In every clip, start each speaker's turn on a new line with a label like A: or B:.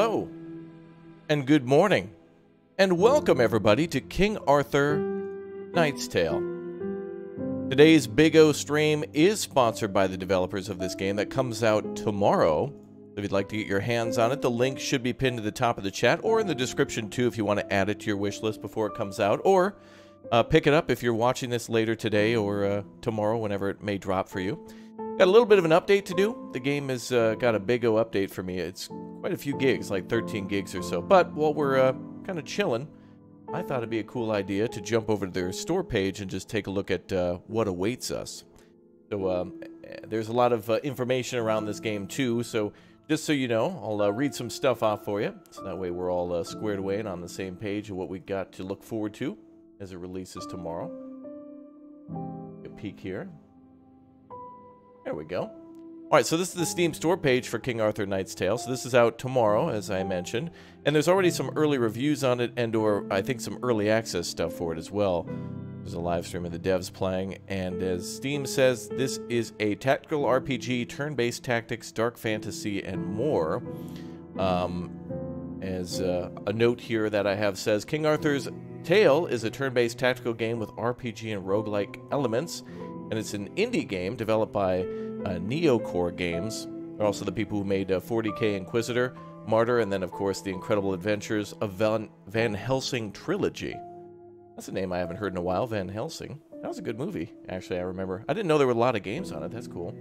A: hello, and good morning, and welcome everybody to King Arthur Knight's Tale. Today's Big O stream is sponsored by the developers of this game that comes out tomorrow. If you'd like to get your hands on it, the link should be pinned to the top of the chat or in the description too if you want to add it to your wish list before it comes out, or uh, pick it up if you're watching this later today or uh, tomorrow, whenever it may drop for you. Got a little bit of an update to do. The game has uh, got a big O update for me. It's quite a few gigs, like 13 gigs or so. But while we're uh, kind of chilling, I thought it'd be a cool idea to jump over to their store page and just take a look at uh, what awaits us. So um, there's a lot of uh, information around this game too. So just so you know, I'll uh, read some stuff off for you. So that way we're all uh, squared away and on the same page of what we've got to look forward to as it releases tomorrow. A peek here. There we go. All right, so this is the Steam store page for King Arthur Knight's Tale. So this is out tomorrow, as I mentioned. And there's already some early reviews on it and or I think some early access stuff for it as well. There's a live stream of the devs playing. And as Steam says, this is a tactical RPG, turn-based tactics, dark fantasy, and more. Um, as uh, a note here that I have says, King Arthur's Tale is a turn-based tactical game with RPG and roguelike elements and it's an indie game developed by uh, Neocore Games. They're also the people who made uh, 40k Inquisitor, Martyr, and then, of course, The Incredible Adventures of Van, Van Helsing Trilogy. That's a name I haven't heard in a while, Van Helsing. That was a good movie, actually, I remember. I didn't know there were a lot of games on it. That's cool.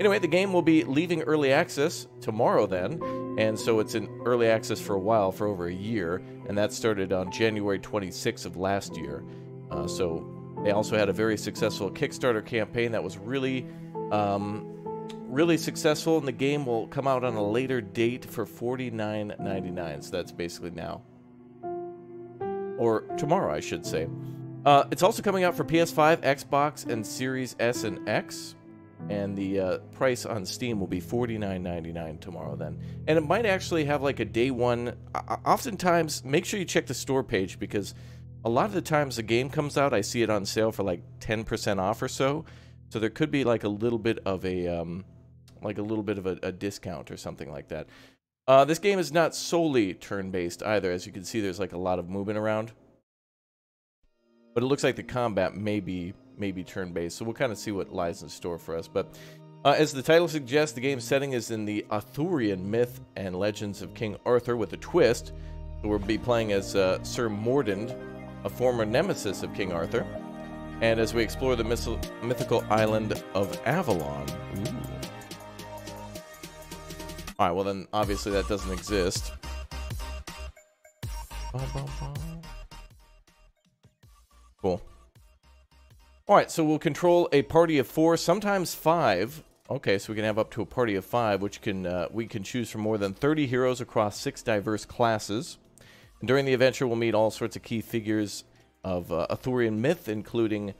A: Anyway, the game will be leaving early access tomorrow then, and so it's in early access for a while, for over a year, and that started on January 26th of last year. Uh, so they also had a very successful Kickstarter campaign that was really, um, really successful, and the game will come out on a later date for $49.99. So that's basically now. Or tomorrow, I should say. Uh, it's also coming out for PS5, Xbox, and Series S and X. And the uh, price on Steam will be $49.99 tomorrow then. And it might actually have like a day one. Oftentimes, make sure you check the store page because a lot of the times the game comes out, I see it on sale for like 10% off or so. So there could be like a little bit of a, um, like a little bit of a, a discount or something like that. Uh, this game is not solely turn-based either. As you can see, there's like a lot of movement around. But it looks like the combat may be, may be turn-based. So we'll kind of see what lies in store for us. But uh, as the title suggests, the game's setting is in the Arthurian myth and legends of King Arthur with a twist. We'll be playing as uh, Sir Mordred, a former nemesis of King Arthur, and as we explore the mythical island of Avalon. Ooh. Alright, well then, obviously that doesn't exist. Cool. Alright, so we'll control a party of four, sometimes five. Okay, so we can have up to a party of five, which can uh, we can choose from more than 30 heroes across six diverse classes. During the adventure, we'll meet all sorts of key figures of uh, Arthurian myth, including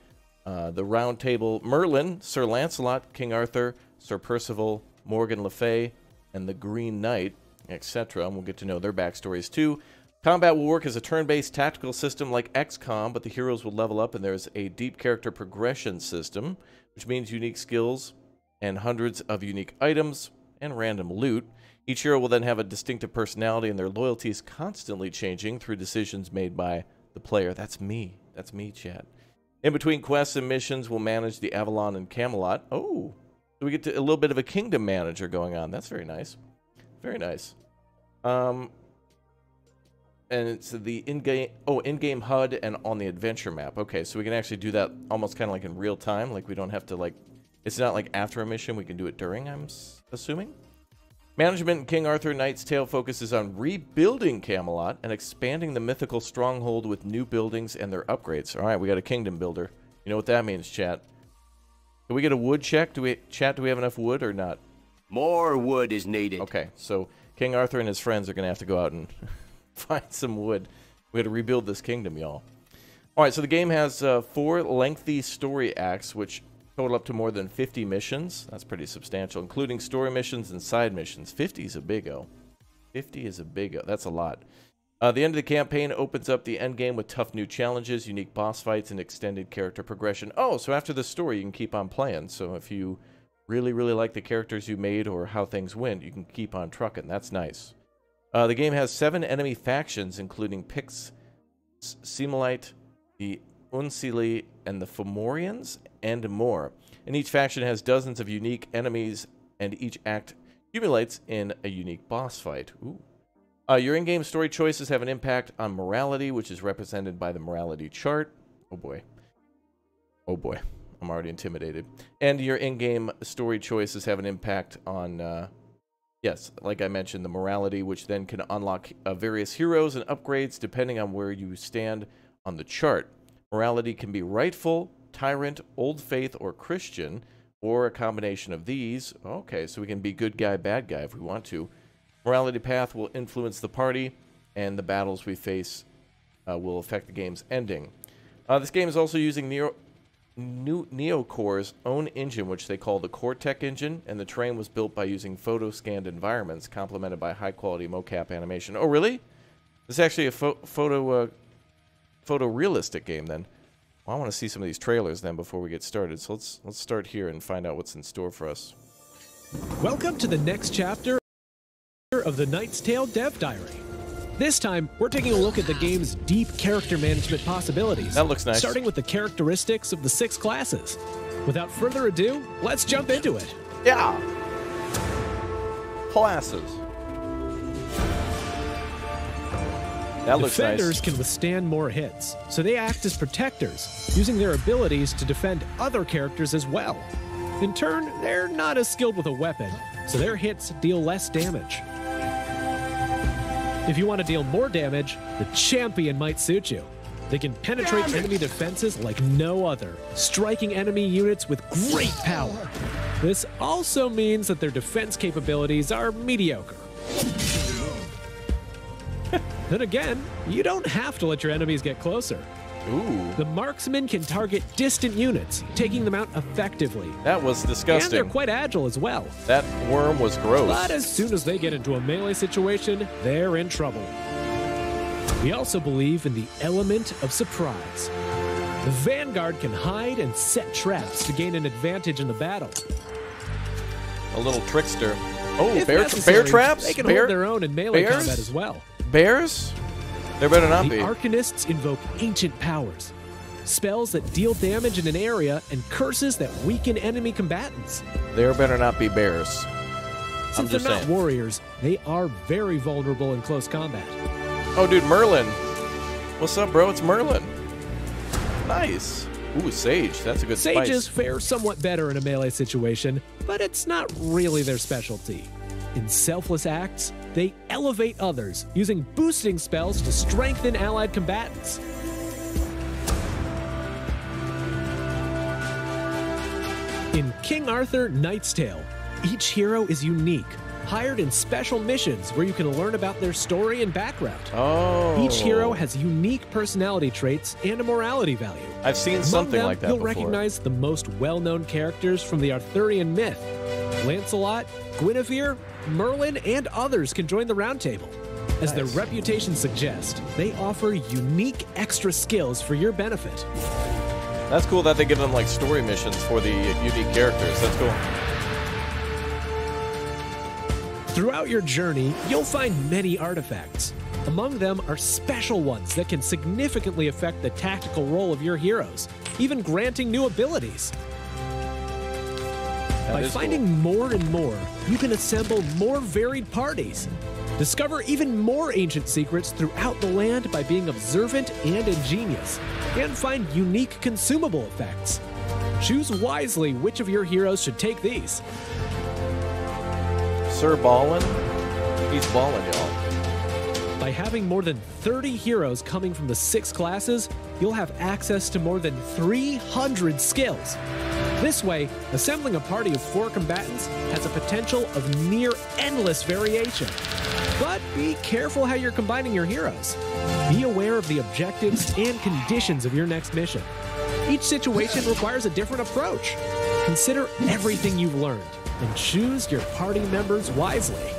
A: uh, the Round Table Merlin, Sir Lancelot, King Arthur, Sir Percival, Morgan Le Fay, and the Green Knight, etc. And we'll get to know their backstories too. Combat will work as a turn-based tactical system like XCOM, but the heroes will level up and there's a deep character progression system, which means unique skills and hundreds of unique items and random loot. Each hero will then have a distinctive personality, and their loyalty is constantly changing through decisions made by the player. That's me. That's me, chat. In between quests and missions, we'll manage the Avalon and Camelot. Oh, so we get a little bit of a kingdom manager going on. That's very nice. Very nice. Um, and it's the in-game, oh, in-game HUD and on the adventure map. Okay, so we can actually do that almost kind of like in real time. Like we don't have to like, it's not like after a mission. We can do it during, I'm assuming. Management in King Arthur Knight's Tale focuses on rebuilding Camelot and expanding the mythical stronghold with new buildings and their upgrades. All right, we got a kingdom builder. You know what that means, chat. Do we get a wood check? Do we chat? Do we have enough wood or not?
B: More wood is needed.
A: Okay, so King Arthur and his friends are going to have to go out and find some wood. We got to rebuild this kingdom, y'all. All right, so the game has uh, four lengthy story acts, which Total up to more than 50 missions. That's pretty substantial, including story missions and side missions. 50 is a big O. 50 is a big O. That's a lot. Uh, the end of the campaign opens up the end game with tough new challenges, unique boss fights, and extended character progression. Oh, so after the story, you can keep on playing. So if you really, really like the characters you made or how things went, you can keep on trucking. That's nice. Uh, the game has seven enemy factions, including Picts, S- Semelite, the Unseelie, and the Fomorians, and more. And each faction has dozens of unique enemies, and each act accumulates in a unique boss fight. Uh, your in-game story choices have an impact on morality, which is represented by the morality chart. Oh boy. Oh boy. I'm already intimidated. And your in-game story choices have an impact on, uh, yes, like I mentioned, the morality, which then can unlock uh, various heroes and upgrades depending on where you stand on the chart. Morality can be rightful, tyrant, old faith, or Christian, or a combination of these. Okay, so we can be good guy, bad guy if we want to. Morality path will influence the party, and the battles we face uh, will affect the game's ending. Uh, this game is also using Neo, Neocore's own engine, which they call the Coretech engine, and the terrain was built by using photo-scanned environments, complemented by high-quality mocap animation. Oh, really? This is actually a pho photo, uh, photorealistic game, then. Well, I want to see some of these trailers then before we get started. So let's let's start here and find out what's in store for us.
C: Welcome to the next chapter of the Knight's Tale Dev Diary. This time, we're taking a look at the game's deep character management possibilities.
A: That looks nice.
C: Starting with the characteristics of the six classes. Without further ado, let's jump into it.
A: Yeah. Classes. That looks
C: Defenders
A: nice.
C: can withstand more hits, so they act as protectors, using their abilities to defend other characters as well. In turn, they're not as skilled with a weapon, so their hits deal less damage. If you want to deal more damage, the champion might suit you. They can penetrate enemy defenses like no other, striking enemy units with great power. This also means that their defense capabilities are mediocre. then again, you don't have to let your enemies get closer.
A: Ooh,
C: The marksman can target distant units, taking them out effectively.
A: that was disgusting.
C: And they're quite agile as well.
A: That worm was gross.
C: But as soon as they get into a melee situation, they're in trouble. We also believe in the element of surprise. The Vanguard can hide and set traps to gain an advantage in the battle.
A: A little trickster. Oh, bear,
C: necessary,
A: bear traps?
C: They can
A: bear,
C: hold their own in melee
A: bears?
C: combat as well.
A: Bears? There better not
C: The
A: be.
C: Arcanists invoke ancient powers, spells that deal damage in an area, and curses that weaken enemy combatants.
A: There better not be bears. I'm
C: Since they're
A: just
C: not warriors, they are very vulnerable in close combat.
A: Oh, dude, Merlin. What's up, bro? It's Merlin. Nice. Ooh, sage. That's a good
C: Sages
A: spice.
C: fare somewhat better in a melee situation, but it's not really their specialty. In selfless acts, they elevate others using boosting spells to strengthen allied combatants. In King Arthur Knight's Tale, each hero is unique, hired in special missions where you can learn about their story and background.
A: Oh.
C: Each hero has unique personality traits and a morality value.
A: I've seen
C: Among
A: something
C: them,
A: like that
C: you'll
A: before.
C: recognize the most well-known characters from the Arthurian myth. Lancelot, Guinevere, Merlin, and others can join the round table. As their
A: Nice.
C: reputation suggests, they offer unique extra skills for your benefit.
A: That's cool that they give them like story missions for the unique characters. That's cool.
C: Throughout your journey, you'll find many artifacts. Among them are special ones that can significantly affect the tactical role of your heroes, even granting new abilities.
A: That
C: By finding more and more, you can assemble more varied parties. Discover even more ancient secrets throughout the land by being observant and ingenious, and find unique consumable effects. Choose wisely which of your heroes should take these.
A: Sir Balin. He's ballin', y'all.
C: By having more than 30 heroes coming from the six classes, you'll have access to more than 300 skills. This way, assembling a party of four combatants has a potential of near endless variation. But be careful how you're combining your heroes. Be aware of the objectives and conditions of your next mission. Each situation requires a different approach. Consider everything you've learned and choose your party members wisely.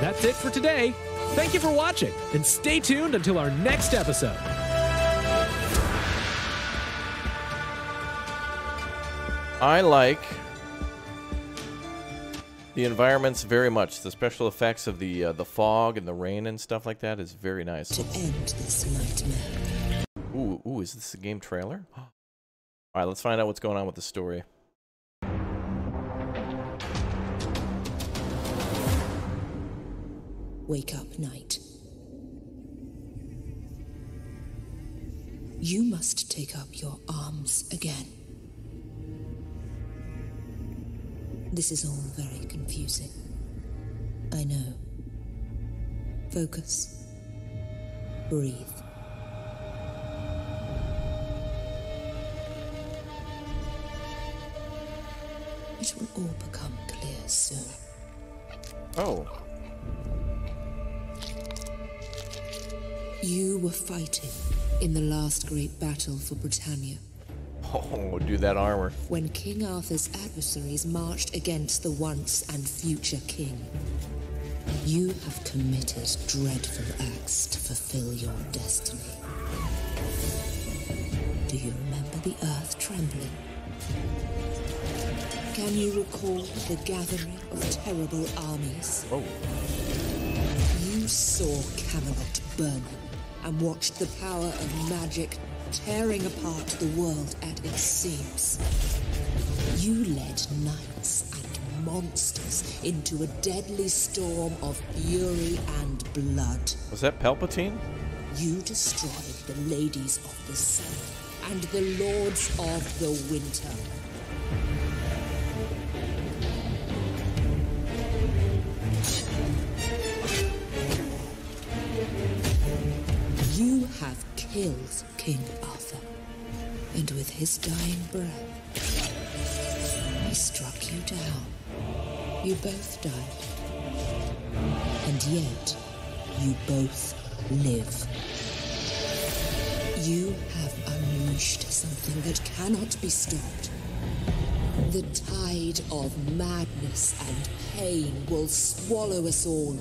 C: That's it for today. Thank you for watching, and stay tuned until our next episode.
A: I like The environments very much. The special effects of the uh, the fog and the rain and stuff like that is very nice.
D: To end this nightmare.
A: Ooh, ooh, is this a game trailer? All right, let's find out what's going on with the story.
D: Wake up, knight. You must take up your arms again. This is all very confusing. I know. Focus. Breathe. It will all become clear soon.
A: Oh,
D: You were fighting in the last great battle for Britannia.
A: Oh, do that armor.
D: when King Arthur's adversaries marched against the once and future king. You have committed dreadful acts to fulfill your destiny. Do you remember the earth trembling? Can you recall the gathering of terrible armies?
A: Oh,
D: You saw Camelot burning and watched the power of magic tearing apart the world at its seams. You led knights and monsters into a deadly storm of fury and blood.
A: was that Palpatine?
D: You destroyed the ladies of the sun and the lords of the winter. You have killed King Arthur, and with his dying breath, he struck you down. You both died, and yet you both live. You have unleashed something that cannot be stopped. The tide of madness and pain will swallow us all.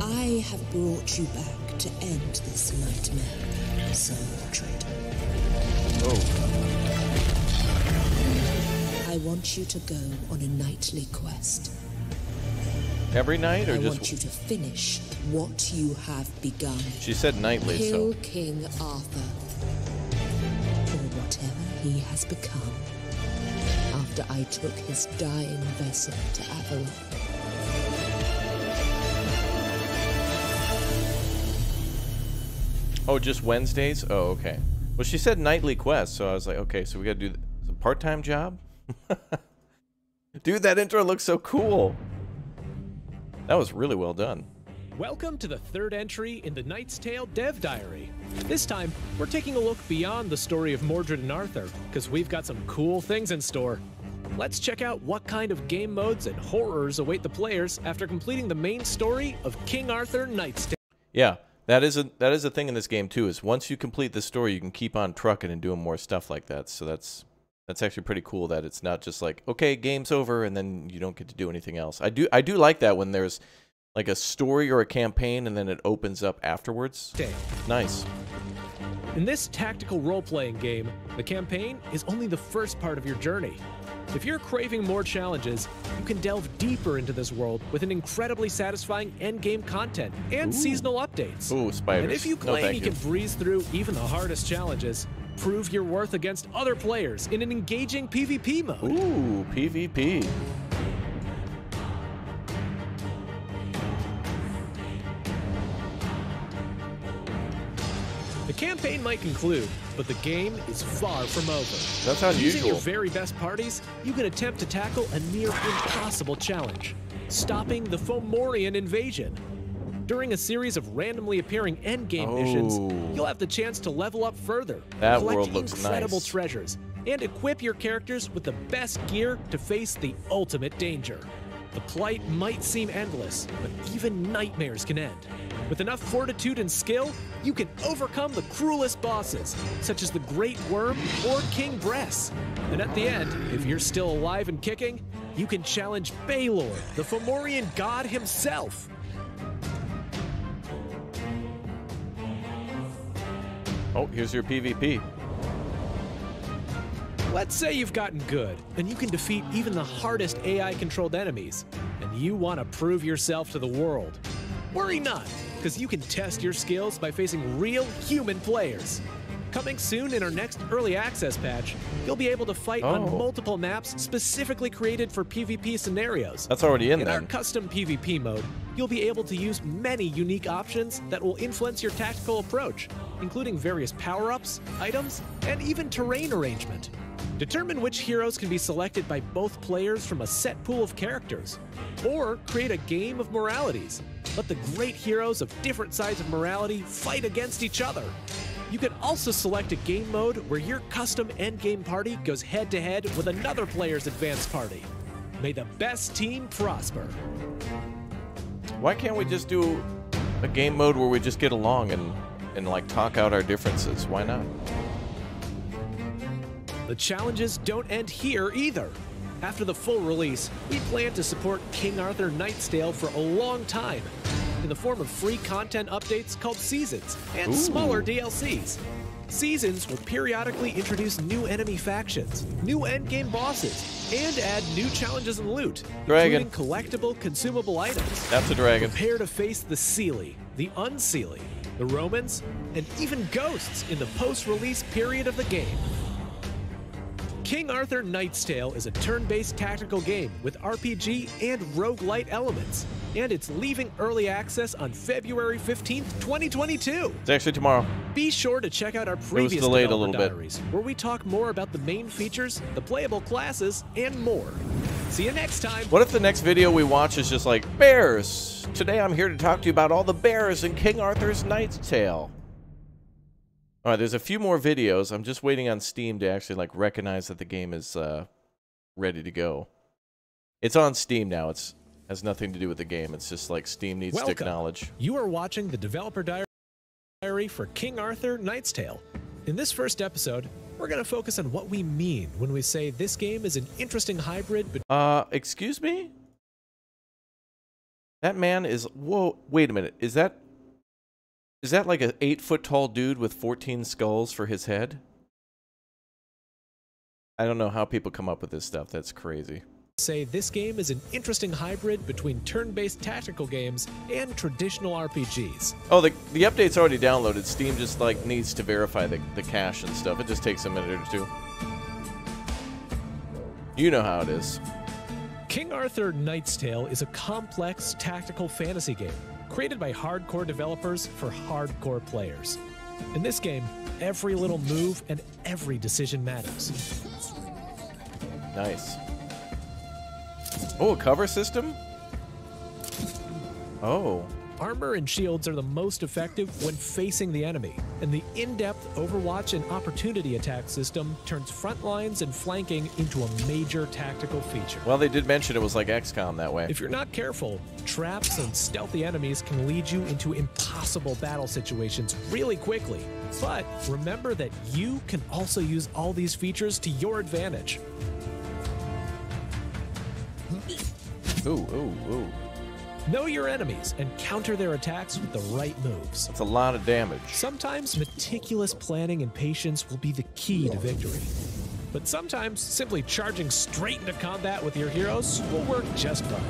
D: I have brought you back to end this nightmare, Sir Mordred. I want you to go on a nightly quest.
A: every night or
D: I
A: just?
D: want you to finish what you have begun.
A: She said nightly,
D: Kill
A: so
D: King Arthur, or whatever he has become, after I took his dying vessel to Avalon.
A: oh, just Wednesdays. Oh, okay. Well, she said nightly quest, so I was like, okay, so we got to do a part-time job. Dude, that intro looks so cool. That was really well done.
C: Welcome to the third entry in the Knight's Tale Dev Diary. This time, we're taking a look beyond the story of Mordred and Arthur, because we've got some cool things in store. Let's check out what kind of game modes and horrors await the players after completing the main story of King Arthur Knight's Tale.
A: Yeah, that is a that is a thing in this game too. Is once you complete the story, you can keep on trucking and doing more stuff like that. So that's that's actually pretty cool. That it's not just like okay, game's over, and then you don't get to do anything else. I do I do like that when there's like a story or a campaign, and then it opens up afterwards.
C: Tale.
A: Nice.
C: In this tactical role playing game, the campaign is only the first part of your journey. If you're craving more challenges, you can delve deeper into this world with an incredibly satisfying endgame content and seasonal updates.
A: Ooh, spiders.
C: And if you claim
A: thank
C: you
A: you.
C: can breeze through even the hardest challenges, prove your worth against other players in an engaging PvP mode.
A: Ooh, PvP.
C: Campaign might conclude, but the game is far from over.
A: That's unusual.
C: Using your very best parties, you can attempt to tackle a near impossible challenge stopping the Fomorian invasion. During a series of randomly appearing endgame missions,
A: Oh.
C: you'll have the chance to level up further,
A: That
C: collect incredible
A: nice.
C: treasures, and equip your characters with the best gear to face the ultimate danger. The plight might seem endless, but even nightmares can end. With enough fortitude and skill, you can overcome the cruelest bosses, such as the Great Worm or King Bress. And at the end, if you're still alive and kicking, you can challenge Balor, the Fomorian god himself.
A: Oh, here's your PvP.
C: Let's say you've gotten good, and you can defeat even the hardest AI controlled enemies, and you want to prove yourself to the world. Worry not, because you can test your skills by facing real human players. Coming soon in our next early access patch, you'll be able to fight
A: Oh.
C: on multiple maps specifically created for PvP scenarios.
A: That's already in there.
C: In our custom PvP mode, you'll be able to use many unique options that will influence your tactical approach, including various power ups, items, and even terrain arrangement. Determine which heroes can be selected by both players from a set pool of characters, or create a game of moralities. Let the great heroes of different sides of morality fight against each other. You can also select a game mode where your custom endgame party goes head to head with another player's advanced party. May the best team prosper.
A: Why can't we just do a game mode where we just get along and and like talk out our differences? Why not?
C: The challenges don't end here either. After the full release, we plan to support King Arthur Knight's Tale for a long time in the form of free content updates called Seasons and
A: Ooh.
C: smaller DLCs. Seasons will periodically introduce new enemy factions, new endgame bosses, and add new challenges and loot,
A: Dragon.
C: including collectible consumable items.
A: That's a dragon.
C: Prepare to face the Seelie, the Unseelie, the Romans, and even ghosts in the post release period of the game. King Arthur Knight's Tale is a turn based tactical game with RPG and roguelite elements, and it's leaving early access on February 15th, 2022.
A: It's actually tomorrow.
C: Be sure to check out our previous
A: delayed a little bit.
C: where we talk more about the main features, the playable classes, and more. See you next time.
A: What if the next video we watch is just like bears? Today I'm here to talk to you about all the bears in King Arthur's Knight's Tale. All right, there's a few more videos. I'm just waiting on Steam to actually like recognize that the game is uh, ready to go. It's on Steam now. It's has nothing to do with the game. It's just like Steam needs
C: Welcome.
A: to acknowledge.
C: You are watching the developer diary for King Arthur Knight's Tale. In this first episode, we're going to focus on what we mean when we say this game is an interesting hybrid
A: Uh, excuse me? That man is whoa, wait a minute. Is that is that like an eight foot tall dude with 14 skulls for his head? I don't know how people come up with this stuff. That's crazy.
C: say this game is an interesting hybrid between turn-based tactical games and traditional RPGs.
A: Oh, the the update's already downloaded. Steam just like needs to verify the, the cache and stuff. It just takes a minute or two. You know how it is.
C: King Arthur Knight's Tale is a complex tactical fantasy game created by hardcore developers for hardcore players. In this game, every little move and every decision matters.
A: Nice. Oh, a cover system? Oh.
C: Armor and shields are the most effective when facing the enemy, and the in-depth Overwatch and opportunity attack system turns front lines and flanking into a major tactical feature.
A: Well, they did mention it was like XCOM that way.
C: If you're not careful, traps and stealthy enemies can lead you into impossible battle situations really quickly. But remember that you can also use all these features to your advantage.
A: Ooh, ooh, ooh.
C: Know your enemies and counter their attacks with the right moves.
A: That's a lot of damage.
C: Sometimes meticulous planning and patience will be the key to victory. But sometimes simply charging straight into combat with your heroes will work just fine.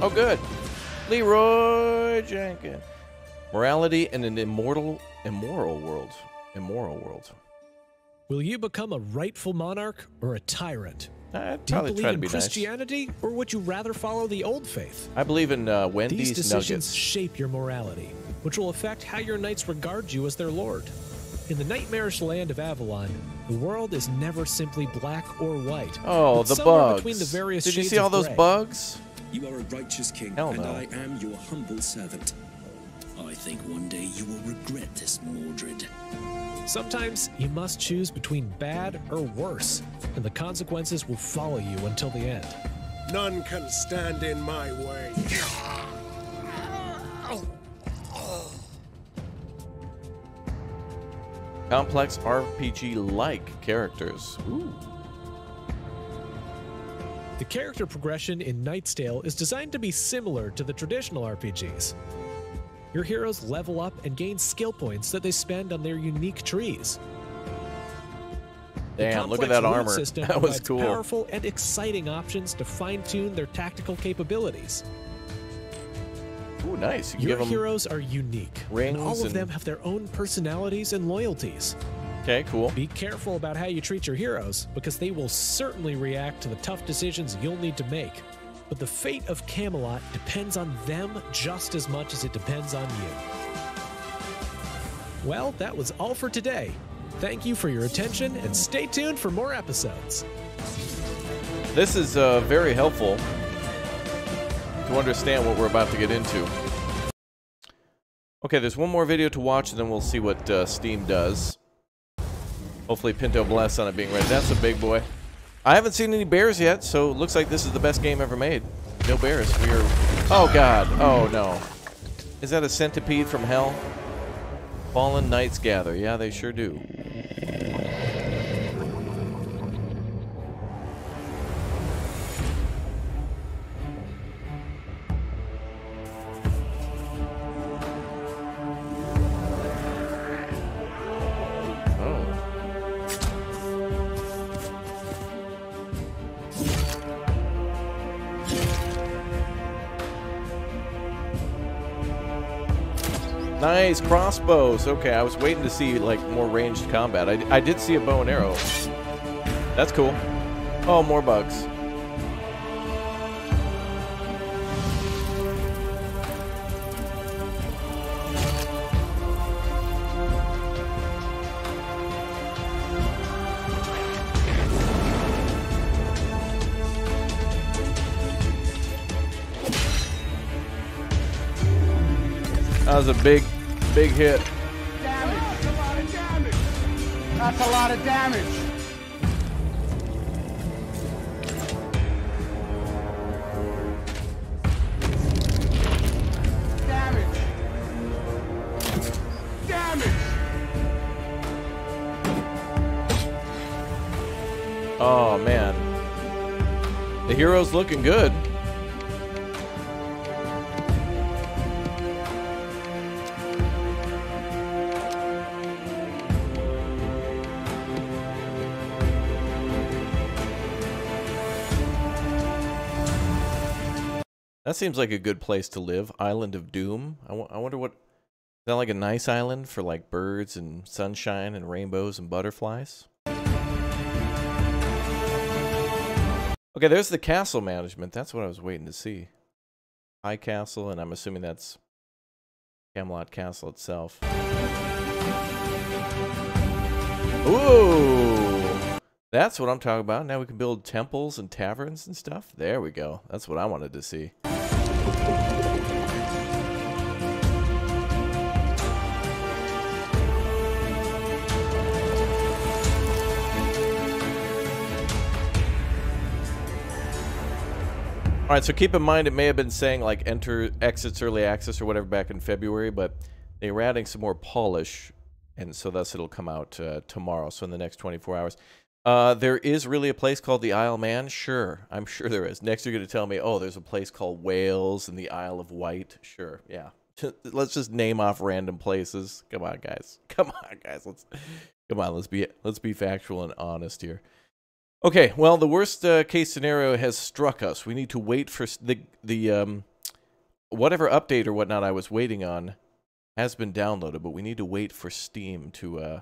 A: Oh, good. Leroy Jenkins. Morality in an immortal, immoral world. Immoral world.
C: Will you become a rightful monarch or a tyrant?
A: I'd
C: Do you believe
A: try to
C: in
A: be nice.
C: Christianity or would you rather follow the old faith?
A: I believe in uh,
C: These decisions
A: nuggets.
C: shape your morality, which will affect how your knights regard you as their lord. In the nightmarish land of Avalon, the world is never simply black or white.
A: Oh,
C: but
A: the
C: somewhere
A: bugs.
C: Between the various
A: Did you see all those
C: gray.
A: bugs?
E: You are a righteous king,
A: Hell
E: and
A: no.
E: I am your humble servant. I think one day you will regret this, Mordred.
C: Sometimes you must choose between bad or worse, and the consequences will follow you until the end.
F: None can stand in my way.
A: Complex RPG-like characters. Ooh.
C: The character progression in Knight's Tale is designed to be similar to the traditional RPGs. Your heroes level up and gain skill points that they spend on their unique trees.
A: Damn, look at that armor.
C: System
A: That was cool.
C: Powerful and exciting options to fine-tune their tactical capabilities.
A: Ooh, nice. You
C: Your heroes are unique, and all of
A: and-
C: them have their own personalities and loyalties.
A: Okay, cool.
C: Be careful about how you treat your heroes, because they will certainly react to the tough decisions you'll need to make. But the fate of Camelot depends on them just as much as it depends on you. Well, that was all for today. Thank you for your attention, and stay tuned for more episodes.
A: This is uh, very helpful to understand what we're about to get into. Okay, there's one more video to watch, and then we'll see what uh, Steam does. Hopefully, Pinto Bless on it being ready. That's a big boy. I haven't seen any bears yet, so it looks like this is the best game ever made. No bears. We are. Oh God. Oh no. Is that a centipede from hell? Fallen Knights gather. Yeah, they sure do. Nice crossbows. Okay, I was waiting to see like more ranged combat. I, I did see a bow and arrow. That's cool. Oh, more bugs. That was a big, big hit.
G: damage. That's a lot of damage. That's a lot of damage. Damage. Damage.
A: Oh man, the hero's looking good. That seems like a good place to live. Island of Doom. I I wonder what. Is that like a nice island for like birds and sunshine and rainbows and butterflies? Okay, there's the castle management. That's what I was waiting to see. High Castle, and I'm assuming that's Camelot Castle itself. Ooh! That's what I'm talking about. Now we can build temples and taverns and stuff. There we go. That's what I wanted to see. All right, so keep in mind it may have been saying like enter exits early access or whatever back in February, but they were adding some more polish, and so thus it'll come out uh, tomorrow. So in the next 24 hours, uh, there is really a place called the Isle Man. Sure, I'm sure there is. Next, you're going to tell me, oh, there's a place called Wales and the Isle of Wight. Sure, yeah. Let's just name off random places. Come on, guys. Come on, guys. Let's come on. Let's be let's be factual and honest here. Okay, well, the worst uh, case scenario has struck us. We need to wait for the the um, whatever update or whatnot I was waiting on has been downloaded, but we need to wait for Steam to uh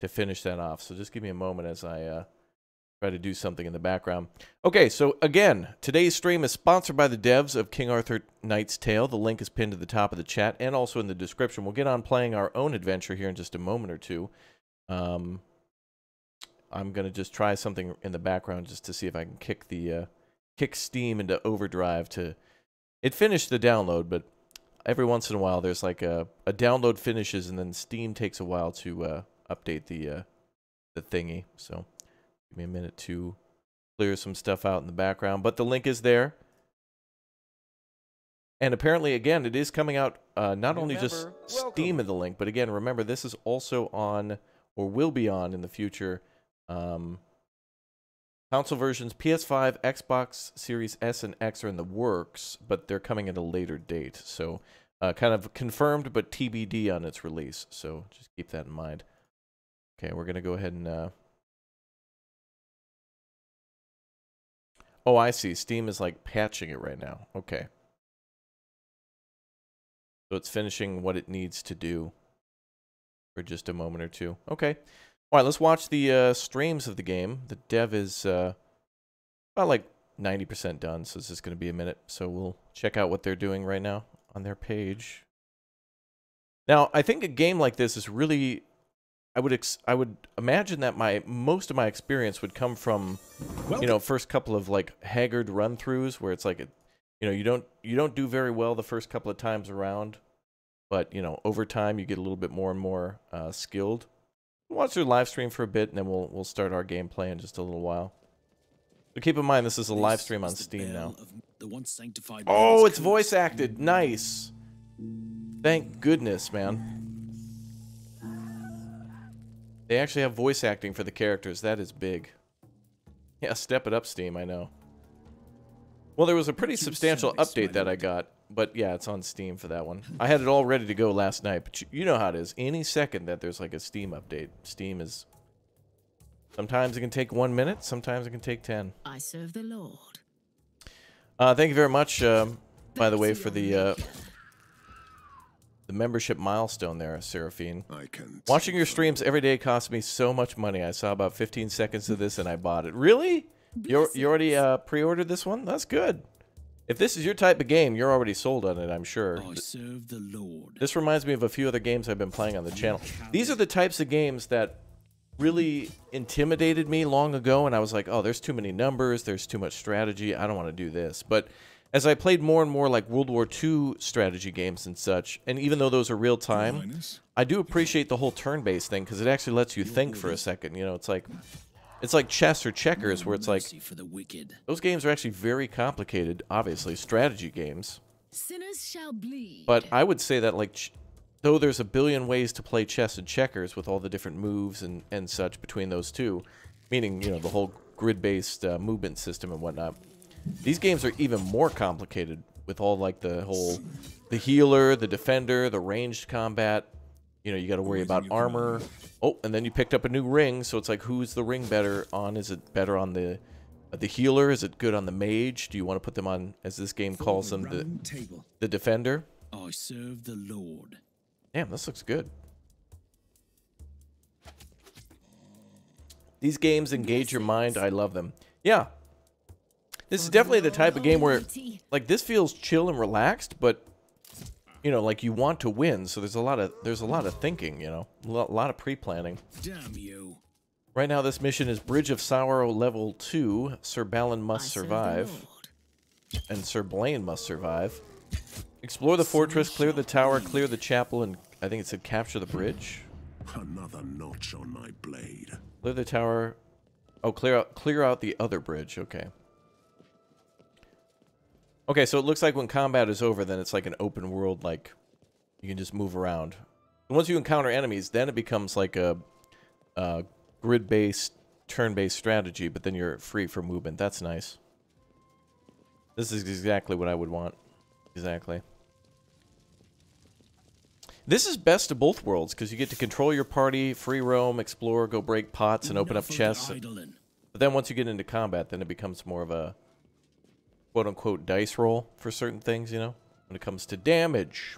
A: to finish that off. So just give me a moment as I uh, try to do something in the background. Okay, so again, today's stream is sponsored by the devs of King Arthur Knight's Tale. The link is pinned to the top of the chat and also in the description. We'll get on playing our own adventure here in just a moment or two. Um, I'm gonna just try something in the background just to see if I can kick the uh, kick Steam into overdrive to. It finished the download, but every once in a while there's like a a download finishes and then Steam takes a while to uh, update the uh, the thingy. So give me a minute to clear some stuff out in the background, but the link is there. And apparently, again, it is coming out uh, not only just
B: Remember, welcome.
A: Steam in the link, but again, remember this is also on or will be on in the future um, console versions. PS5, Xbox Series S and X are in the works, but they're coming at a later date. So, uh, kind of confirmed, but TBD on its release. So just keep that in mind. Okay, we're going to go ahead and... Uh... Oh, I see. Steam is like patching it right now. Okay. So it's finishing what it needs to do for just a moment or two. Okay. All right, let's watch the uh, streams of the game. The dev is uh, about like 90% done, so this is going to be a minute. So we'll check out what they're doing right now on their page. Now, I think a game like this is really I would ex- I would imagine that my most of my experience would come from you know first couple of like haggard run throughs where it's like a, you know you don't you don't do very well the first couple of times around but you know over time you get a little bit more and more uh, skilled. Watch your live stream for a bit and then we'll we'll start our gameplay in just a little while. But keep in mind this is a live stream on steam now. Oh it's voice acted. Nice. Thank goodness man they actually have voice acting for the characters. That is big. Yeah, step it up, Steam, I know. Well, there was a pretty substantial update that I got, but yeah, it's on Steam for that one. I had it all ready to go last night, but you know how it is. Any second that there's like a Steam update, Steam is... Sometimes it can take one minute, sometimes it can take ten.
H: I serve the Lord.
A: Uh, thank you very much, um, by the way, for the... Uh, the membership milestone there, Seraphine. I can. Watching your streams every day costs me so much money. I saw about 15 seconds of this and I bought it. Really? You you already uh, pre-ordered this one? That's good. If this is your type of game, you're already sold on it, I'm sure.
E: I serve the Lord.
A: This reminds me of a few other games I've been playing on the channel. These are the types of games that really intimidated me long ago, and I was like, oh, there's too many numbers, there's too much strategy, I don't want to do this. But as I played more and more like World War II strategy games and such, and even though those are real time, I do appreciate the whole turn-based thing because it actually lets you think for a second. You know, it's like it's like chess or checkers where it's like those games are actually very complicated, obviously strategy games.
H: Sinners shall bleed.
A: But I would say that like though there's a billion ways to play chess and checkers with all the different moves and and such between those two, meaning you know the whole grid-based uh, movement system and whatnot. These games are even more complicated with all like the whole the healer, the defender, the ranged combat. You know, you got to worry about armor. Oh, and then you picked up a new ring, so it's like who's the ring better on? Is it better on the uh, the healer? Is it good on the mage? Do you want to put them on as this game calls them the table. the defender?
E: I serve the Lord.
A: Damn, this looks good. These games engage your mind. I love them. Yeah, this is definitely the type of game where, like, this feels chill and relaxed, but, you know, like you want to win. So there's a lot of there's a lot of thinking, you know, a lot of pre-planning.
E: Damn you!
A: Right now, this mission is Bridge of Sorrow Level Two. Sir Balin must survive, and Sir Balan must survive. Explore the fortress, clear the tower, clear the chapel, and I think it said capture the bridge.
F: Another notch on my blade.
A: Clear the tower. Oh, clear out clear out the other bridge. Okay. Okay, so it looks like when combat is over, then it's like an open world, like you can just move around. And once you encounter enemies, then it becomes like a, a grid-based, turn-based strategy, but then you're free for movement. That's nice. This is exactly what I would want. Exactly. This is best of both worlds, because you get to control your party, free roam, explore, go break pots, and open up chests. But then once you get into combat, then it becomes more of a quote unquote dice roll for certain things, you know, when it comes to damage.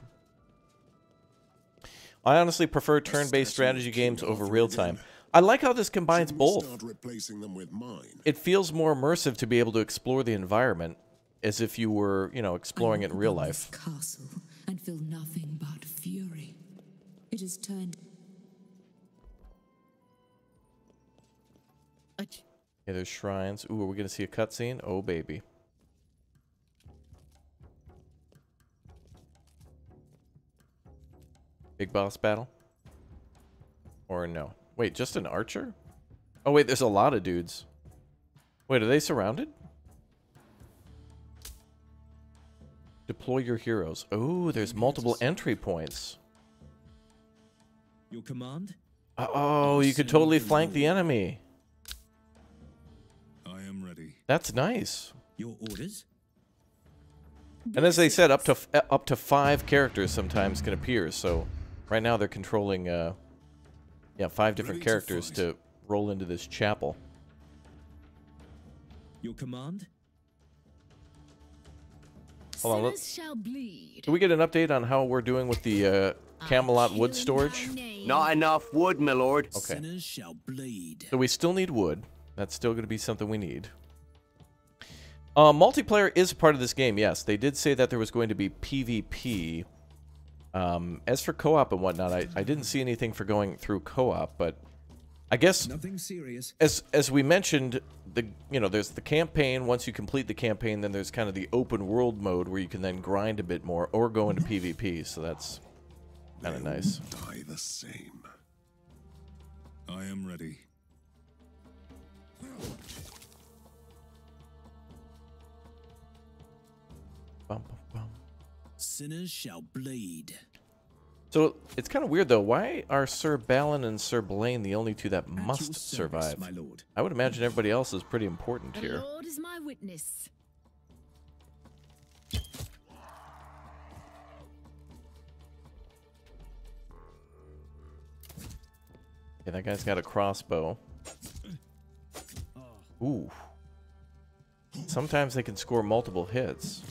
A: I honestly prefer turn-based strategy games over real-time. I like how this combines both. It feels more immersive to be able to explore the environment as if you were, you know, exploring it in real life.
D: Castle and feel nothing but fury. It is turned.
A: Okay, there's shrines. Ooh, are we gonna see a cutscene? Oh, baby. Big boss battle? Or no? Wait, just an archer? Oh wait, there's a lot of dudes. Wait, are they surrounded? Deploy your heroes. Oh, there's multiple entry points.
E: Your command?
A: Uh oh, you could totally flank the enemy.
E: I am ready.
A: That's nice.
E: Your orders?
A: And as they said, up to up to five characters sometimes can appear. So Right now they're controlling, uh, yeah, five different
E: Ready
A: characters to, to roll into this chapel.
E: Your command?
A: Hold on. Let,
H: shall bleed.
A: do we get an update on how we're doing with the uh, Camelot wood storage?
B: Not enough wood, my lord.
A: Okay.
E: Sinners shall bleed.
A: So we still need wood. That's still going to be something we need. Uh, multiplayer is a part of this game, yes. They did say that there was going to be PvP. Um, as for co-op and whatnot, I, I didn't see anything for going through co-op, but I guess
E: Nothing serious.
A: as as we mentioned, the you know there's the campaign. Once you complete the campaign, then there's kind of the open world mode where you can then grind a bit more or go into PvP. So that's kind of nice.
F: Die the same.
E: I am ready. Sinners shall bleed.
A: So it's kind of weird though. Why are Sir Balin and Sir Balan the only two that must
E: service,
A: survive?
E: my lord.
A: I would imagine everybody else is pretty important
H: The
A: here.
H: Lord is my witness.
A: Yeah, that guy's got a crossbow. Ooh. Sometimes they can score multiple hits.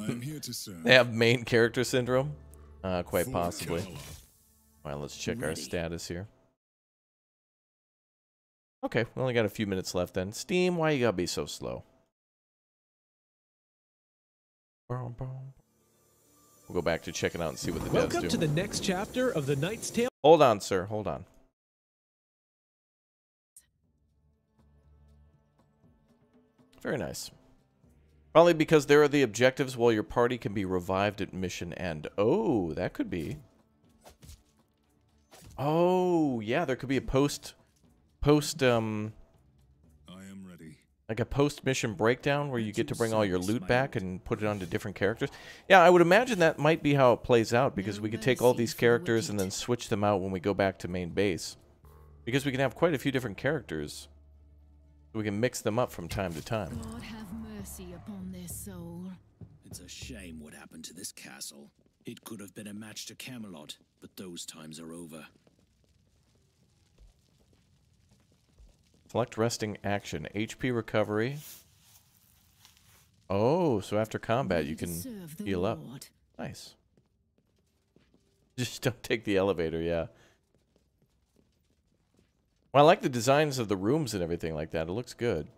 F: I am here to serve.
A: They have main character syndrome? Uh, quite
F: For
A: possibly.
F: Camelot.
A: Alright, let's check our status here. Okay, we only got a few minutes left then. Steam, why you gotta be so slow? Boom, boom. We'll go back to checking out and see what the devs do.
C: Welcome
A: do.
C: to the next chapter of the Knight's Tale.
A: Hold on, sir. Hold on. Very nice. Probably because there are the objectives while your party can be revived at mission end. Oh, that could be. Oh, yeah, there could be a post post um
E: I am ready.
A: like a post mission breakdown where you get to bring all your loot back and put it onto different characters. Yeah, I would imagine that might be how it plays out because we could take all these characters and then switch them out when we go back to main base. Because we can have quite a few different characters. We can mix them up from time to time.
H: God have mercy upon their soul.
E: It's a shame what happened to this castle. It could have been a match to Camelot, but those times are over.
A: Select resting action. HP recovery. Oh, so after combat you can heal up.
H: Lord.
A: Nice. Just don't take the elevator, yeah. Well, I like the designs of the rooms and everything like that. It looks good.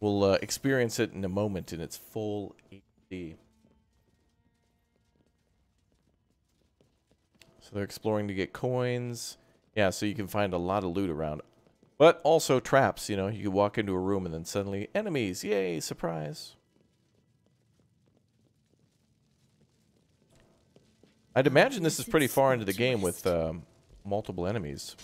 A: We'll uh, experience it in a moment in its full HD. So they're exploring to get coins. Yeah, so you can find a lot of loot around. But also traps, you know. You can walk into a room and then suddenly enemies. Yay, surprise. I'd imagine this is pretty far into the game with um, multiple enemies.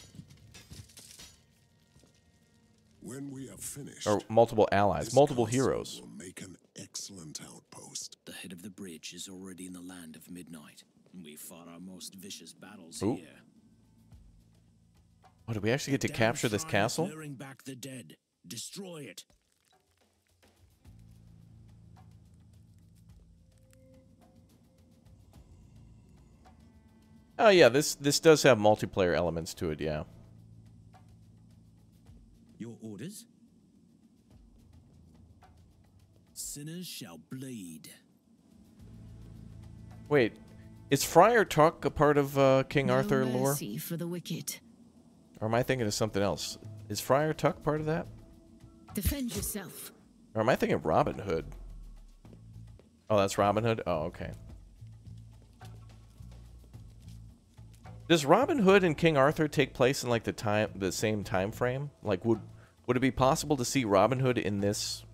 F: When we have finished,
A: Or multiple allies, multiple heroes.
F: Make an excellent outpost.
E: The head of the bridge is already in the land of midnight. We fought our most vicious battles
A: Ooh.
E: here.
A: Oh, do we actually get to capture this castle?
E: luring back the dead. Destroy it.
A: Oh yeah, this this does have multiplayer elements to it, yeah.
E: Your orders? Sinners shall bleed.
A: Wait, is Friar Tuck a part of uh, King
H: No
A: Arthur lore?
H: mercy for the wicked.
A: Or am I thinking of something else? Is Friar Tuck part of that?
H: Defend yourself.
A: Or am I thinking of Robin Hood? Oh, that's Robin Hood? Oh, okay. Does Robin Hood and King Arthur take place in like the time the same time frame? Like would would it be possible to see Robin Hood in this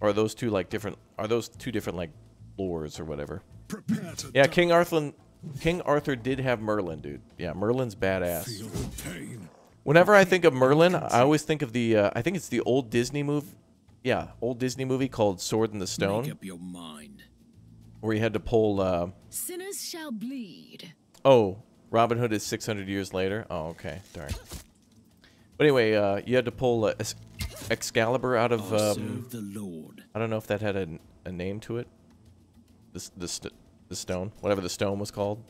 A: or are those two like different are those two different like lores or whatever?
F: Prepare to
A: Yeah. King Arthur King Arthur did have Merlin, dude. Yeah, Merlin's badass.
F: Feel the pain.
A: Whenever I think of Merlin, I always think of the uh, I think it's the old Disney movie. Yeah, old Disney movie called Sword in the Stone.
E: Make
A: Stone,
E: up your mind.
A: where he had to pull. Uh,
H: Sinners shall bleed.
A: oh, Robin Hood is 600 years later. Oh, okay, darn. But anyway, uh, you had to pull uh, Excalibur out of.
E: I'll
A: Um,
E: serve the Lord.
A: I don't know if that had a, a name to it. This the st- the stone, whatever the stone was called.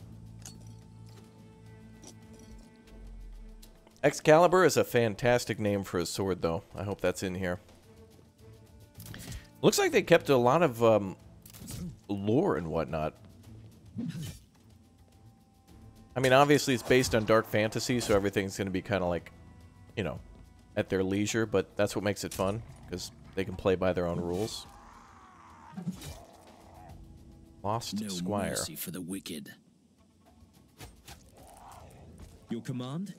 A: Excalibur is a fantastic name for a sword, though. I hope that's in here. Looks like they kept a lot of um, lore and whatnot. I mean, obviously it's based on dark fantasy, so everything's going to be kind of like, you know, at their leisure, but that's what makes it fun, because they can play by their own rules. Lost
E: No
A: Squire.
E: mercy for the wicked.
I: Your command?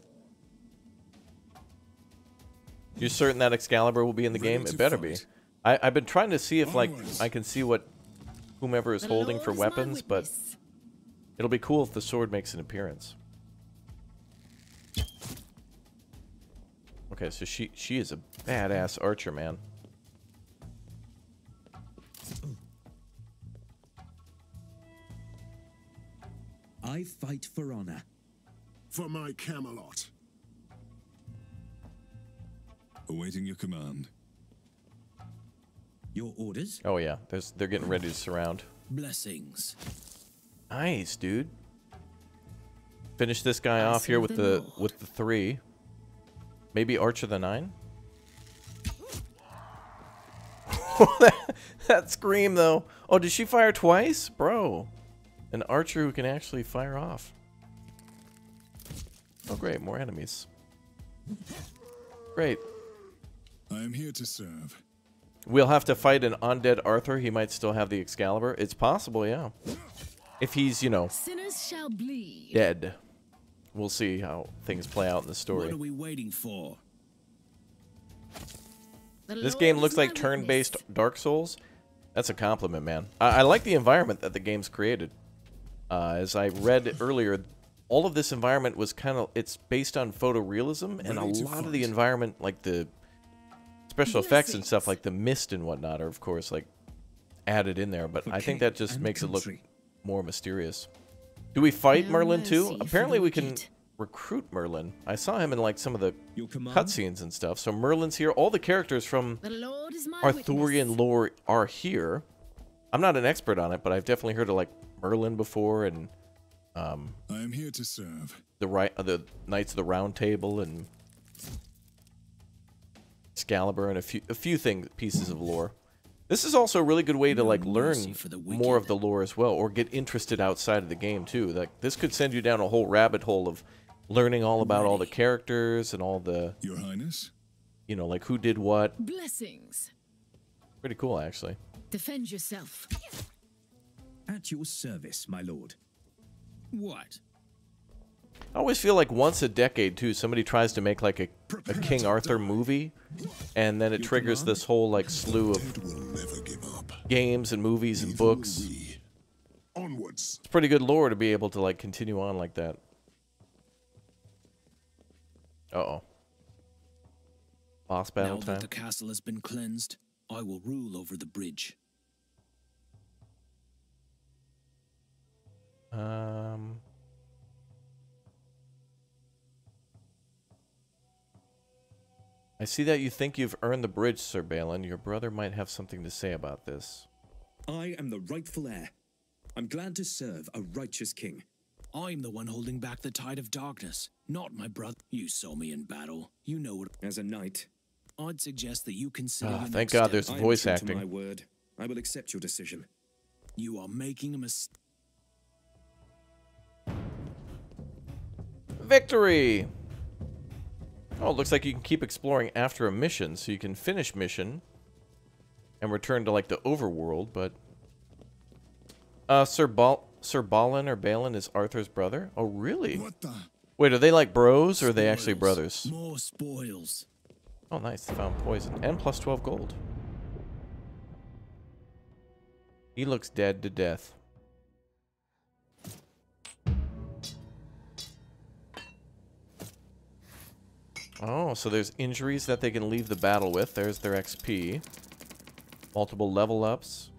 A: You certain that Excalibur will be in the
F: Ready
A: game? It better be.
F: fight.
A: I, I've been trying to see if, like, I can see what whomever is
H: The
A: holding
H: Lord
A: for
H: is
A: weapons, but. It'll be cool if the sword makes an appearance. Okay, so she she is a badass archer, man.
I: I fight for honor.
F: For my Camelot.
J: Awaiting your command.
I: Your orders?
A: Oh yeah, there's they're getting ready to surround.
E: Blessings.
A: Nice, dude. Finish this guy
H: I
A: off here with
H: the
A: the
H: Lord.
A: with the three. Maybe Archer the nine. that, that scream though. Oh, did she fire twice, bro? An archer who can actually fire off. Oh, great, more enemies. Great.
J: I am here to serve.
A: We'll have to fight an undead Arthur. He might still have the Excalibur. It's possible, yeah. If he's, you know,
H: Sinners shall bleed.
A: dead. We'll see how things play out in the story.
E: What are we waiting for?
A: This game looks like turn-based. Dark Souls. That's a compliment, man. I, I like the environment that the game's created. Uh, as I read earlier, all of this environment was kind of it's based on photorealism, and a lot of the environment, like the special effects and stuff, like the mist and whatnot, are of course like added in there. But I think that just makes it look
I: country.
A: More mysterious. Do we fight
H: No
A: Merlin too? Apparently, we can
H: wicked.
A: recruit Merlin. I saw him in like some of the
I: Your command?
A: cutscenes and stuff. So Merlin's here. All the characters from
H: The Lord is my
A: Arthurian
H: witness.
A: lore are here. I'm not an expert on it, but I've definitely heard of like Merlin before and
J: I am here to serve.
A: the right uh, the Knights of the Round Table and Excalibur and a few a few things pieces of lore. This is also a really good way to like learn
E: for the
A: more of the lore as well, or get interested outside of the game too. Like this could send you down a whole rabbit hole of learning all about all the characters and all the
J: Your Highness?
A: you know like who did what.
H: Blessings.
A: Pretty cool actually.
H: Defend yourself.
I: At your service, my lord.
E: What?
A: I always feel like once a decade too, somebody tries to make like a, a King Arthur movie, and then it
I: Your
A: triggers
I: command?
A: this whole like slew of
F: never give up.
A: games and movies and
F: Neither
A: books.
F: Onwards.
A: It's pretty good lore to be able to like continue on like that. Uh oh. Boss battle
E: now
A: time.
E: that the castle has been cleansed, I will rule over the bridge.
A: Um. I see that you think you've earned the bridge, Sir Balin. Your brother might have something to say about this.
I: I am the rightful heir. I'm glad to serve a righteous king.
E: I'm the one holding back the tide of darkness, not my brother. You saw me in battle. You know what.
I: As a knight,
E: I'd suggest that you consider.
A: Ah, thank God
E: step.
A: there's
I: I am
A: voice
I: true
A: acting.
I: To my word. I will accept your decision.
E: You are making a mistake.
A: Victory! Oh, it looks like you can keep exploring after a mission, so you can finish mission and return to like the overworld, but uh Sir Bal Sir Balin or Balin is Arthur's brother? Oh really?
J: What the?
A: Wait, are they like bros or are they actually brothers?
E: More spoils.
A: Oh nice, they found poison. And plus twelve gold. He looks dead to death. Oh, so there's injuries that they can leave the battle with. There's their XP. Multiple level ups.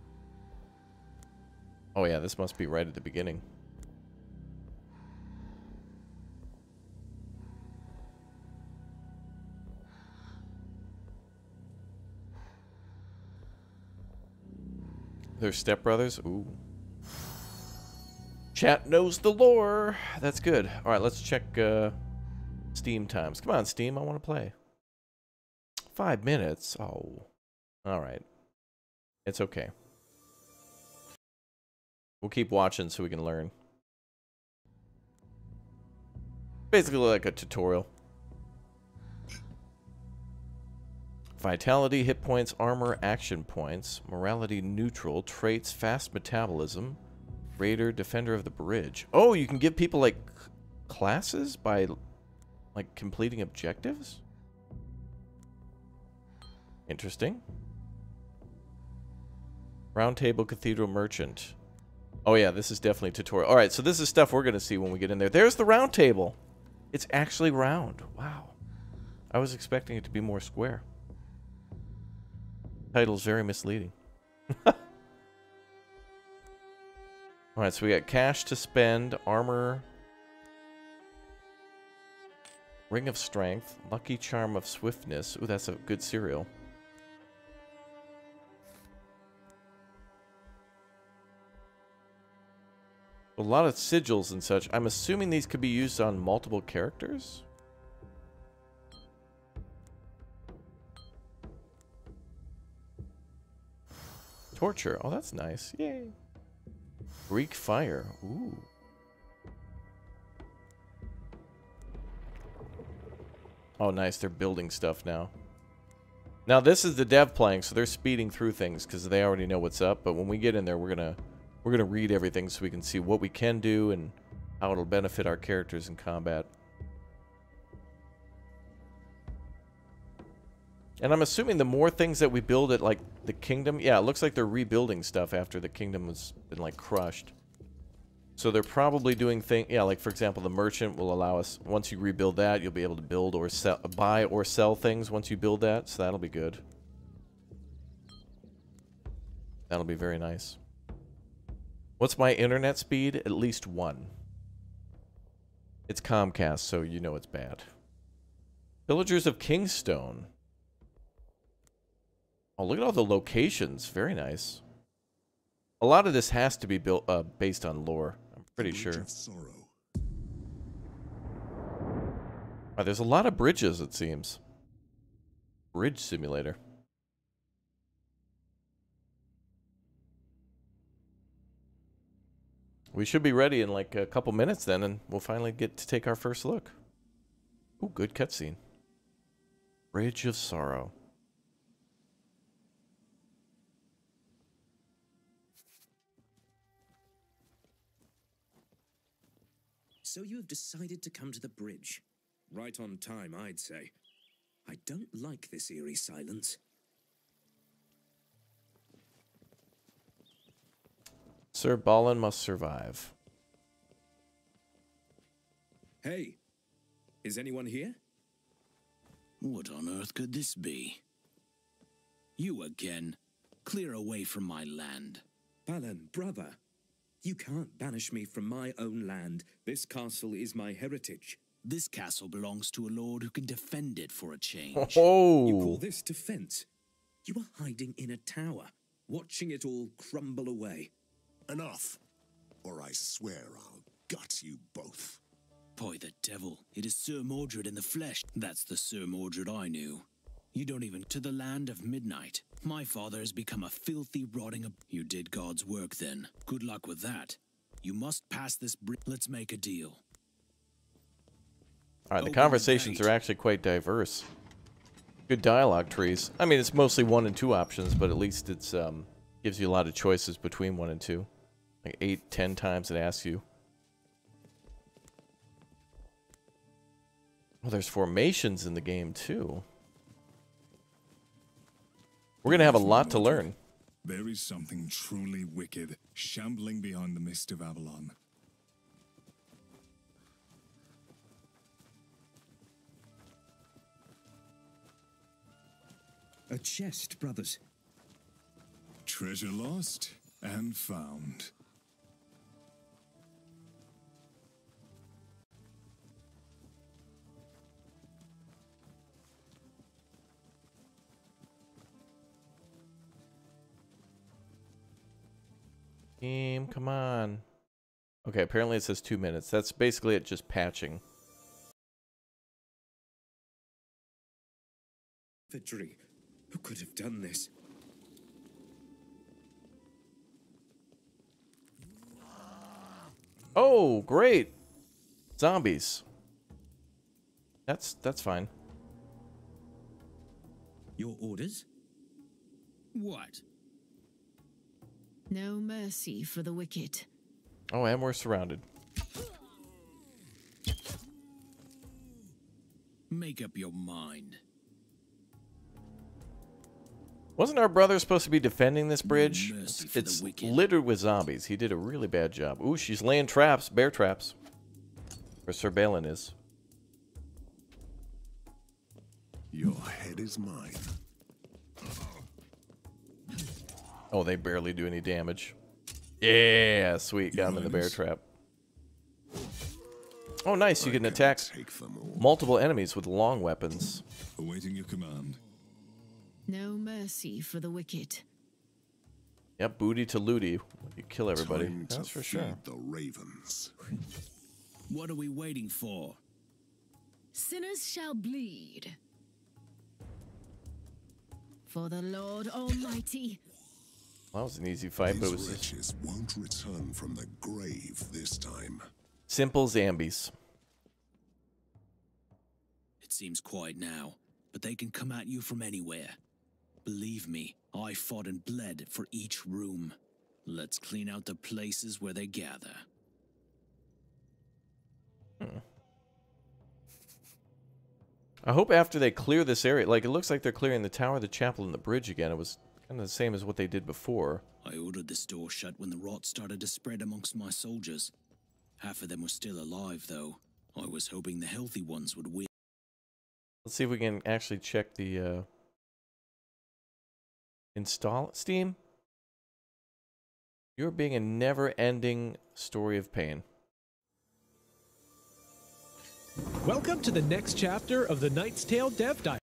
A: Oh yeah, this must be right at the beginning. They're stepbrothers? Ooh. Chat knows the lore. That's good. All right, let's check uh, Steam times. Come on, Steam. I want to play. Five minutes. Oh. All right. It's okay. We'll keep watching so we can learn. Basically like a tutorial. Vitality, hit points, armor, action points, morality neutral, traits, fast metabolism, raider, defender of the bridge. Oh, you can give people like classes by like completing objectives? Interesting. Roundtable Cathedral Merchant. Oh yeah, this is definitely tutorial. All right, so this is stuff we're going to see when we get in there. There's the round table. It's actually round. Wow. I was expecting it to be more square. Title's very misleading. All right, so we got cash to spend, armor, ring of strength, lucky charm of swiftness. Ooh, that's a good cereal. A lot of sigils and such. I'm assuming these could be used on multiple characters? Torture. Oh, that's nice. Yay. Greek fire. Ooh. Oh, nice. They're building stuff now. Now, this is the dev playing, so they're speeding through things because they already know what's up. But when we get in there, we're going to we're to read everything so we can see what we can do and how it'll benefit our characters in combat. And I'm assuming the more things that we build at, like, the kingdom... Yeah, it looks like they're rebuilding stuff after the kingdom has been, like, crushed. So they're probably doing things... Yeah, like, for example, the merchant will allow us... Once you rebuild that, you'll be able to build or sell... Buy or sell things once you build that. So that'll be good. That'll be very nice. What's my internet speed? At least one. It's Comcast, so you know it's bad. Villagers of Kingstone. Oh, look at all the locations. Very nice. A lot of this has to be built uh, based on lore. Pretty sure. Oh, there's a lot of bridges, it seems. Bridge simulator. We should be ready in like a couple minutes then, and we'll finally get to take our first look. Ooh, good cutscene. Bridge of Sorrow.
I: So you have decided to come to the bridge. Right on time, I'd say. I don't like this eerie silence.
A: Sir Balin must survive.
I: Hey, is anyone here?
E: What on earth could this be? You again. Clear away from my land.
I: Balan, brother. You can't banish me from my own land. This castle is my heritage.
E: This castle belongs to a lord who can defend it for a change.
A: Oh.
I: You call this defense? You are hiding in a tower, watching it all crumble away.
F: Enough, or I swear I'll gut you both.
E: By the devil, it is Sir Mordred in the flesh. That's the Sir Mordred I knew. You don't even to the land of midnight. My father has become a filthy, rotting. You did God's work then. Good luck with that. You must pass this bridge. Let's make a deal.
A: All right, the conversations are actually quite diverse. Good dialogue trees. I mean, it's mostly one and two options, but at least it's um gives you a lot of choices between one and two. Like eight, ten times it asks you. Well, there's formations in the game too. We're gonna have a lot to learn.
J: There is something truly wicked shambling beyond the mist of Avalon.
I: A chest, brothers.
J: Treasure lost and found.
A: Game, come on. Okay, apparently it says two minutes. That's basically it, just patching.
I: Victory. Who could have done this?
A: Oh, great. Zombies. That's that's fine.
E: Your orders? What?
H: No mercy for the wicked.
A: Oh, and we're surrounded.
E: Make up your mind.
A: Wasn't our brother supposed to be defending this bridge?
E: mercy
A: It's, it's littered with zombies. He did a really bad job. Ooh, she's laying traps, bear traps. Where Sir Balin is.
F: Your head is mine.
A: Oh, they barely do any damage. Yeah, sweet. Got him in the bear trap. Oh, nice. You
F: I
A: can attack
F: Take them all.
A: multiple enemies with long weapons.
J: Awaiting your command.
H: No mercy for the wicked.
A: Yep, booty to looty. You kill everybody.
F: Time
A: That's for sure.
F: The ravens.
E: What are we waiting for?
H: Sinners shall bleed. For the Lord Almighty.
A: Well, that was an easy fight, but it
F: These
A: was
F: wretches won't return from the grave this time.
A: simple zombies.
E: It seems quiet now, but they can come at you from anywhere. Believe me, I fought and bled for each room. Let's clean out the places where they gather. Hmm.
A: I hope after they clear this area, like it looks like they're clearing the tower, the chapel, and the bridge again. It was kind of the same as what they did before.
E: I ordered this door shut when the rot started to spread amongst my soldiers. Half of them were still alive, though. I was hoping the healthy ones would win.
A: Let's see if we can actually check the uh, install Steam. You're being a never-ending story of pain.
C: Welcome to the next chapter of the Knight's Tale Dev Dive.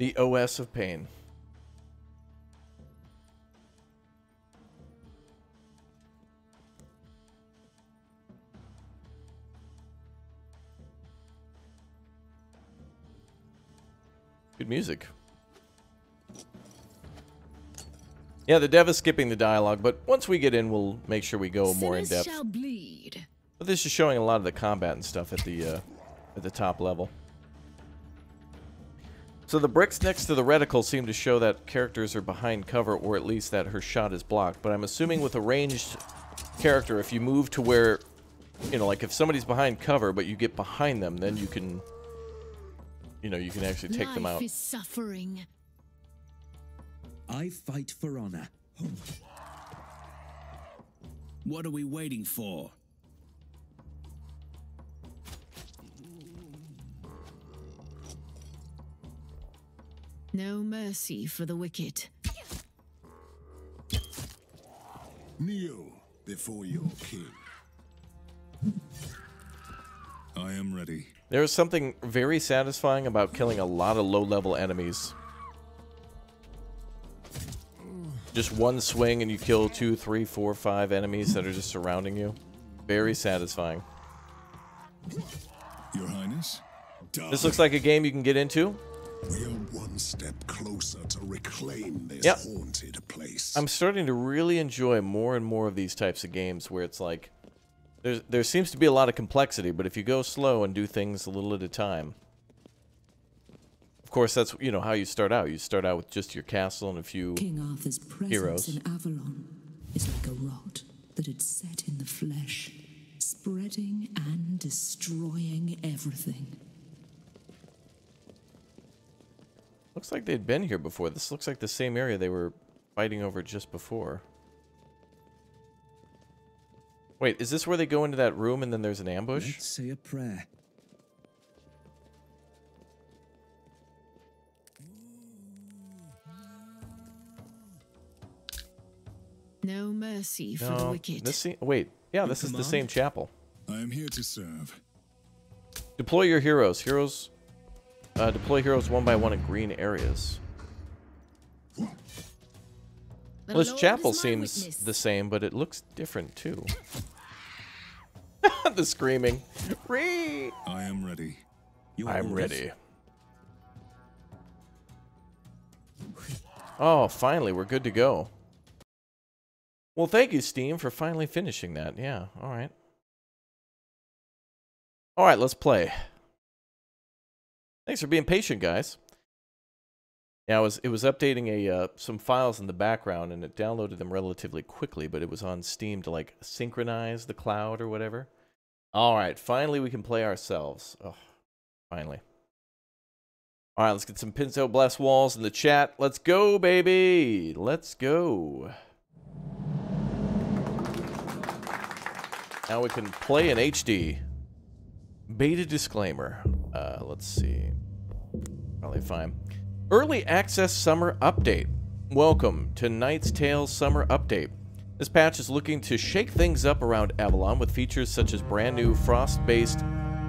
A: The OS of pain. Good music. Yeah, the dev is skipping the dialogue, but once we get in, we'll make sure we go more in depth. But this is showing a lot of the combat and stuff at the uh, at the top level. So the bricks next to the reticle seem to show that characters are behind cover, or at least that her shot is blocked. But I'm assuming with a ranged character, if you move to where, you know, like if somebody's behind cover, but you get behind them, then you can, you know, you can actually take
H: Life
A: them out.
H: is suffering.
I: I fight for honor.
E: What are we waiting for?
H: No mercy for the wicked.
F: Kneel before your king.
J: I am ready.
A: There is something very satisfying about killing a lot of low-level enemies. Just one swing and you kill two, three, four, five enemies that are just surrounding you. Very satisfying.
J: Your Highness?
A: This looks like a game you can get into.
F: We are one step closer to reclaim this
A: Yep.
F: haunted place.
A: I'm starting to really enjoy more and more of these types of games where it's like there's there seems to be a lot of complexity, but if you go slow and do things a little at a time. Of course, that's you know how you start out. You start out with just your castle and a few
D: King Arthur's presence
A: Heroes.
D: in Avalon is like a rot that had set in the flesh, spreading and destroying everything.
A: Looks like they'd been here before. This looks like the same area they were fighting over just before. Wait, is this where they go into that room and then there's an ambush?
I: Let's say a prayer.
H: No mercy for the
A: No,
H: wicked.
A: this se- wait, yeah, this is the same chapel.
J: I am here to serve.
A: Deploy your heroes. Heroes, uh, deploy heroes one by one in green areas.
H: The
A: Well, this chapel seems
H: witness.
A: the same, but it looks different too. the screaming. Ree!
J: I am ready.
I: Your
A: I'm ready. Oh, finally, we're good to go. Well, thank you, Steam, for finally finishing that. Yeah, all right. All right, let's play. Thanks for being patient, guys. Yeah, it was it was updating a uh, some files in the background, and it downloaded them relatively quickly, but it was on Steam to like synchronize the cloud or whatever. All right, finally we can play ourselves. Oh, finally. All right, let's get some Pinto Bless Walls in the chat. Let's go, baby. Let's go. Now we can play in HD. Beta disclaimer. Uh, let's see. Probably fine. Early Access Summer Update. Welcome to Knight's Tale Summer Update. This patch is looking to shake things up around Avalon with features such as brand new Frost-based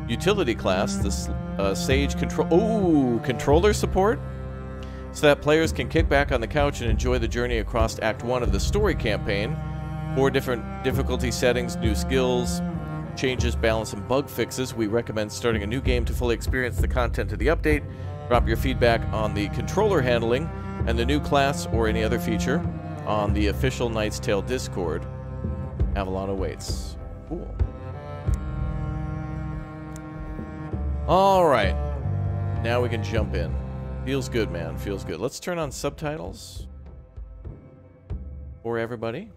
A: utility class, the uh, Sage control. Ooh, controller support, so that players can kick back on the couch and enjoy the journey across Act One of the story campaign. Four different difficulty settings, new skills, changes, balance, and bug fixes. We recommend starting a new game to fully experience the content of the update. Drop your feedback on the controller handling and the new class or any other feature on the official Knight's Tale Discord. Avalon awaits. Cool. All right. Now we can jump in. Feels good, man. Feels good. Let's turn on subtitles for everybody.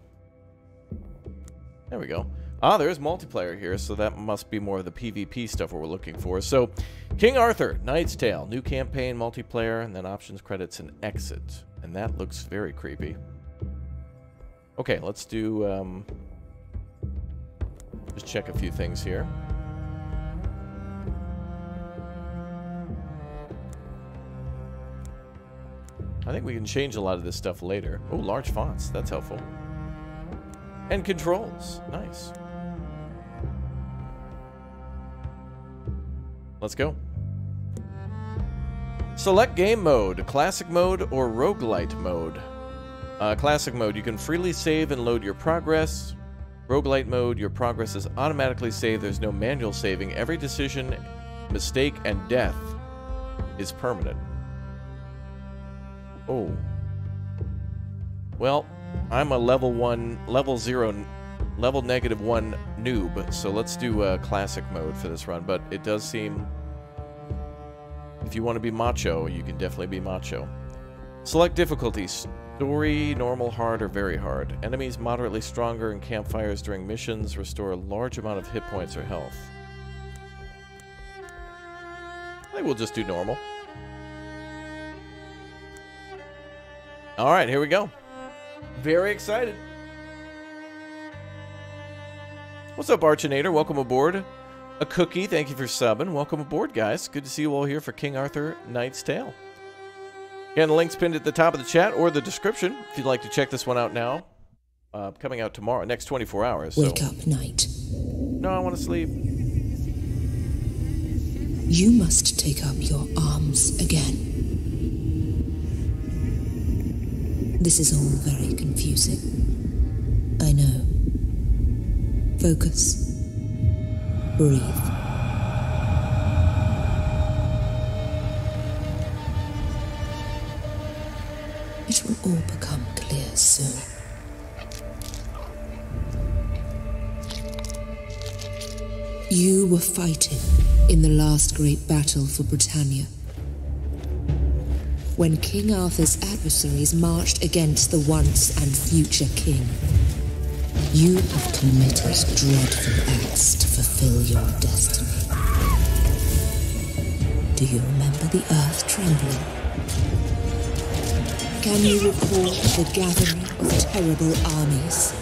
A: There we go. Ah, there's multiplayer here, so that must be more of the PvP stuff we're looking for. So, King Arthur, Knight's Tale, new campaign, multiplayer, and then options, credits, and exit. And that looks very creepy. Okay, let's do, um, just check a few things here. I think we can change a lot of this stuff later. Oh, large fonts. That's helpful. And controls. Nice. Let's go. Select game mode, classic mode, or roguelite mode. Uh, classic mode, you can freely save and load your progress. Roguelite mode, your progress is automatically saved. There's no manual saving. Every decision, mistake, and death is permanent. Oh. Well, I'm a level one, level zero, level negative one noob, so let's do uh, classic mode for this run. But it does seem, if you want to be macho, you can definitely be macho. Select difficulty: story, normal, hard, or very hard. Enemies moderately stronger in campfires during missions restore a large amount of hit points or health. I think we'll just do normal. All right, here we go. Very excited. What's up, Archinator? Welcome aboard. A cookie, thank you for subbing. Welcome aboard, guys. Good to see you all here for King Arthur Knight's Tale. Again, the link's pinned at the top of the chat or the description if you'd like to check this one out now. Uh, coming out tomorrow, next 24 hours.
D: Wake
A: so.
D: up, Knight.
A: No, I want to sleep.
D: You must take up your arms again. This is all very confusing. I know. Focus. Breathe. It will all become clear soon. You were fighting in the last great battle for Britannia when King Arthur's adversaries marched against the once and future king. You have committed dreadful acts to fulfill your destiny. Do you remember the earth trembling? Can you recall the gathering of terrible armies?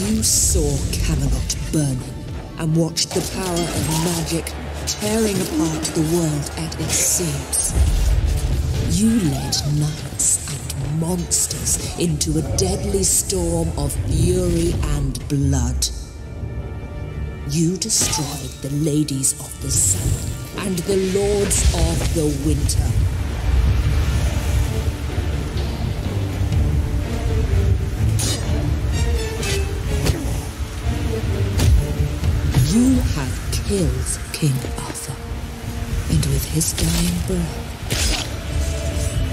D: You saw Camelot burning and watched the power of magic tearing apart the world at its seams. You led knights and monsters into a deadly storm of fury and blood. You destroyed the ladies of the sun and the lords of the winter. You have killed King Arthur, and with his dying breath,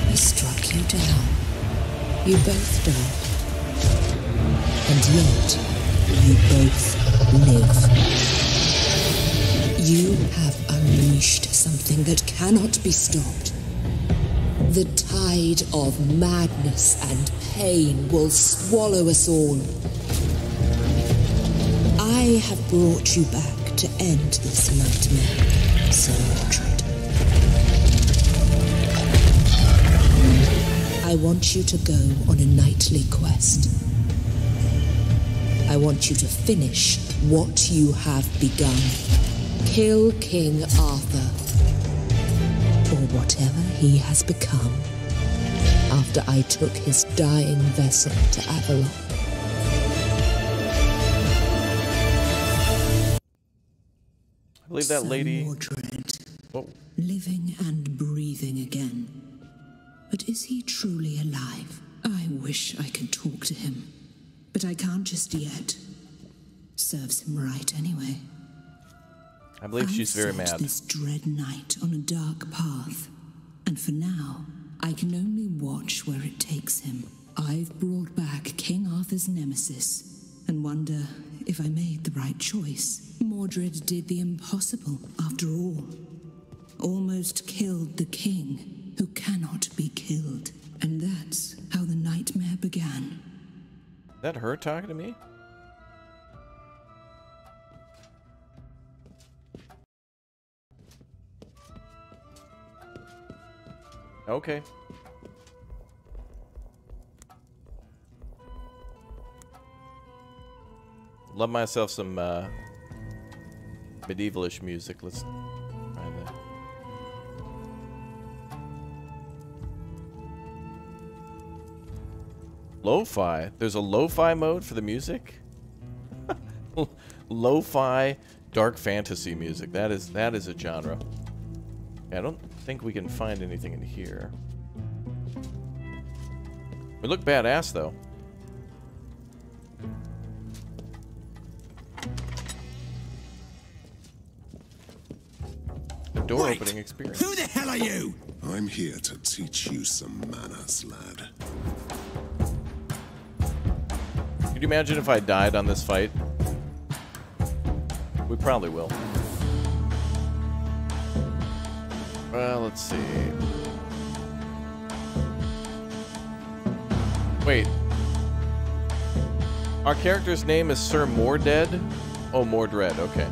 D: he struck you down. You both died. And yet, you both live. You have unleashed something that cannot be stopped. The tide of madness and pain will swallow us all. I have brought you back to end this nightmare, Sir I want you to go on a knightly quest. I want you to finish what you have begun. Kill King Arthur, or whatever he has become, after I took his dying vessel to Avalon.
A: I believe that lady.
D: Mordred,
A: Oh,
D: living and breathing again. But is he truly alive? I wish I could talk to him, but I can't just yet. Serves him right anyway.
A: I believe she's very
D: I've set
A: mad.
D: This dread knight on a dark path, and for now, I can only watch where it takes him. I've brought back King Arthur's nemesis, and wonder if I made the right choice. Mordred did the impossible, after all. Almost killed the king, who cannot be killed. And that's how the nightmare began.
A: Is that her talking to me? Okay. Love myself some uh, medievalish music. Let's Lo-fi. There's a lo-fi mode for the music. lo-fi dark fantasy music. That is that is a genre. I don't think we can find anything in here. We look badass though. A door
F: Wait,
A: opening experience.
F: Who the hell are you? I'm here to teach you some manners, lad.
A: Could you imagine if I died on this fight? We probably will. Well, let's see. Wait. Our character's name is Sir Mordred? Oh, Mordred, okay.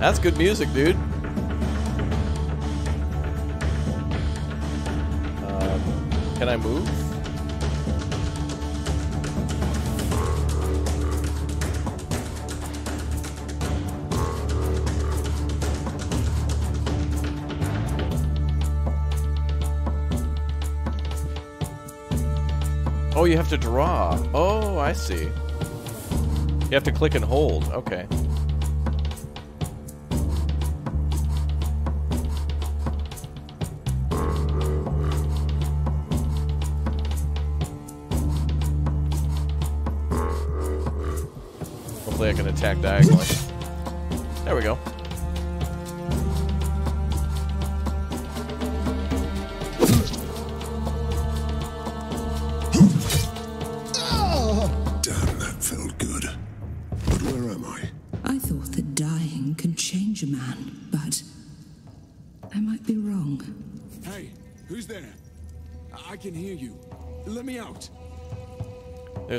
A: That's good music, dude. Can I move? Oh, you have to draw. Oh, I see. You have to click and hold. Okay. I can attack diagonally. There we go.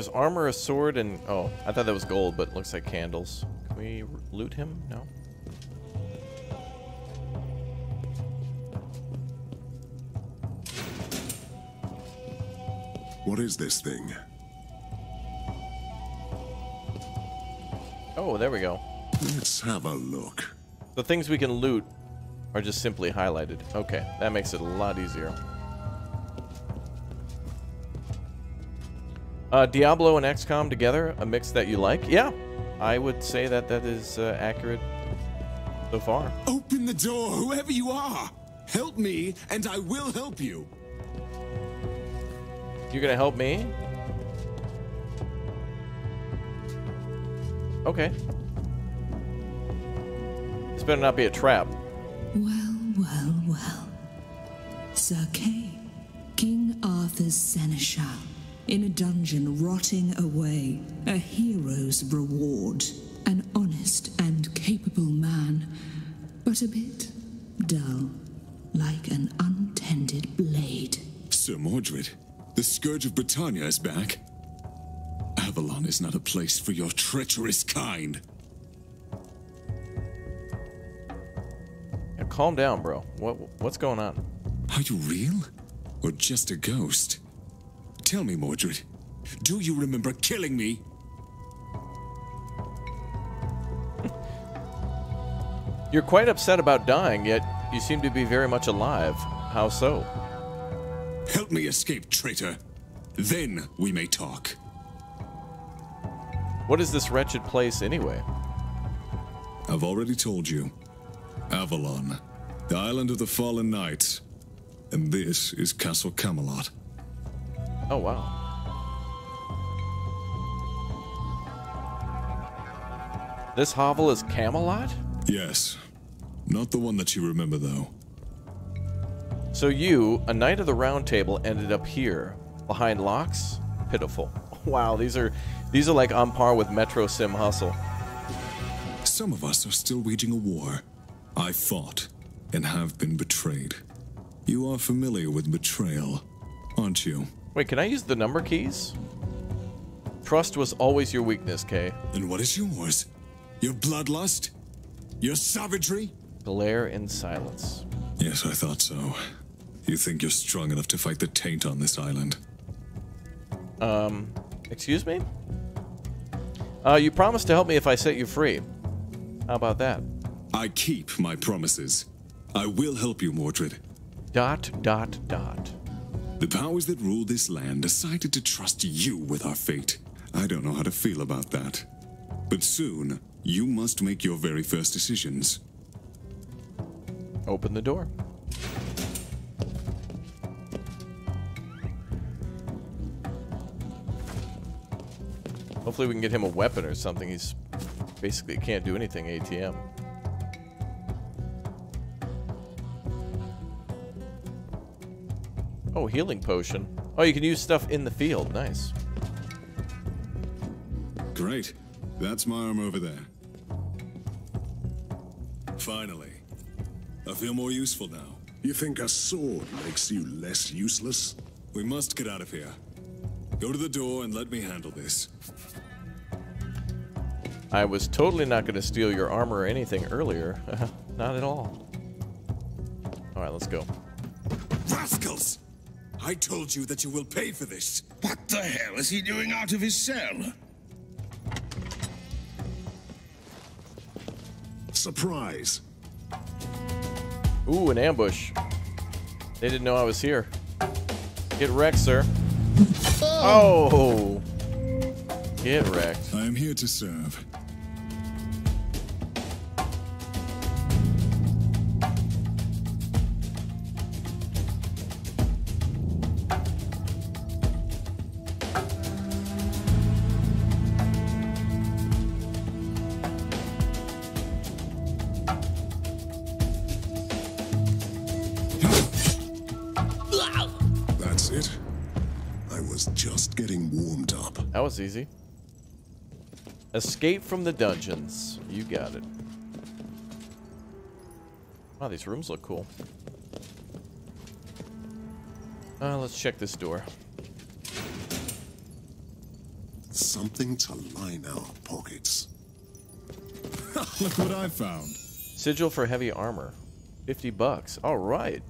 A: There's armor, a sword, and... Oh, I thought that was gold, but it looks like candles. Can we loot him? No?
F: What is this thing?
A: Oh, there we go.
F: Let's have a look.
A: The things we can loot are just simply highlighted. Okay, that makes it a lot easier. Uh, Diablo and XCOM together, a mix that you like? Yeah, I would say that that is uh, accurate so far.
J: Open the door, whoever you are. Help me, and I will help you.
A: You're gonna help me? Okay. This better not be a trap.
D: Well, well, well. Sir Kay, King Arthur's seneschal, in a dungeon rotting away, a hero's reward. An honest and capable man, but a bit dull, like an untended blade.
J: Sir Mordred, the Scourge of Britannia is back. Avalon is not a place for your treacherous kind.
A: Yeah, calm down, bro. What what's going on?
J: Are you real? Or just a ghost? Tell me, Mordred. Do you remember killing me?
A: You're quite upset about dying, yet you seem to be very much alive. How so?
J: Help me escape, traitor. Then we may talk.
A: What is this wretched place anyway?
J: I've already told you. Avalon, the island of the fallen knights. And this is Castle Camelot.
A: Oh, wow. This hovel is Camelot?
J: Yes. Not the one that you remember, though.
A: So you, a knight of the round table, ended up here, behind locks? Pitiful. Wow, these are these are like on par with Metro Sim Hustle.
J: Some of us are still waging a war. I fought and have been betrayed. You are familiar with betrayal, aren't you?
A: Wait, can I use the number keys? Trust was always your weakness, Kay.
J: And what is yours? Your bloodlust? Your savagery?
A: Glare in silence.
J: Yes, I thought so. You think you're strong enough to fight the taint on this island?
A: Um, excuse me? Uh, you promised to help me if I set you free. How about that?
J: I keep my promises. I will help you, Mordred.
A: Dot, dot, dot.
J: The powers that rule this land decided to trust you with our fate. I don't know how to feel about that. But soon, you must make your very first decisions.
A: Open the door. Hopefully we can get him a weapon or something. He's basically can't do anything ATM. Oh, healing potion. Oh, you can use stuff in the field. Nice.
J: Great. That's my arm over there. Finally. I feel more useful now.
F: You think a sword makes you less useless?
J: We must get out of here. Go to the door and let me handle this.
A: I was totally not going to steal your armor or anything earlier. not at all. Alright, let's go.
J: Rascals! I told you that you will pay for this.
K: What the hell is he doing out of his cell?
F: Surprise!
A: Ooh, an ambush. They didn't know I was here. Get wrecked, sir. Oh! oh. Get wrecked.
J: I am here to serve.
A: Escape from the dungeons. You got it. Wow, these rooms look cool. Uh, let's check this door.
F: Something to line our pockets.
J: Look what I found.
A: Sigil for heavy armor. 50 bucks. All right.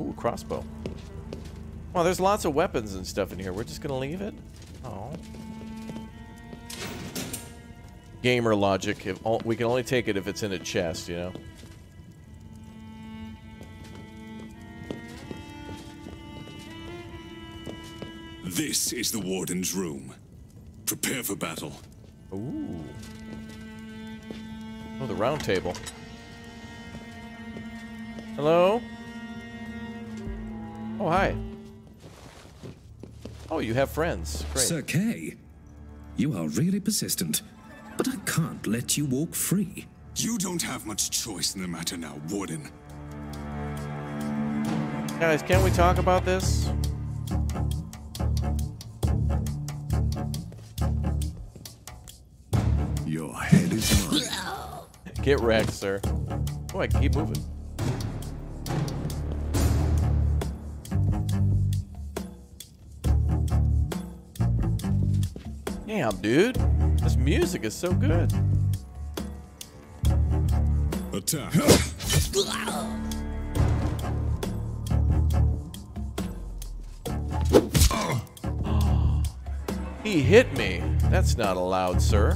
A: Ooh, crossbow. Well, there's lots of weapons and stuff in here. We're just going to leave it? Gamer logic. If all, we can only take it if it's in a chest, you know?
J: This is the Warden's room. Prepare for battle.
A: Ooh. Oh, the round table. Hello? Oh, hi. Oh, you have friends. Great.
E: Sir Kay, you are really persistent, but I can't let you walk free.
J: You don't have much choice in the matter now, Warden.
A: Guys, can we talk about this?
F: Your head is mine.
A: Get wrecked, sir. Oh, I keep moving. Damn, dude. This music is so good.
J: Attack.
A: He hit me. That's not allowed, sir.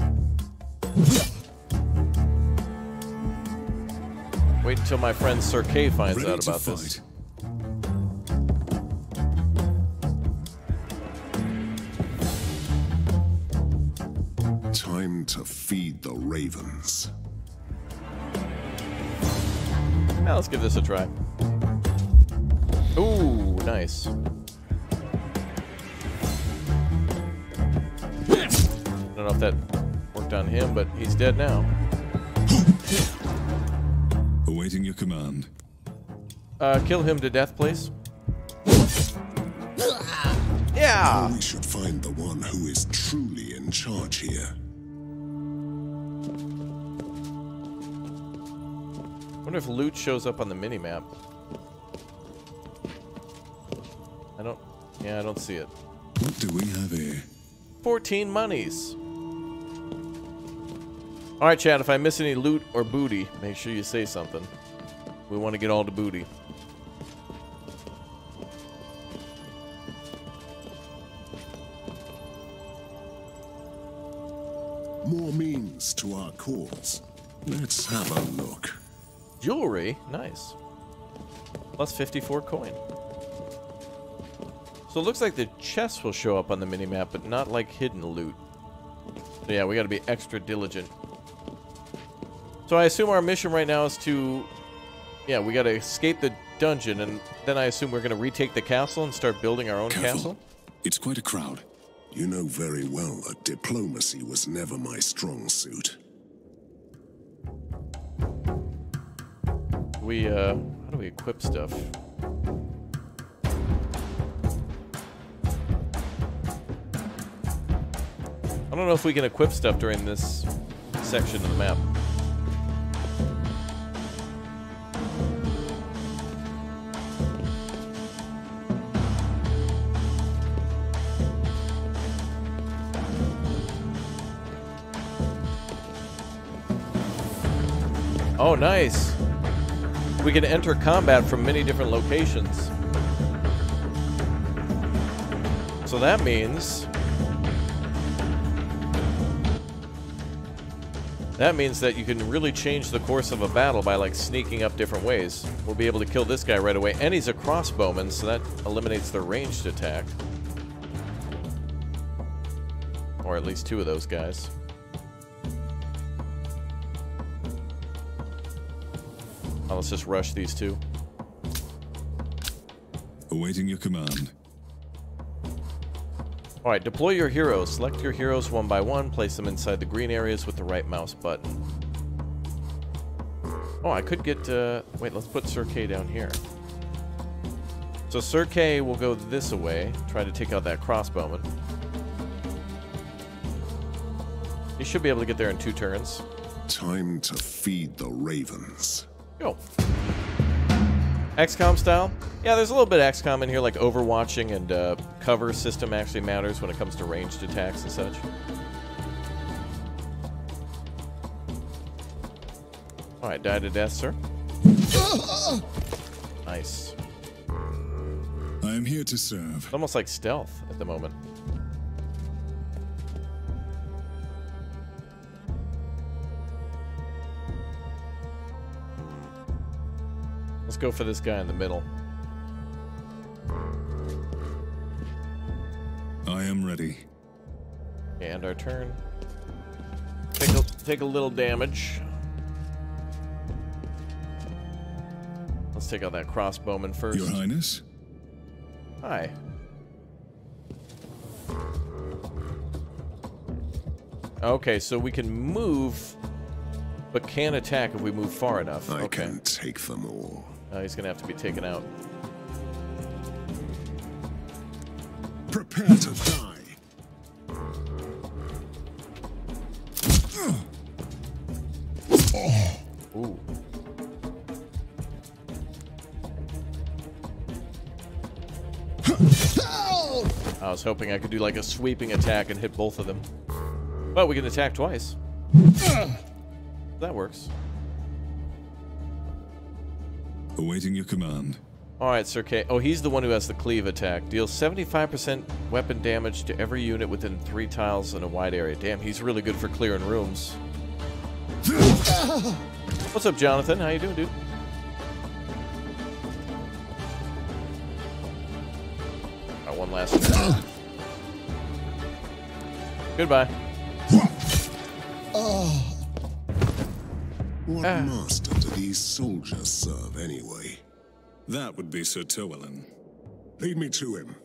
A: Wait until my friend Sir Kay finds
J: Ready
A: out about this.
F: To feed the ravens.
A: Now let's give this a try. Ooh, nice. I Don't know if that worked on him, but he's dead now.
J: Awaiting your command.
A: Uh, kill him to death, please. Yeah!
F: Now we should find the one who is truly in charge here.
A: Wonder if loot shows up on the minimap. I don't... Yeah, I don't see it.
J: What do we have here?
A: 14 monies. Alright, Chad, if I miss any loot or booty, make sure you say something. We want to get all the booty.
F: More means to our cause. Let's have a look.
A: Jewelry, nice. Plus 54 coin. So it looks like the chests will show up on the minimap, but not like hidden loot. So yeah, we gotta be extra diligent. So I assume our mission right now is to... Yeah, we gotta escape the dungeon, and then I assume we're gonna retake the castle and start building our own
J: Careful.
A: castle?
J: It's quite a crowd.
F: You know very well that diplomacy was never my strong suit.
A: We, uh... How do we equip stuff? I don't know if we can equip stuff during this section of the map. Oh, nice. We can enter combat from many different locations. So that means... That means that you can really change the course of a battle by, like, sneaking up different ways. We'll be able to kill this guy right away. And he's a crossbowman, so that eliminates the ranged attack. Or at least two of those guys. Let's just rush these two.
J: Awaiting your command.
A: Alright, deploy your heroes. Select your heroes one by one, place them inside the green areas with the right mouse button. Oh, I could get, uh... Wait, let's put Sir Kay down here. So Sir Kay will go this way, try to take out that crossbowman. He should be able to get there in two turns.
F: Time to feed the ravens.
A: Go. XCOM style? Yeah, there's a little bit of XCOM in here, like overwatching and uh, cover system actually matters when it comes to ranged attacks and such. Alright, die to death, sir. Nice.
J: I am here to serve.
A: It's almost like stealth at the moment. Go for this guy in the middle.
J: I am ready.
A: And our turn. Take a, take a little damage. Let's take out that crossbowman first.
J: Your Highness?
A: Hi. Okay, so we can move but can't attack if we move far enough.
F: I
A: okay.
F: can take them all.
A: Uh, he's going to have to be taken out.
F: Prepare to die.
A: Ooh. I was hoping I could do like a sweeping attack and hit both of them. But we can attack twice. That works.
J: Awaiting your command.
A: Alright, Sir Kay. Oh, he's the one who has the cleave attack. Deals 75% weapon damage to every unit within three tiles in a wide area. Damn, he's really good for clearing rooms. What's up, Jonathan? How you doing, dude? Got one last attack. Goodbye.
F: Ah, what ah. master do these soldiers serve anyway?
J: That would be Sir Tywelin.
F: Lead me to him.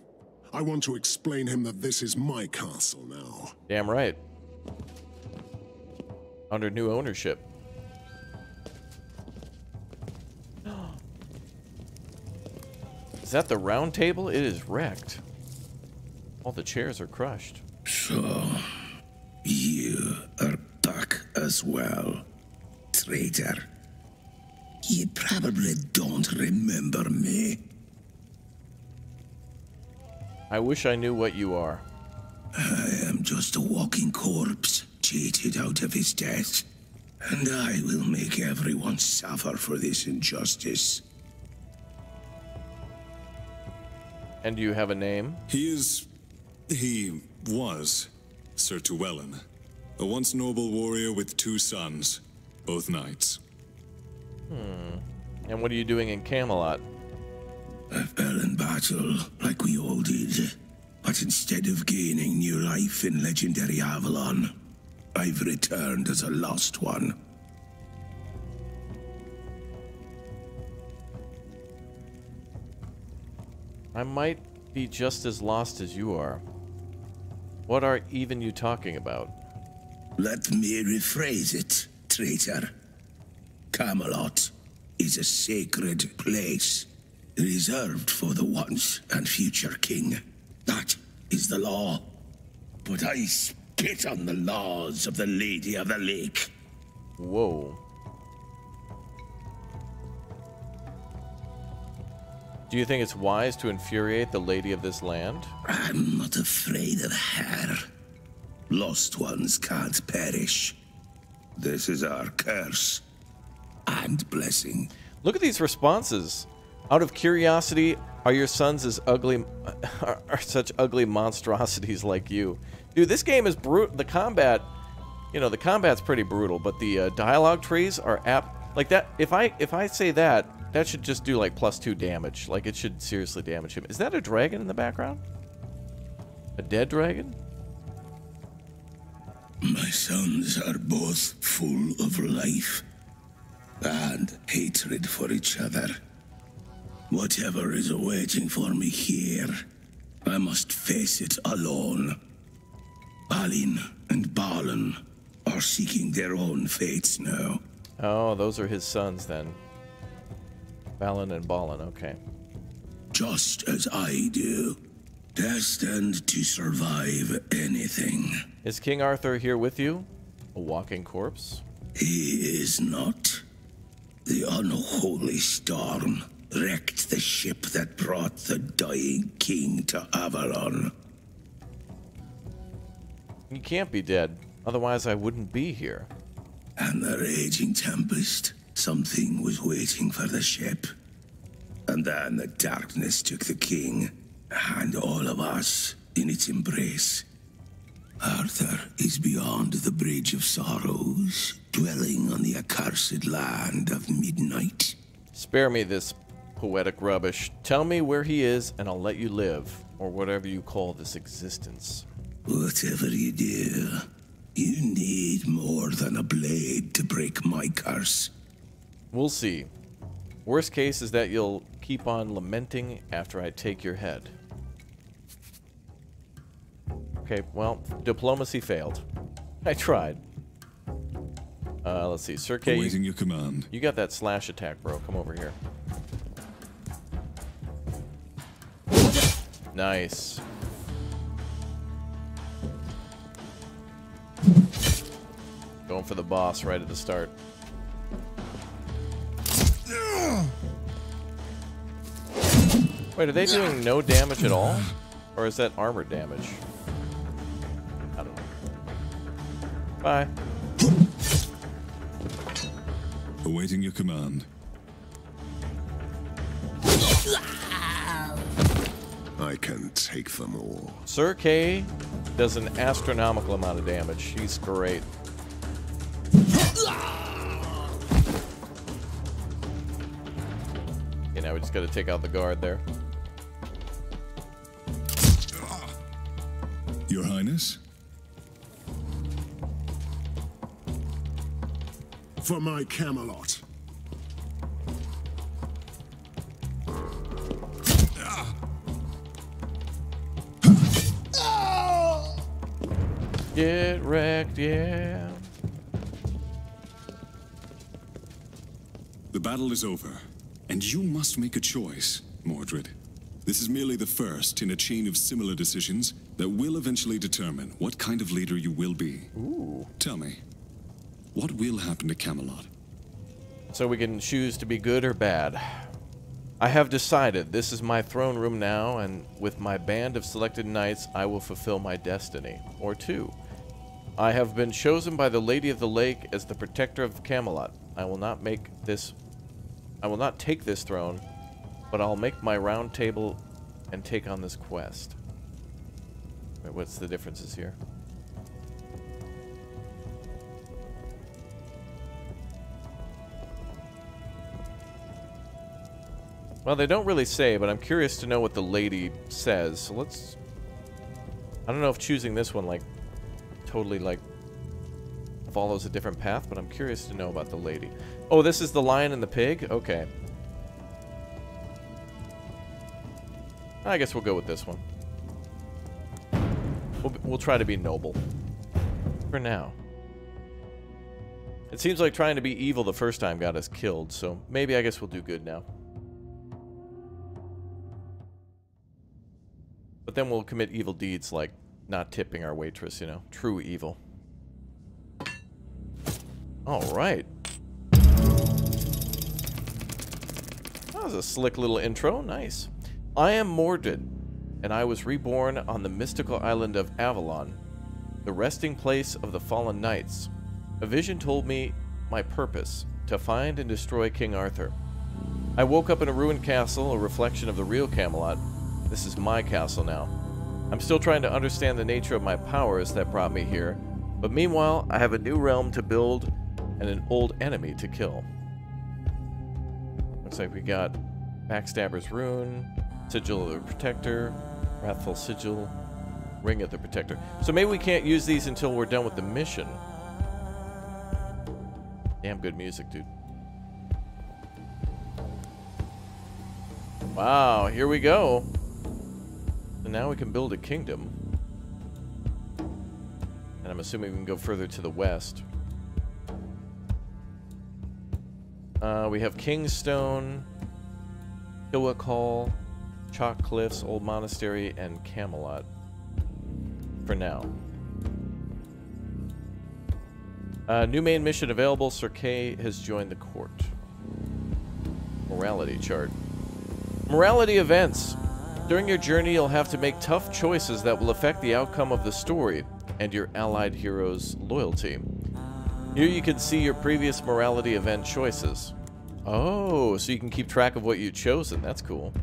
F: I want to explain him that this is my castle now.
A: Damn right. Under new ownership. Is that the round table? It is wrecked. All the chairs are crushed.
K: So, you are back as well, traitor. You probably don't remember me.
A: I wish I knew what you are.
K: I am just a walking corpse, cheated out of his death. And I will make everyone suffer for this injustice.
A: And do you have a name?
J: He is. He was Sir Tywelin, a once noble warrior with two sons, both knights.
A: Hmm. And what are you doing in Camelot?
K: I fell in battle, like we all did. But instead of gaining new life in legendary Avalon, I've returned as a lost one.
A: I might be just as lost as you are. What are even you talking about?
K: Let me rephrase it, traitor. Camelot is a sacred place, reserved for the once and future king. That is the law. But I spit on the laws of the Lady of the Lake.
A: Whoa. Do you think it's wise to infuriate the lady of this land?
K: I'm not afraid of her. Lost ones can't perish. This is our curse and blessing.
A: Look at these responses. Out of curiosity, are your sons as ugly, are, are such ugly monstrosities like you? Dude, this game is brutal. The combat, you know, the combat's pretty brutal, but the uh, dialogue trees are apt. Like that, if I if I say that, that should just do like plus two damage. Like it should seriously damage him. Is that a dragon in the background? A dead dragon?
K: My sons are both full of life and hatred for each other. Whatever is awaiting for me here, I must face it alone. Balin and Balan are seeking their own fates now.
A: Oh, those are his sons then. Balin and Balan, okay.
K: Just as I do. Destined to survive anything.
A: Is King Arthur here with you? A walking corpse?
K: He is not. The unholy storm wrecked the ship that brought the dying king to Avalon.
A: He can't be dead, otherwise I wouldn't be here.
K: And the raging tempest, something was waiting for the ship. And then the darkness took the king, and all of us in its embrace. Arthur is beyond the Bridge of Sorrows, dwelling on the accursed land of midnight.
A: Spare me this poetic rubbish. Tell me where he is, and I'll let you live, or whatever you call this existence.
K: Whatever you do, you need more than a blade to break my curse.
A: We'll see. Worst case is that you'll keep on lamenting after I take your head. Okay, well, diplomacy failed. I tried. Uh, let's see. Sir
J: Awaiting your command.
A: you got that slash attack, bro. Come over here. Nice. Going for the boss right at the start. Wait, are they doing no damage at all? Or is that armor damage? I don't know. Bye.
J: Awaiting your command.
F: I can take them all.
A: Sir Kay does an astronomical amount of damage. He's great. Okay, now we just gotta take out the guard there.
J: Your Highness?
F: For my Camelot.
A: Get wrecked, yeah.
J: The battle is over, and you must make a choice, Mordred. This is merely the first in a chain of similar decisions that will eventually determine what kind of leader you will be.
A: Ooh.
J: Tell me, what will happen to Camelot?
A: So we can choose to be good or bad. I have decided this is my throne room now, and with my band of selected knights, I will fulfill my destiny. Or two. I have been chosen by the Lady of the Lake as the protector of Camelot. I will not make this... I will not take this throne, but I'll make my round table and take on this quest. Wait, what's the differences here? Well, they don't really say, but I'm curious to know what the lady says. So let's... I don't know if choosing this one, like, totally, like, follows a different path, but I'm curious to know about the lady. Oh, this is the lion and the pig? Okay. I guess we'll go with this one. We'll, we'll try to be noble. For now. It seems like trying to be evil the first time got us killed, so maybe I guess we'll do good now. But then we'll commit evil deeds like not tipping our waitress, you know. True evil. Alright. That was a slick little intro. Nice. I am Mordred, and I was reborn on the mystical island of Avalon, the resting place of the fallen knights. A vision told me my purpose, to find and destroy King Arthur. I woke up in a ruined castle, a reflection of the real Camelot. This is my castle now. I'm still trying to understand the nature of my powers that brought me here, but meanwhile, I have a new realm to build and an old enemy to kill. Looks like we got Backstabber's Rune, Sigil of the Protector, Wrathful Sigil, Ring of the Protector. So maybe we can't use these until we're done with the mission. Damn good music, dude. Wow, here we go. So now we can build a kingdom. And I'm assuming we can go further to the west. Uh, we have Kingstone, Kilwick Hall, Chalk Cliffs, Old Monastery, and Camelot. For now. Uh, new main mission available. Sir Kay has joined the court. Morality chart. Morality events. During your journey, you'll have to make tough choices that will affect the outcome of the story and your allied hero's loyalty. Here you can see your previous morality event choices. Oh, so you can keep track of what you've chosen. That's cool.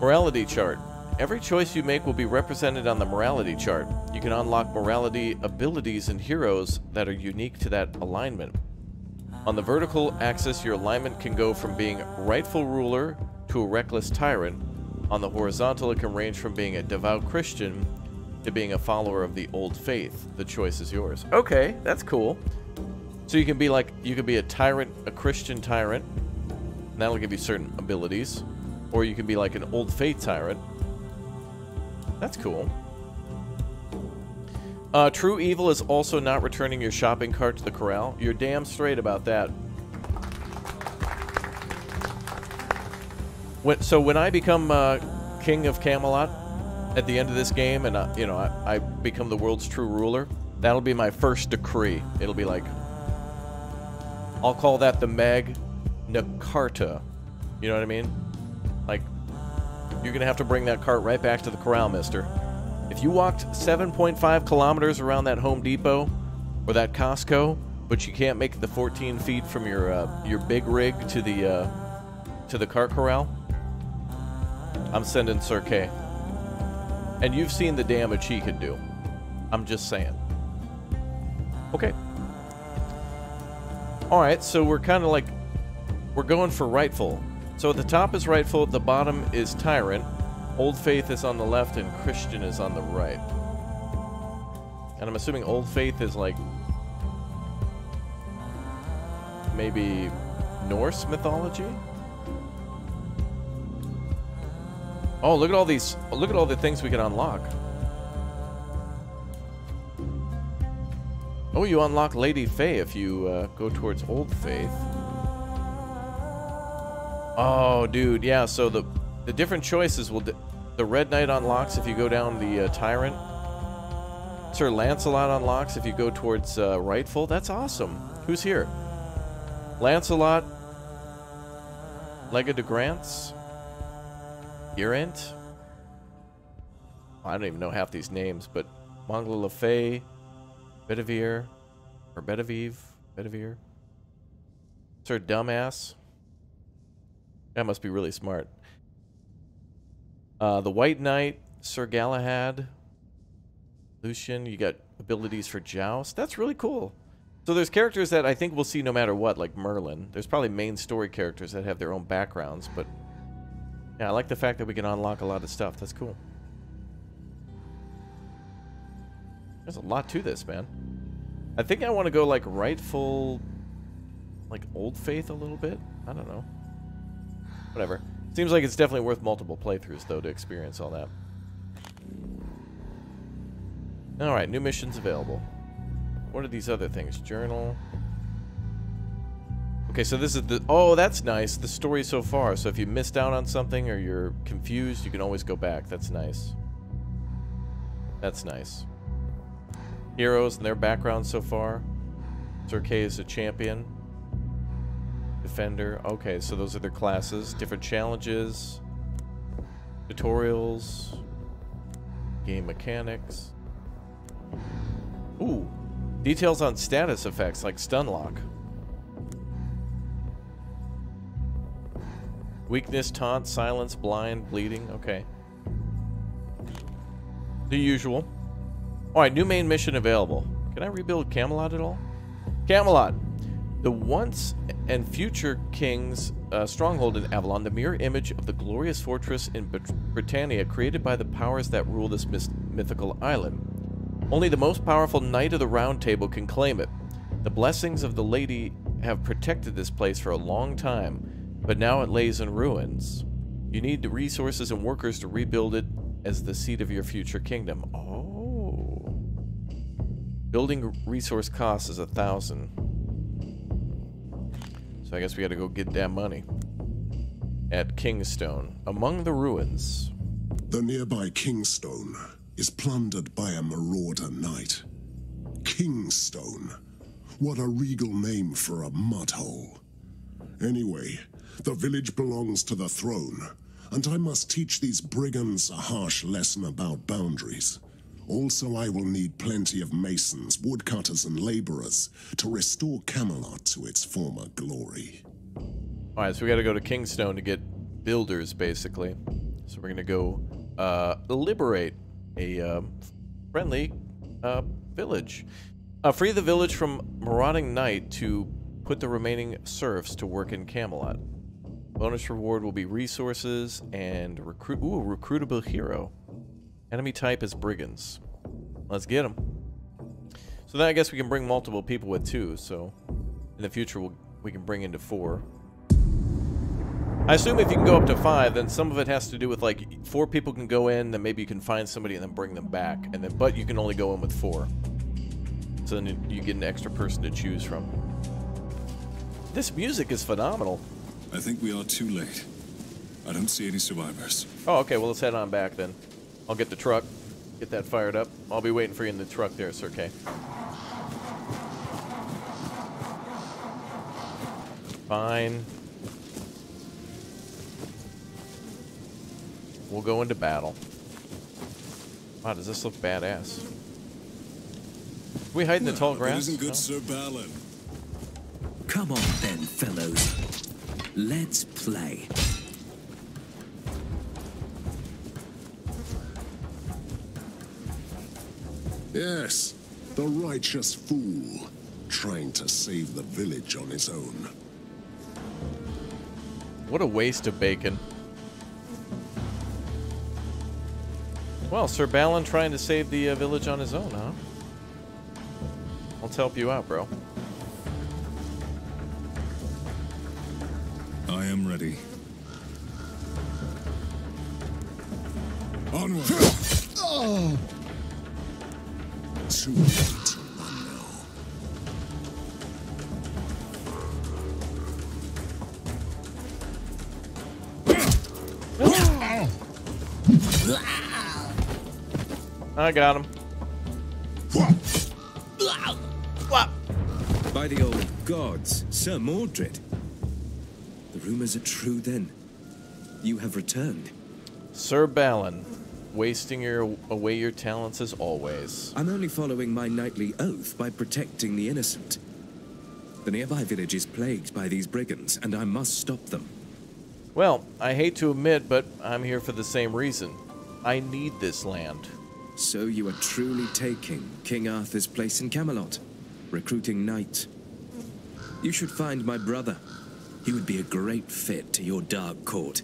A: Morality chart. Every choice you make will be represented on the morality chart. You can unlock morality abilities and heroes that are unique to that alignment. On the vertical axis, your alignment can go from being rightful ruler to a reckless tyrant. On the horizontal, it can range from being a devout Christian to being a follower of the old faith. The choice is yours. Okay, that's cool. So you can be like, you can be a tyrant, a Christian tyrant. and That'll give you certain abilities. Or you can be like an old faith tyrant. That's cool. Uh, true evil is also not returning your shopping cart to the corral. You're damn straight about that. When, so when I become uh, king of Camelot at the end of this game, and uh, you know I, I become the world's true ruler, that'll be my first decree. It'll be like I'll call that the Magna Carta. You know what I mean? Like you're gonna have to bring that cart right back to the corral, Mister. If you walked 7.5 kilometers around that Home Depot or that Costco, but you can't make the 14 feet from your uh, your big rig to the uh, to the cart corral, I'm sending Sir Kay. And you've seen the damage he can do. I'm just saying. Okay. Alright, so we're kind of like... We're going for Rightful. So at the top is Rightful, at the bottom is Tyrant. Old Faith is on the left, and Christian is on the right. And I'm assuming Old Faith is like... Maybe Norse mythology? Oh, look at all these, look at all the things we can unlock. Oh, you unlock Lady Faye if you uh, go towards Old Faith. Oh, dude, yeah, so the the different choices will... The Red Knight unlocks if you go down the uh, Tyrant. Sir Lancelot unlocks if you go towards uh, Rightful. That's awesome. Who's here? Lancelot. Leodegrance. Urant? I don't even know half these names, but Mongla Lefay, Bedivere, or Bedivive, Bedivere. Sir Dumbass. That must be really smart. Uh, the White Knight, Sir Galahad, Lucian. You got abilities for Joust. That's really cool. So there's characters that I think we'll see no matter what, like Merlin. There's probably main story characters that have their own backgrounds, but yeah, I like the fact that we can unlock a lot of stuff. That's cool. There's a lot to this, man. I think I want to go like rightful, like old faith a little bit. I don't know. Whatever. Seems like it's definitely worth multiple playthroughs, though, to experience all that. Alright, new missions available. What are these other things? Journal. Okay, so this is the... Oh, that's nice. The story so far. So if you missed out on something or you're confused, you can always go back. That's nice. That's nice. Heroes and their background so far. Sir Kay is a champion. Defender. Okay, so those are their classes. Different challenges. Tutorials. Game mechanics. Ooh. Details on status effects like Stunlock. Weakness, taunt, silence, blind, bleeding. Okay. The usual. Alright, new main mission available. Can I rebuild Camelot at all? Camelot. The once and future king's uh, stronghold in Avalon, the mirror image of the glorious fortress in Britannia created by the powers that rule this mythical island. Only the most powerful knight of the round table can claim it. The blessings of the lady have protected this place for a long time, but now it lays in ruins. You need the resources and workers to rebuild it as the seat of your future kingdom. Oh. Building resource cost is a thousand. So I guess we gotta go get that money. At Kingstone, among the ruins.
F: The nearby Kingstone is plundered by a marauder knight. Kingstone. What a regal name for a mudhole. Anyway, the village belongs to the throne, and I must teach these brigands a harsh lesson about boundaries. Also, I will need plenty of masons, woodcutters, and laborers to restore Camelot to its former glory.
A: Alright, so we gotta go to Kingstone to get builders, basically. So we're gonna go uh, liberate a uh, friendly uh, village. Uh, free the village from marauding knight to put the remaining serfs to work in Camelot. Bonus reward will be resources and recruit. Ooh, recruitable hero. Enemy type is brigands. Let's get them. So then I guess we can bring multiple people with too. So in the future we'll, we can bring into four. I assume if you can go up to five, then some of it has to do with like four people can go in, then maybe you can find somebody and then bring them back, and then but you can only go in with four. So then you- you get an extra person to choose from. This music is phenomenal.
J: I think we are too late. I don't see any survivors.
A: Oh, okay. Well, let's head on back then. I'll get the truck, get that fired up. I'll be waiting for you in the truck there, Sir Kay. Fine. We'll go into battle. Wow, does this look badass? Can we hide in the tall grass?
J: isn't good,
A: No?
J: Sir Balan.
E: Come on then, fellows. Let's play.
F: Yes, the righteous fool, trying to save the village on his own.
A: What a waste of bacon. Well, Sir Balan trying to save the uh, village on his own, huh? Let's help you out, bro.
J: I am ready. Onward!
F: Oh. Too late to run now.
A: I got him.
I: By the old gods, Sir Mordred. Rumors are true then. You have returned.
A: Sir Balan, wasting your away your talents as always.
I: I'm only following my knightly oath by protecting the innocent. The nearby village is plagued by these brigands, and I must stop them.
A: Well, I hate to admit, but I'm here for the same reason. I need this land.
I: So you are truly taking King Arthur's place in Camelot, recruiting knights. You should find my brother. He would be a great fit to your dark court.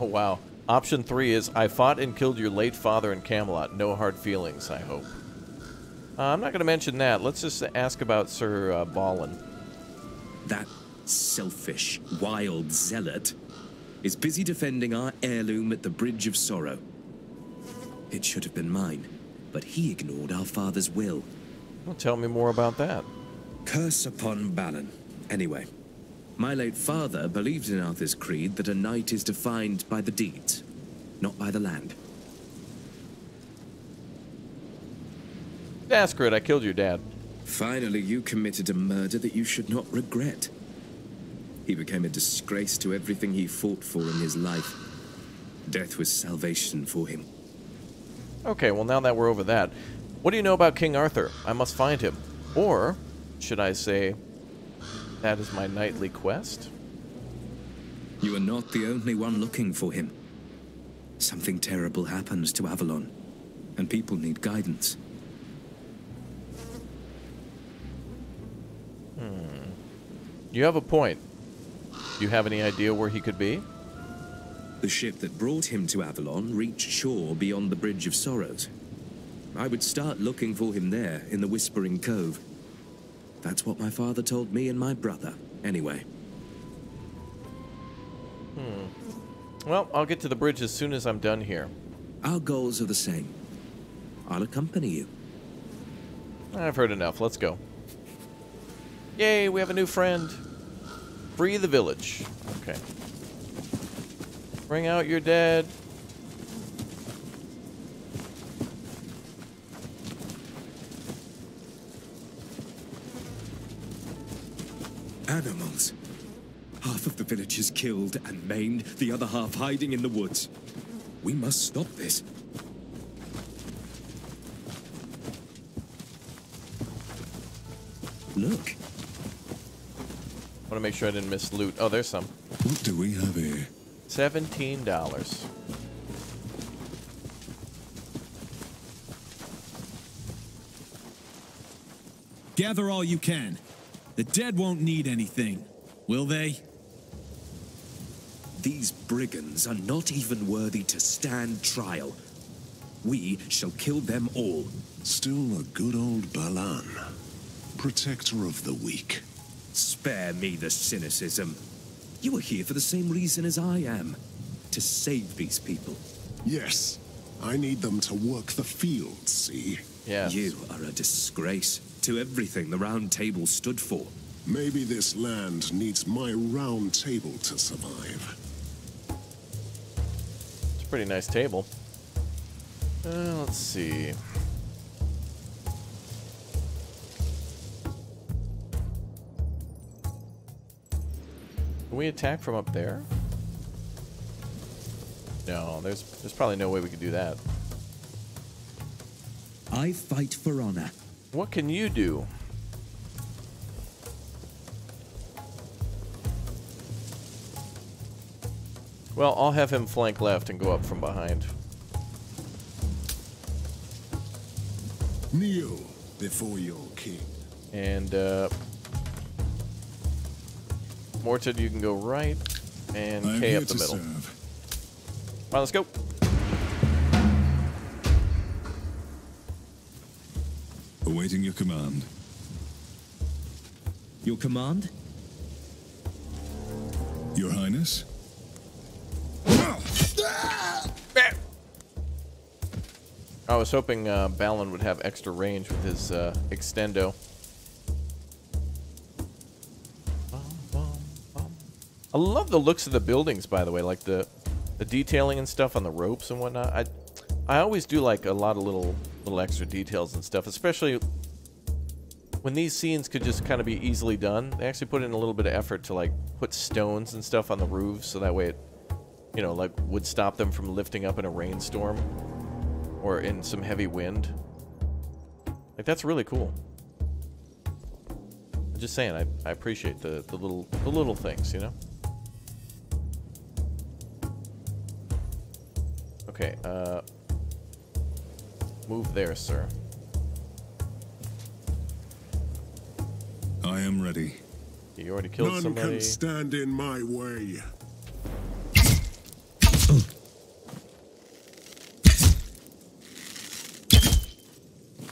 A: Oh wow. Option three is I fought and killed your late father in Camelot. No hard feelings, I hope. Uh, I'm not going to mention that. Let's just ask about Sir uh, Balin.
I: That selfish, wild zealot is busy defending our heirloom at the Bridge of Sorrow. It should have been mine, but he ignored our father's will.
A: Well, tell me more about that.
I: Curse upon Balin. Anyway, my late father believed in Arthur's creed that a knight is defined by the deeds, not by the land.
A: Ask it. I killed your dad.
I: Finally, you committed a murder that you should not regret. He became a disgrace to everything he fought for in his life. Death was salvation for him.
A: Okay, well, now that we're over that, what do you know about King Arthur? I must find him. Or, should I say, that is my knightly quest?
I: You are not the only one looking for him. Something terrible happens to Avalon, and people need guidance.
A: Hmm. You have a point. Do you have any idea where he could be?
I: The ship that brought him to Avalon reached shore beyond the Bridge of Sorrows. I would start looking for him there, in the Whispering Cove. That's what my father told me and my brother, anyway.
A: Hmm. Well, I'll get to the bridge as soon as I'm done here.
I: Our goals are the same. I'll accompany you.
A: I've heard enough. Let's go. Yay, we have a new friend. Free the village. Okay. Bring out your dead.
I: Animals. Half of the village is killed and maimed, the other half hiding in the woods. We must stop this. Look.
A: I Want to make sure I didn't miss loot. Oh, there's some.
J: What do we have here?
A: Seventeen dollars.
E: Gather all you can. The dead won't need anything, will they?
I: These brigands are not even worthy to stand trial. We shall kill them all.
F: Still a good old Balan. Protector of the weak.
I: Spare me the cynicism. You are here for the same reason as I am. To save these people.
F: Yes. I need them to work the fields, see?
A: Yes.
I: You are a disgrace to everything the Round Table stood for.
F: Maybe this land needs my round table to survive.
A: It's a pretty nice table. Uh, let's see. Can we attack from up there? No, there's there's probably no way we could do that.
I: I fight for honor.
A: What can you do? Well, I'll have him flank left and go up from behind.
F: Kneel before your king.
A: And, uh... Morton, you can go right, and
J: Kay
A: up the middle.
J: serve.
A: Come on, let's go.
J: Awaiting your command.
I: Your command?
J: Your Highness?
A: I was hoping uh, Balin would have extra range with his uh, extendo. I love the looks of the buildings, by the way, like the the detailing and stuff on the ropes and whatnot. I I always do like a lot of little little extra details and stuff, especially when these scenes could just kind of be easily done. They actually put in a little bit of effort to like put stones and stuff on the roofs, so that way it, you know, like would stop them from lifting up in a rainstorm or in some heavy wind. Like that's really cool. I'm just saying, I, I appreciate the, the little the little things, you know. Okay, uh, move there, sir.
J: I am ready.
A: You already killed
F: None
A: somebody.
F: can stand in my way.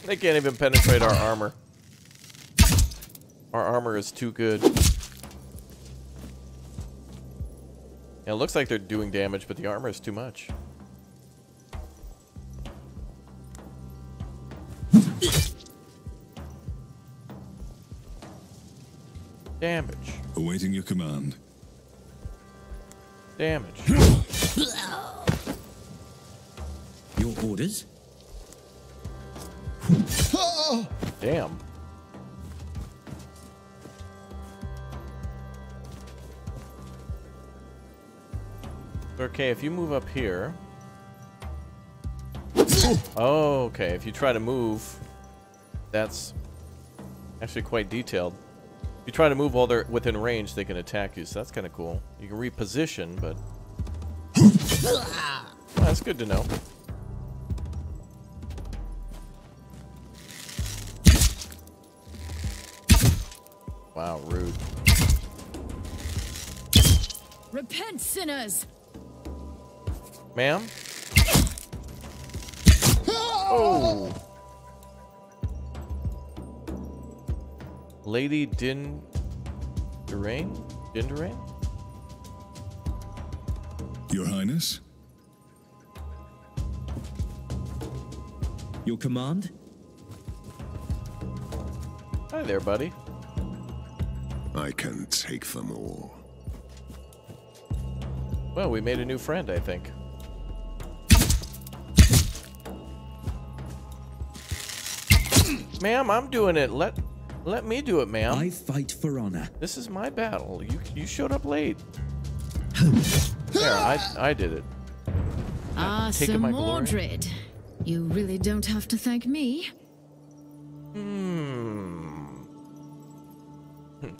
A: They can't even penetrate our armor. Our armor is too good. Yeah, it looks like they're doing damage, but the armor is too much. Damage.
J: Awaiting your command.
A: Damage.
I: Your orders?
A: Damn. Okay, if you move up here. Oh, okay. If you try to move, that's actually quite detailed. If you try to move while they're within range, they can attack you, so that's kind of cool. You can reposition, but... Well, that's good to know. Wow, rude.
H: Repent, sinners!
A: Ma'am? Oh! Lady Din... Durain? Din Durain?
J: Your Highness?
I: Your command?
A: Hi there, buddy.
F: I can take them all.
A: Well, we made a new friend, I think. Ma'am, I'm doing it. Let let me do it, ma'am.
I: I fight for honor.
A: This is my battle. You you showed up late. there, I I did it.
H: Ah, Sir
A: my glory?
H: Mordred. You really don't have to thank me.
A: Hmm.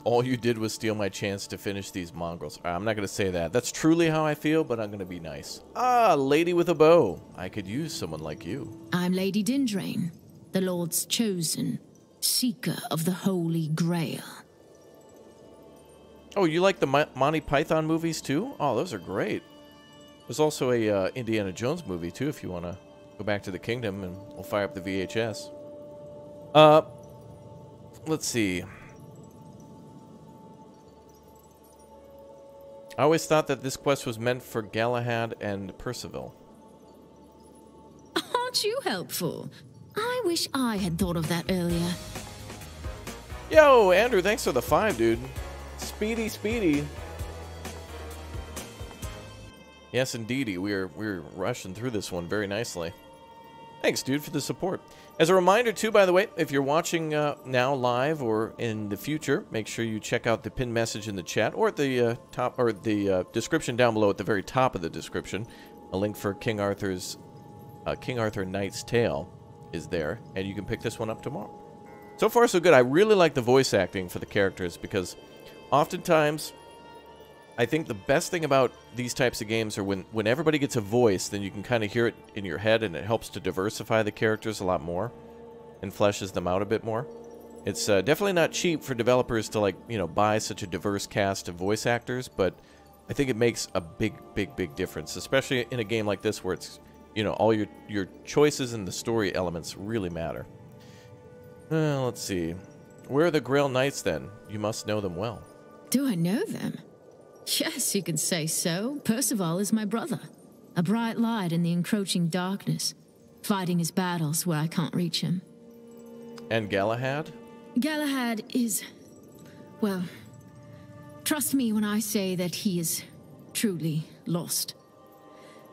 A: All you did was steal my chance to finish these mongrels. I'm not going to say that. That's truly how I feel, but I'm going to be nice. Ah, lady with a bow. I could use someone like you.
H: I'm Lady Dindrain, the Lord's chosen, seeker of the Holy Grail.
A: Oh, you like the Mo- Monty Python movies too? Oh, those are great. There's also a uh, Indiana Jones movie too, if you want to go back to the kingdom, and we'll fire up the VHS. Uh, let's see. I always thought that this quest was meant for Galahad and Percival.
H: Aren't you helpful? I wish I had thought of that earlier.
A: Yo, Andrew, thanks for the five, dude. Speedy, speedy. Yes, indeedy. We're we're rushing through this one very nicely. Thanks, dude, for the support. As a reminder, too, by the way, if you're watching uh, now live or in the future, make sure you check out the pinned message in the chat or at the uh, top or the uh, description down below at the very top of the description. A link for King Arthur's uh, King Arthur Knight's Tale is there, and you can pick this one up tomorrow. So far, so good. I really like the voice acting for the characters because oftentimes I think the best thing about these types of games are when, when everybody gets a voice, then you can kind of hear it in your head and it helps to diversify the characters a lot more and fleshes them out a bit more. It's uh, definitely not cheap for developers to like, you know, buy such a diverse cast of voice actors, but I think it makes a big, big, big difference, especially in a game like this where it's, you know, all your, your choices and the story elements really matter. Uh, let's see. Where are the Grail Knights then? You must know them well.
H: Do I know them? Yes, you can say so. Percival is my brother, a bright light in the encroaching darkness, fighting his battles where I can't reach him.
A: And Galahad?
H: Galahad is. well. Trust me when I say that he is truly lost.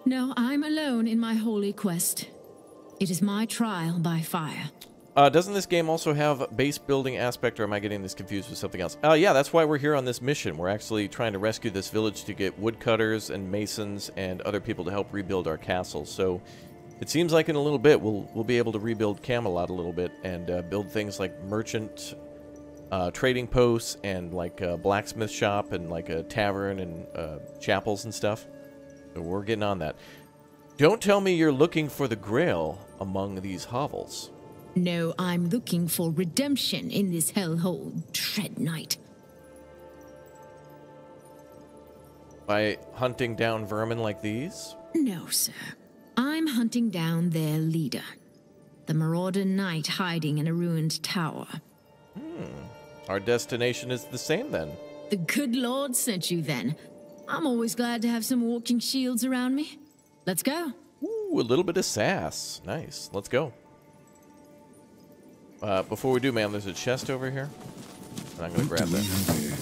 H: No, I'm alone in my holy quest. It is my trial by fire.
A: Uh, doesn't this game also have base building aspect, or am I getting this confused with something else? Uh, yeah, that's why we're here on this mission. We're actually trying to rescue this village to get woodcutters and masons and other people to help rebuild our castle. So it seems like in a little bit we'll we'll be able to rebuild Camelot a little bit and uh, build things like merchant uh, trading posts and like a blacksmith shop and like a tavern and uh, chapels and stuff. So we're getting on that. Don't tell me you're looking for the Grail among these hovels.
H: No, I'm looking for redemption in this hellhole, Dread Knight.
A: By hunting down vermin like these?
H: No, sir. I'm hunting down their leader, the Marauder Knight hiding in a ruined tower.
A: Hmm. Our destination is the same then.
H: The good Lord sent you then. I'm always glad to have some walking shields around me. Let's go.
A: Ooh, a little bit of sass. Nice. Let's go. Uh, before we do, man, there's a chest over here. And I'm going to grab that.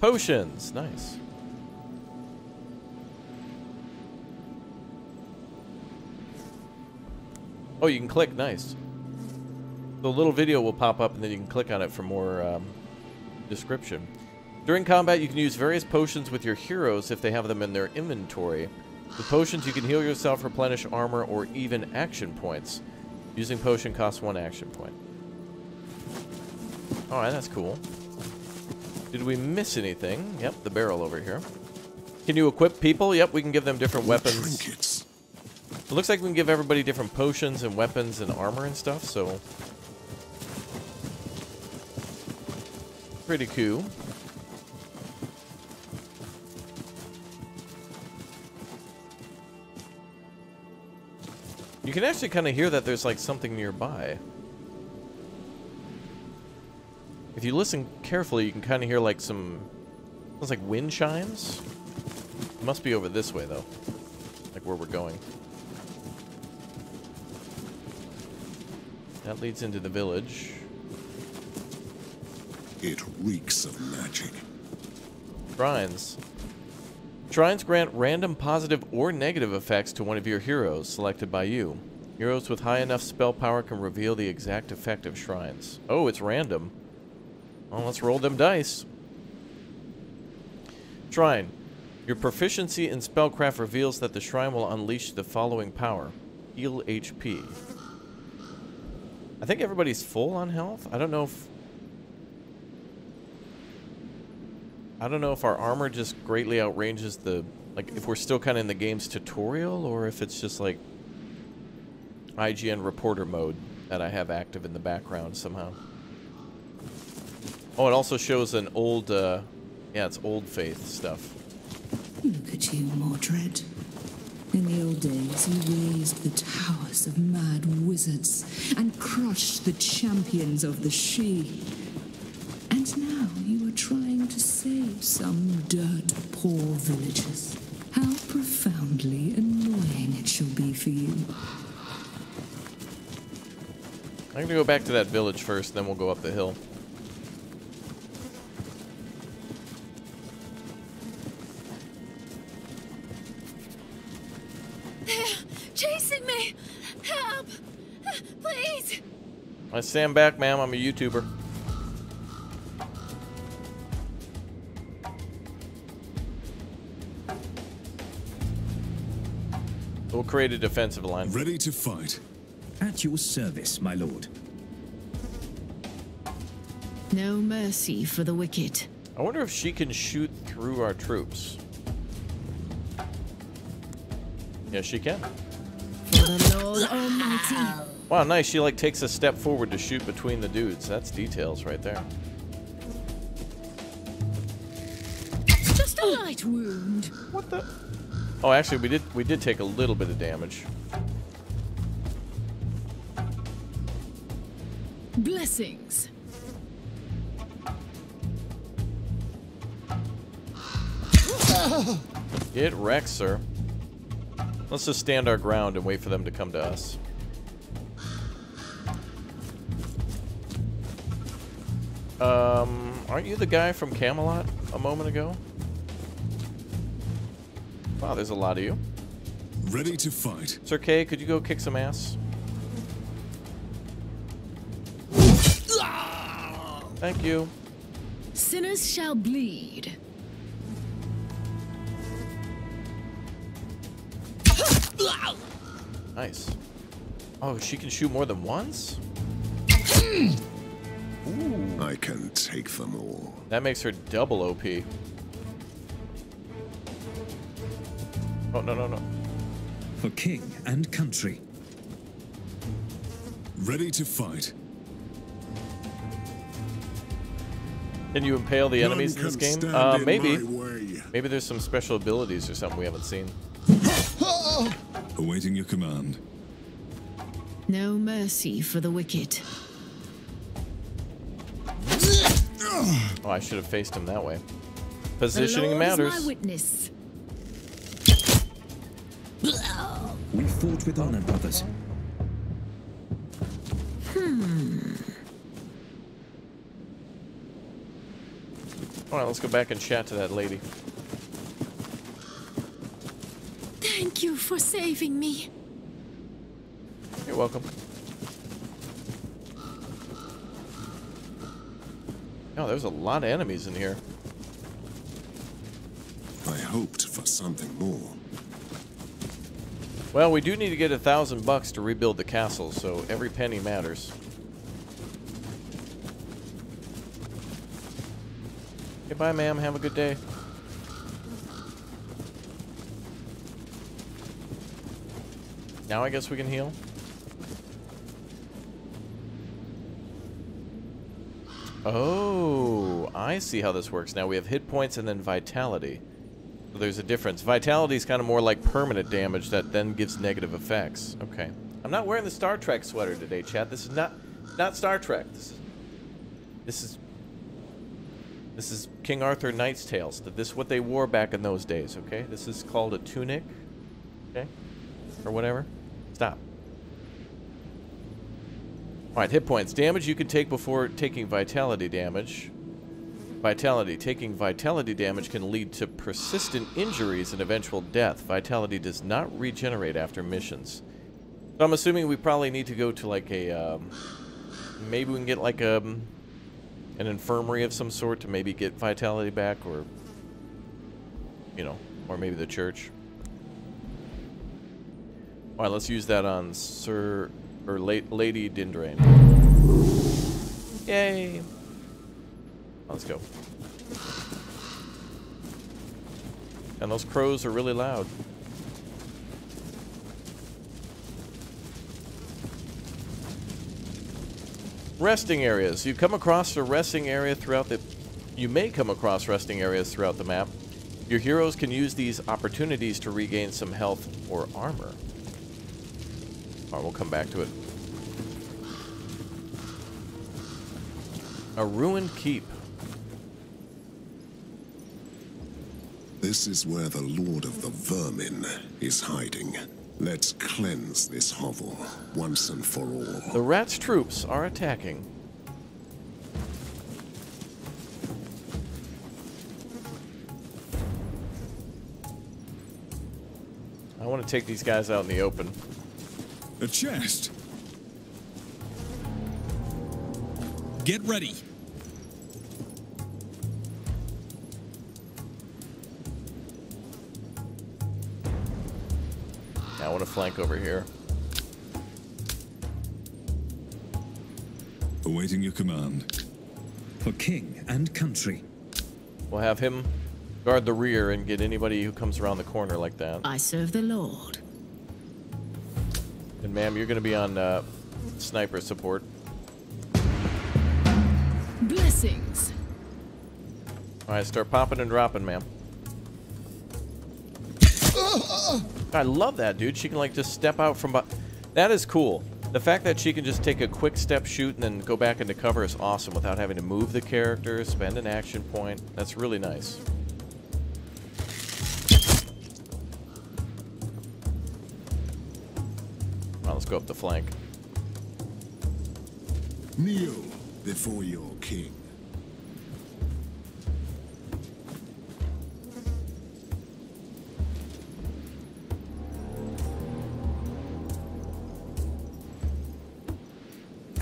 A: Potions. Nice. Oh, you can click. Nice. The little video will pop up, and then you can click on it for more um, description. During combat, you can use various potions with your heroes if they have them in their inventory. With potions, you can heal yourself, replenish armor, or even action points. Using potion costs one action point. Alright, that's cool. Did we miss anything? Yep, the barrel over here. Can you equip people? Yep, we can give them different weapons.
F: Trinkets.
A: It looks like we can give everybody different potions and weapons and armor and stuff, so... Pretty cool. You can actually kind of hear that there's like something nearby. If you listen carefully, you can kind of hear like some... Sounds like wind chimes? It must be over this way, though. Like where we're going. That leads into the village.
F: It reeks of magic.
A: Shrines. Shrines grant random positive or negative effects to one of your heroes selected by you. Heroes with high enough spell power can reveal the exact effect of shrines. Oh, it's random. Well, let's roll them dice. Shrine. Your proficiency in spellcraft reveals that the shrine will unleash the following power. Heal HP. I think everybody's full on health. I don't know if I don't know if our armor just greatly outranges the... Like, if we're still kind of in the game's tutorial, or if it's just, like, IGN reporter mode that I have active in the background somehow. Oh, it also shows an old, uh... Yeah, it's Old Faith stuff.
D: Look at you, Mordred. In the old days, you raised the towers of mad wizards and crushed the champions of the Sidhe. Some dirt poor villagers. How profoundly annoying it shall be for you.
A: I'm gonna go back to that village first, then we'll go up the hill.
H: They're chasing me! Help! Please!
A: I stand back, ma'am. I'm a YouTuber. We'll create a defensive line.
J: Ready to fight.
E: At your service, my lord.
H: No mercy for the wicked.
A: I wonder if she can shoot through our troops. Yes, she can.
H: For the Lord Almighty.
A: Wow, nice. She like takes a step forward to shoot between the dudes. That's details right there.
H: It's Just a light wound.
A: What the? Oh, actually, we did we did take a little bit of damage.
H: Blessings.
A: Get wrecked, sir. Let's just stand our ground and wait for them to come to us. Um, aren't you the guy from Camelot a moment ago? Wow, there's a lot of you.
J: Ready to fight.
A: Sir Kay, could you go kick some ass? Thank you.
H: Sinners shall bleed.
A: Nice. Oh, she can shoot more than once?
F: I can take them all.
A: That makes her double OP. Oh, no, no, no.
E: For king and country.
J: Ready to fight.
A: Can you impale the
F: None
A: enemies in this game? Uh, maybe. Maybe there's some special abilities or something we haven't seen.
J: Awaiting your command.
H: No mercy for the wicked.
A: Oh, I should have faced him that way.
H: The
A: Positioning
H: Lord is
A: matters.
H: My
E: fought with honor, brothers. Hmm.
A: All right, let's go back and chat to that lady.
H: Thank you for saving me.
A: You're welcome. Oh, there's a lot of enemies in here.
F: I hoped for something more.
A: Well, we do need to get a thousand bucks to rebuild the castle, so every penny matters. Okay, ma'am. Have a good day. Now I guess we can heal. Oh, I see how this works. Now we have hit points and then vitality. There's a difference. Vitality is kind of more like permanent damage that then gives negative effects. Okay. I'm not wearing the Star Trek sweater today, chat. This is not not Star Trek. This is this is this is King Arthur Knight's Tales. This is what they wore back in those days, okay? This is called a tunic. Okay? Or whatever. Stop. Alright, hit points. Damage you can take before taking vitality damage. Vitality. Taking vitality damage can lead to persistent injuries and eventual death. Vitality does not regenerate after missions. So I'm assuming we probably need to go to like a, um, maybe we can get like a, um, an infirmary of some sort to maybe get vitality back or, you know, or maybe the church. Alright, let's use that on Sir, or La Lady Dindrain. Yay! Let's go. And those crows are really loud. Resting areas. You come across a resting area throughout the... You may come across resting areas throughout the map. Your heroes can use these opportunities to regain some health or armor. Alright, we'll come back to it. A ruined keep.
F: This is where the Lord of the Vermin is hiding. Let's cleanse this hovel once and for all.
A: The rat's troops are attacking. I want to take these guys out in the open.
J: A chest.
E: Get ready.
A: I want to flank over here.
J: Awaiting your command.
I: For king and country.
A: We'll have him guard the rear and get anybody who comes around the corner like that.
H: I serve the Lord.
A: And ma'am, you're going to be on uh, sniper support.
H: Blessings.
A: All right, start popping and dropping, ma'am. Ah, ah, ah. I love that, dude. She can like just step out from. That is cool. The fact that she can just take a quick step shoot and then go back into cover is awesome without having to move the character, spend an action point. That's really nice. Well, let's go up the flank.
F: Kneel before your king.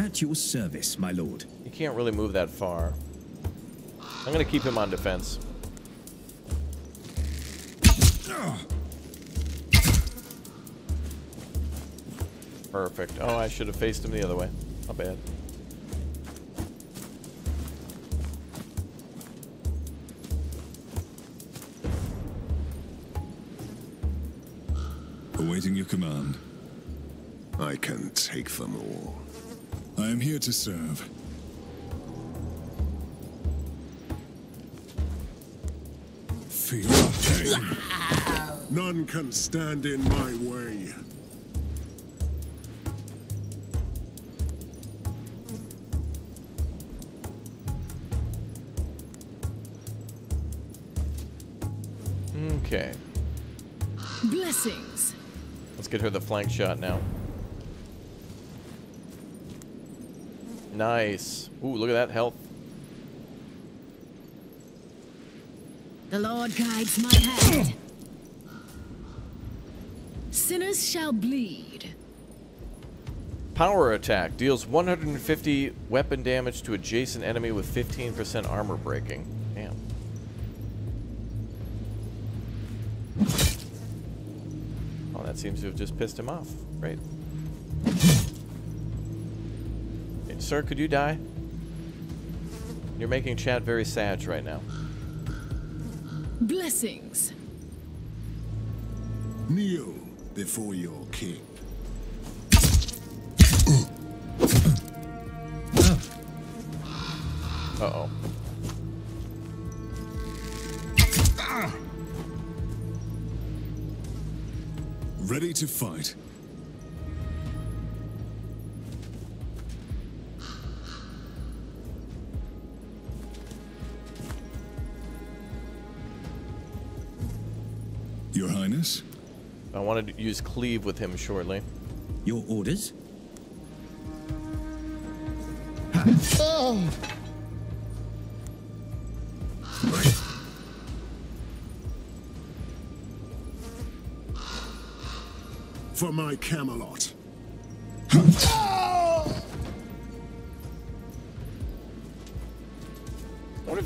I: At your service, my lord.
A: You can't really move that far. I'm gonna keep him on defense. Perfect. Oh, I should have faced him the other way. Not bad.
J: Awaiting your command.
F: I can take them all.
J: I am here to serve. Feel the pain.
F: None can stand in my way.
A: Okay.
H: Blessings.
A: Let's get her the flank shot now. Nice. Ooh, look at that health.
H: The Lord guides my hand. Sinners shall bleed.
A: Power attack deals 150 weapon damage to adjacent enemy with 15% armor breaking. Damn. Oh, that seems to have just pissed him off. Great. Hey, sir, could you die? You're making chat very sad right now.
H: Blessings.
F: Kneel before your king.
A: Uh-oh.
J: Ready to fight. Your Highness?
A: I wanted to use cleave with him shortly.
I: Your orders?
F: For my Camelot.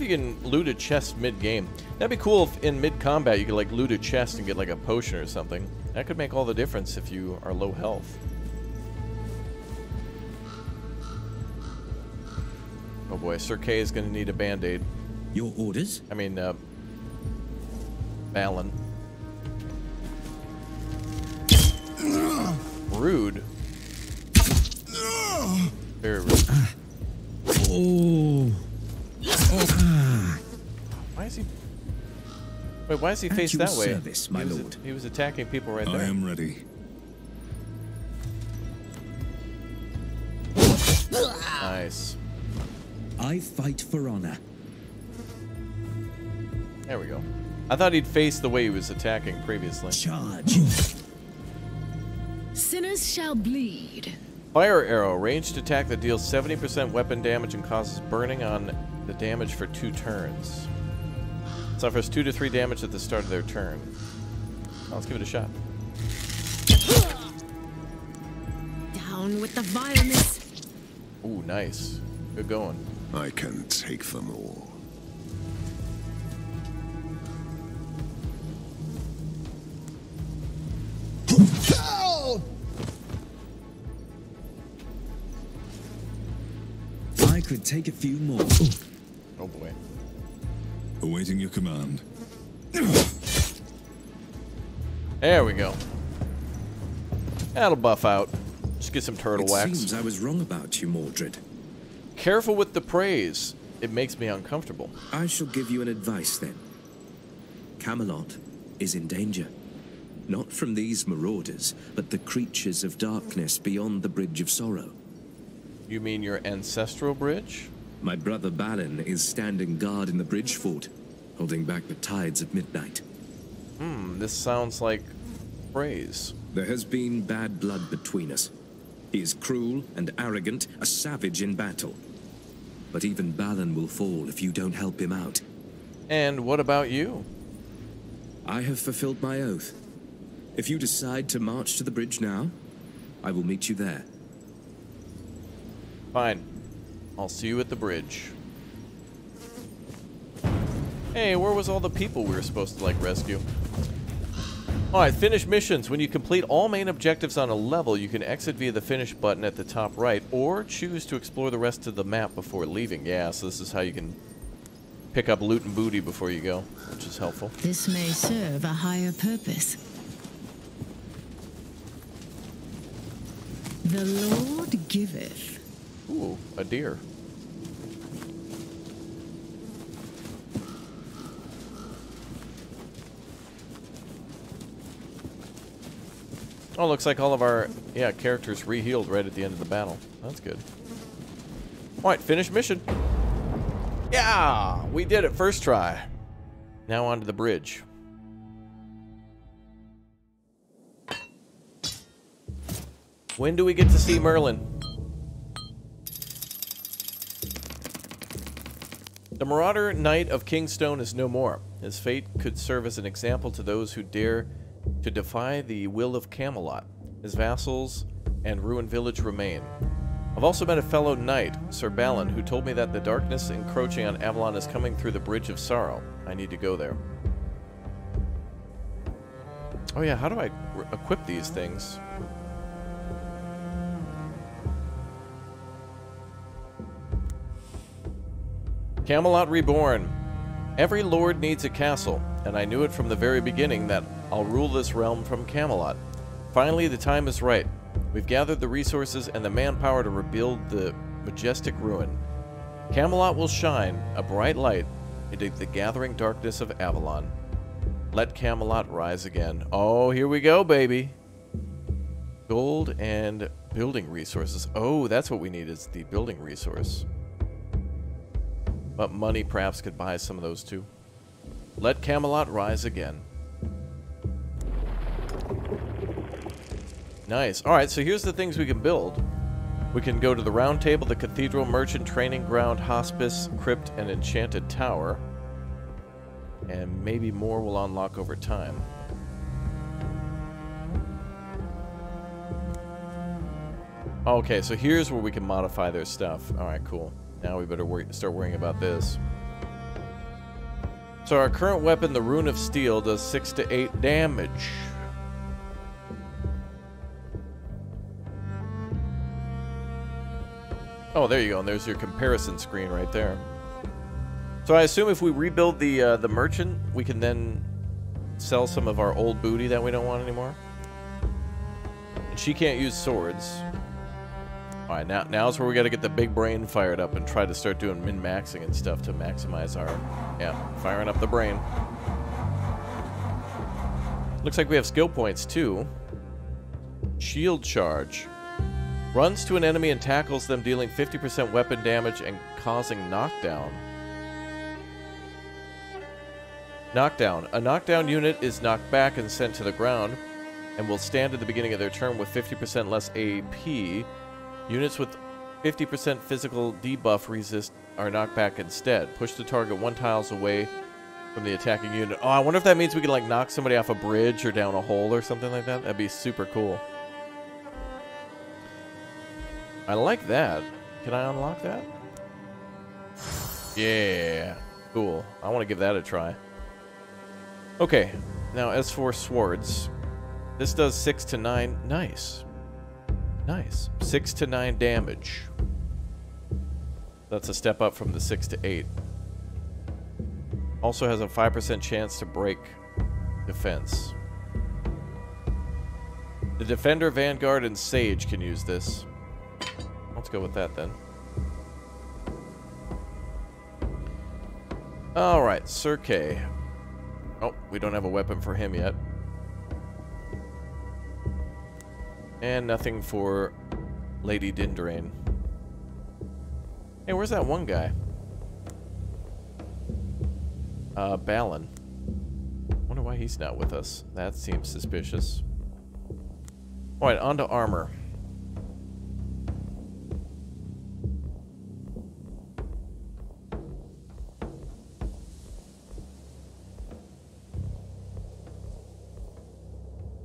A: if you can loot a chest mid-game. That'd be cool if in mid-combat you could like loot a chest and get like a potion or something. That could make all the difference if you are low health. Oh boy, Sir Kay is gonna need a band-aid.
I: Your orders?
A: I mean, uh... Balin. Rude. Very rude.
I: Oh.
A: Wait, why is he
I: At
A: faced that way?
I: service, my
A: he was,
I: lord.
A: he was attacking people right there.
J: I
A: there.
J: am ready.
A: Nice.
I: I fight for honor.
A: There we go. I thought he'd face the way he was attacking previously.
E: Charge.
H: Sinners shall bleed.
A: Fire arrow, ranged attack that deals 70% weapon damage and causes burning on the damage for two turns. Suffers two to three damage at the start of their turn. Well, let's give it a shot.
H: Down with the vileness.
A: Ooh, nice. Good going.
F: I can take them all.
E: I could take a few more.
A: Oh boy.
J: Awaiting your command.
A: There we go. That'll buff out. Just get some turtle
I: it
A: wax.
I: seems I was wrong about you, Mordred.
A: Careful with the praise. It makes me uncomfortable.
I: I shall give you an advice then. Camelot is in danger. Not from these marauders, but the creatures of darkness beyond the Bridge of Sorrow.
A: You mean your ancestral bridge?
I: My brother Balin is standing guard in the bridge fort, holding back the tides of midnight.
A: Hmm, this sounds like praise.
I: There has been bad blood between us. He is cruel and arrogant, a savage in battle. But even Balin will fall if you don't help him out.
A: And what about you?
I: I have fulfilled my oath. If you decide to march to the bridge now, I will meet you there.
A: Fine. I'll see you at the bridge. Hey, where was all the people we were supposed to, like, rescue? Alright, finish missions. When you complete all main objectives on a level, you can exit via the finish button at the top right, or choose to explore the rest of the map before leaving. Yeah, so this is how you can pick up loot and booty before you go, which is helpful.
H: This may serve a higher purpose. The Lord giveth.
A: Ooh, a deer. Oh, looks like all of our, yeah, characters re-healed right at the end of the battle. That's good. Alright, finish mission. Yeah! We did it first try. Now onto the bridge. When do we get to see Merlin? The Marauder Knight of Kingstone is no more. His fate could serve as an example to those who dare to defy the will of Camelot. His vassals and ruined village remain. I've also met a fellow knight, Sir Balan, who told me that the darkness encroaching on Avalon is coming through the Bridge of Sorrow. I need to go there. Oh yeah, how do I equip these things? Camelot Reborn. Every lord needs a castle, and I knew it from the very beginning that I'll rule this realm from Camelot. Finally, the time is right. We've gathered the resources and the manpower to rebuild the majestic ruin. Camelot will shine, a bright light, into the gathering darkness of Avalon. Let Camelot rise again. Oh, here we go, baby. Gold and building resources. Oh, that's what we need is the building resource. But money perhaps could buy some of those too. Let Camelot rise again. Nice. Alright, so here's the things we can build. We can go to the Round Table, the Cathedral, Merchant, Training Ground, Hospice, Crypt, and Enchanted Tower. And maybe more will unlock over time. Okay, so here's where we can modify their stuff. Alright, cool. Now we better worry, start worrying about this. So our current weapon, the Rune of Steel, does 6 to 8 damage. Oh, there you go. And there's your comparison screen right there. So I assume if we rebuild the uh, the merchant, we can then sell some of our old booty that we don't want anymore. And she can't use swords. All right, now now's where we got to get the big brain fired up and try to start doing min-maxing and stuff to maximize our, yeah, firing up the brain. Looks like we have skill points too. Shield charge. Runs to an enemy and tackles them, dealing 50% weapon damage and causing knockdown. Knockdown. A knockdown unit is knocked back and sent to the ground and will stand at the beginning of their turn with 50% less AP. Units with 50% physical debuff resist are knocked back instead. Push the target one tiles away from the attacking unit. Oh, I wonder if that means we can like knock somebody off a bridge or down a hole or something like that. That'd be super cool. I like that. Can I unlock that? Yeah. Cool. I want to give that a try. Okay. Now, as for swords, this does 6 to 9. Nice. Nice. 6 to 9 damage. That's a step up from the 6 to 8. Also has a 5% chance to break defense. The Defender, Vanguard, and Sage can use this. Let's go with that then. Alright, Sir Kay. Oh, we don't have a weapon for him yet. And nothing for Lady Dindrane. Hey, where's that one guy? Uh, Balin. Wonder why he's not with us. That seems suspicious. Alright, on to armor.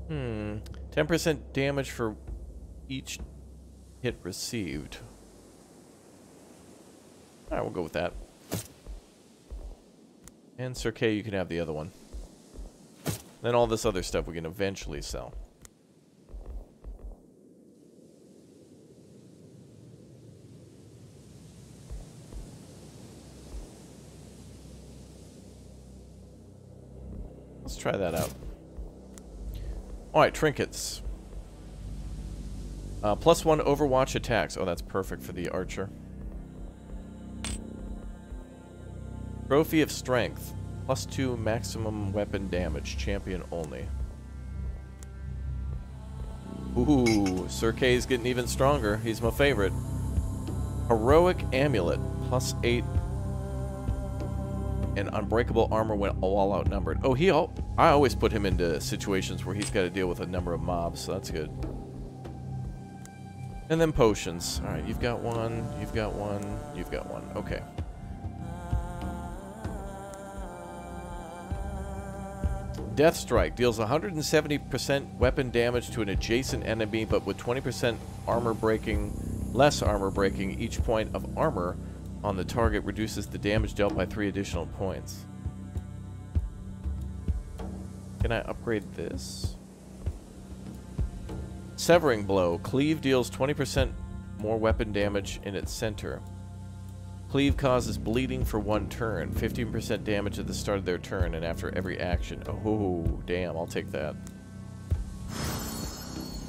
A: Hmm. 10% damage for each hit received. Alright, we'll go with that. And Sir Kay, you can have the other one. Then all this other stuff we can eventually sell. Let's try that out. Alright, trinkets. Uh, plus one Overwatch attacks. Oh, that's perfect for the archer. Trophy of Strength. Plus two maximum weapon damage. Champion only. Ooh, Sir Kay's getting even stronger. He's my favorite. Heroic Amulet. Plus eight. And unbreakable armor when all outnumbered. Oh, he all, I always put him into situations where he's got to deal with a number of mobs, so that's good. And then potions. Alright, you've got one, you've got one, you've got one. Okay. Death Strike deals 170% weapon damage to an adjacent enemy, but with 20% armor breaking, less armor breaking, each point of armor on the target reduces the damage dealt by three additional points. Can I upgrade this? Severing Blow. Cleave deals 20% more weapon damage in its center. Cleave causes bleeding for one turn. 15% damage at the start of their turn and after every action. Oh, damn. I'll take that.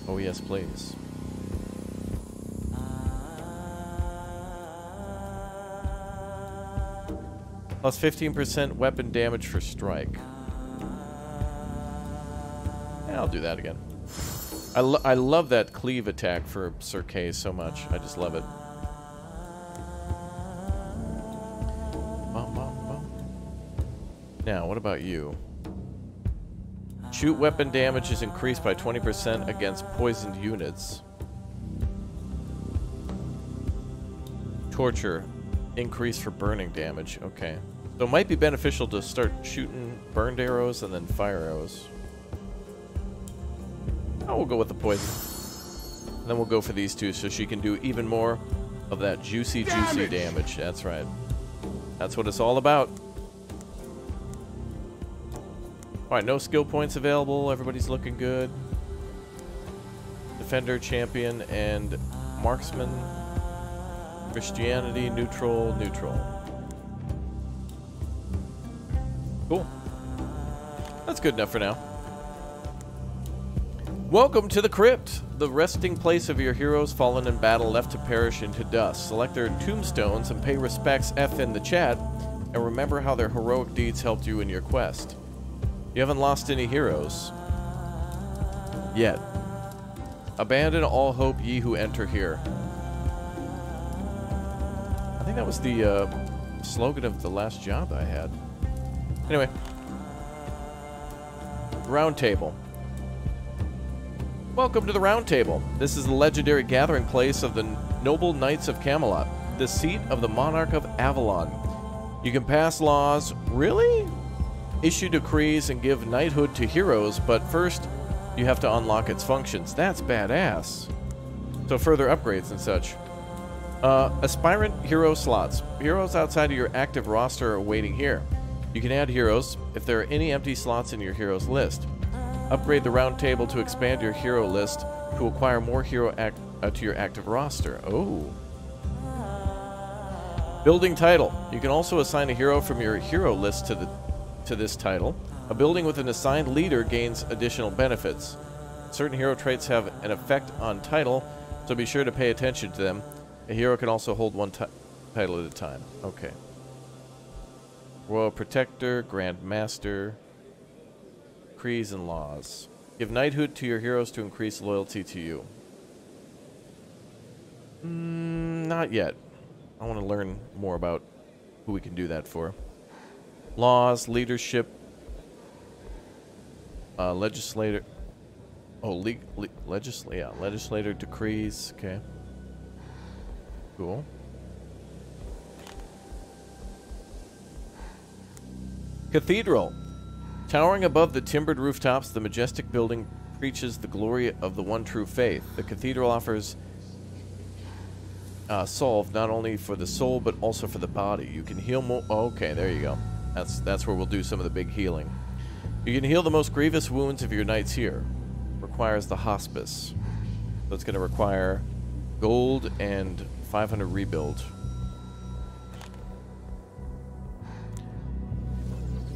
A: Oh, yes, please. Plus 15% weapon damage for strike. Yeah, I'll do that again. I, lo I love that cleave attack for Sir Kay so much. I just love it. Now, what about you? Shoot weapon damage is increased by 20% against poisoned units. Torture. Increase for burning damage. Okay. So it might be beneficial to start shooting burned arrows and then fire arrows. Oh, we'll go with the poison. And then we'll go for these two so she can do even more of that juicy, juicy damage. That's right. That's what it's all about. Alright, no skill points available. Everybody's looking good. Defender, Champion, and Marksman. Christianity, Neutral, Neutral. Cool. That's good enough for now. Welcome to the Crypt, the resting place of your heroes fallen in battle left to perish into dust. Select their tombstones and pay respects F in the chat, and remember how their heroic deeds helped you in your quest. You haven't lost any heroes. Yet. Abandon all hope, ye who enter here. I think that was the uh, slogan of the last job I had. Anyway, Round Table. Welcome to the Round Table. This is the legendary gathering place of the noble knights of Camelot, the seat of the monarch of Avalon. You can pass laws, really? Issue decrees and give knighthood to heroes, but first you have to unlock its functions. That's badass. So further upgrades and such. Uh, aspirant hero slots. Heroes outside of your active roster are waiting here. You can add heroes if there are any empty slots in your heroes list. Upgrade the round table to expand your hero list to acquire more hero act uh, to your active roster. Oh. Building title. You can also assign a hero from your hero list to the to this title. A building with an assigned leader gains additional benefits. Certain hero traits have an effect on title, so be sure to pay attention to them. A hero can also hold one title at a time. Okay. Royal Protector, Grand Master, Decrees and Laws. Give knighthood to your heroes to increase loyalty to you. Mm, not yet. I want to learn more about who we can do that for. Laws, leadership, uh, legislator. Oh, le le. Yeah, legislator decrees. Okay. Cool. Cathedral. Towering above the timbered rooftops, the majestic building preaches the glory of the one true faith. The cathedral offers uh, solve not only for the soul but also for the body. You can heal more. Oh, okay, there you go. That's that's where we'll do some of the big healing. You can heal the most grievous wounds of your knights here. Requires the hospice. It's going to require gold and 500 rebuild.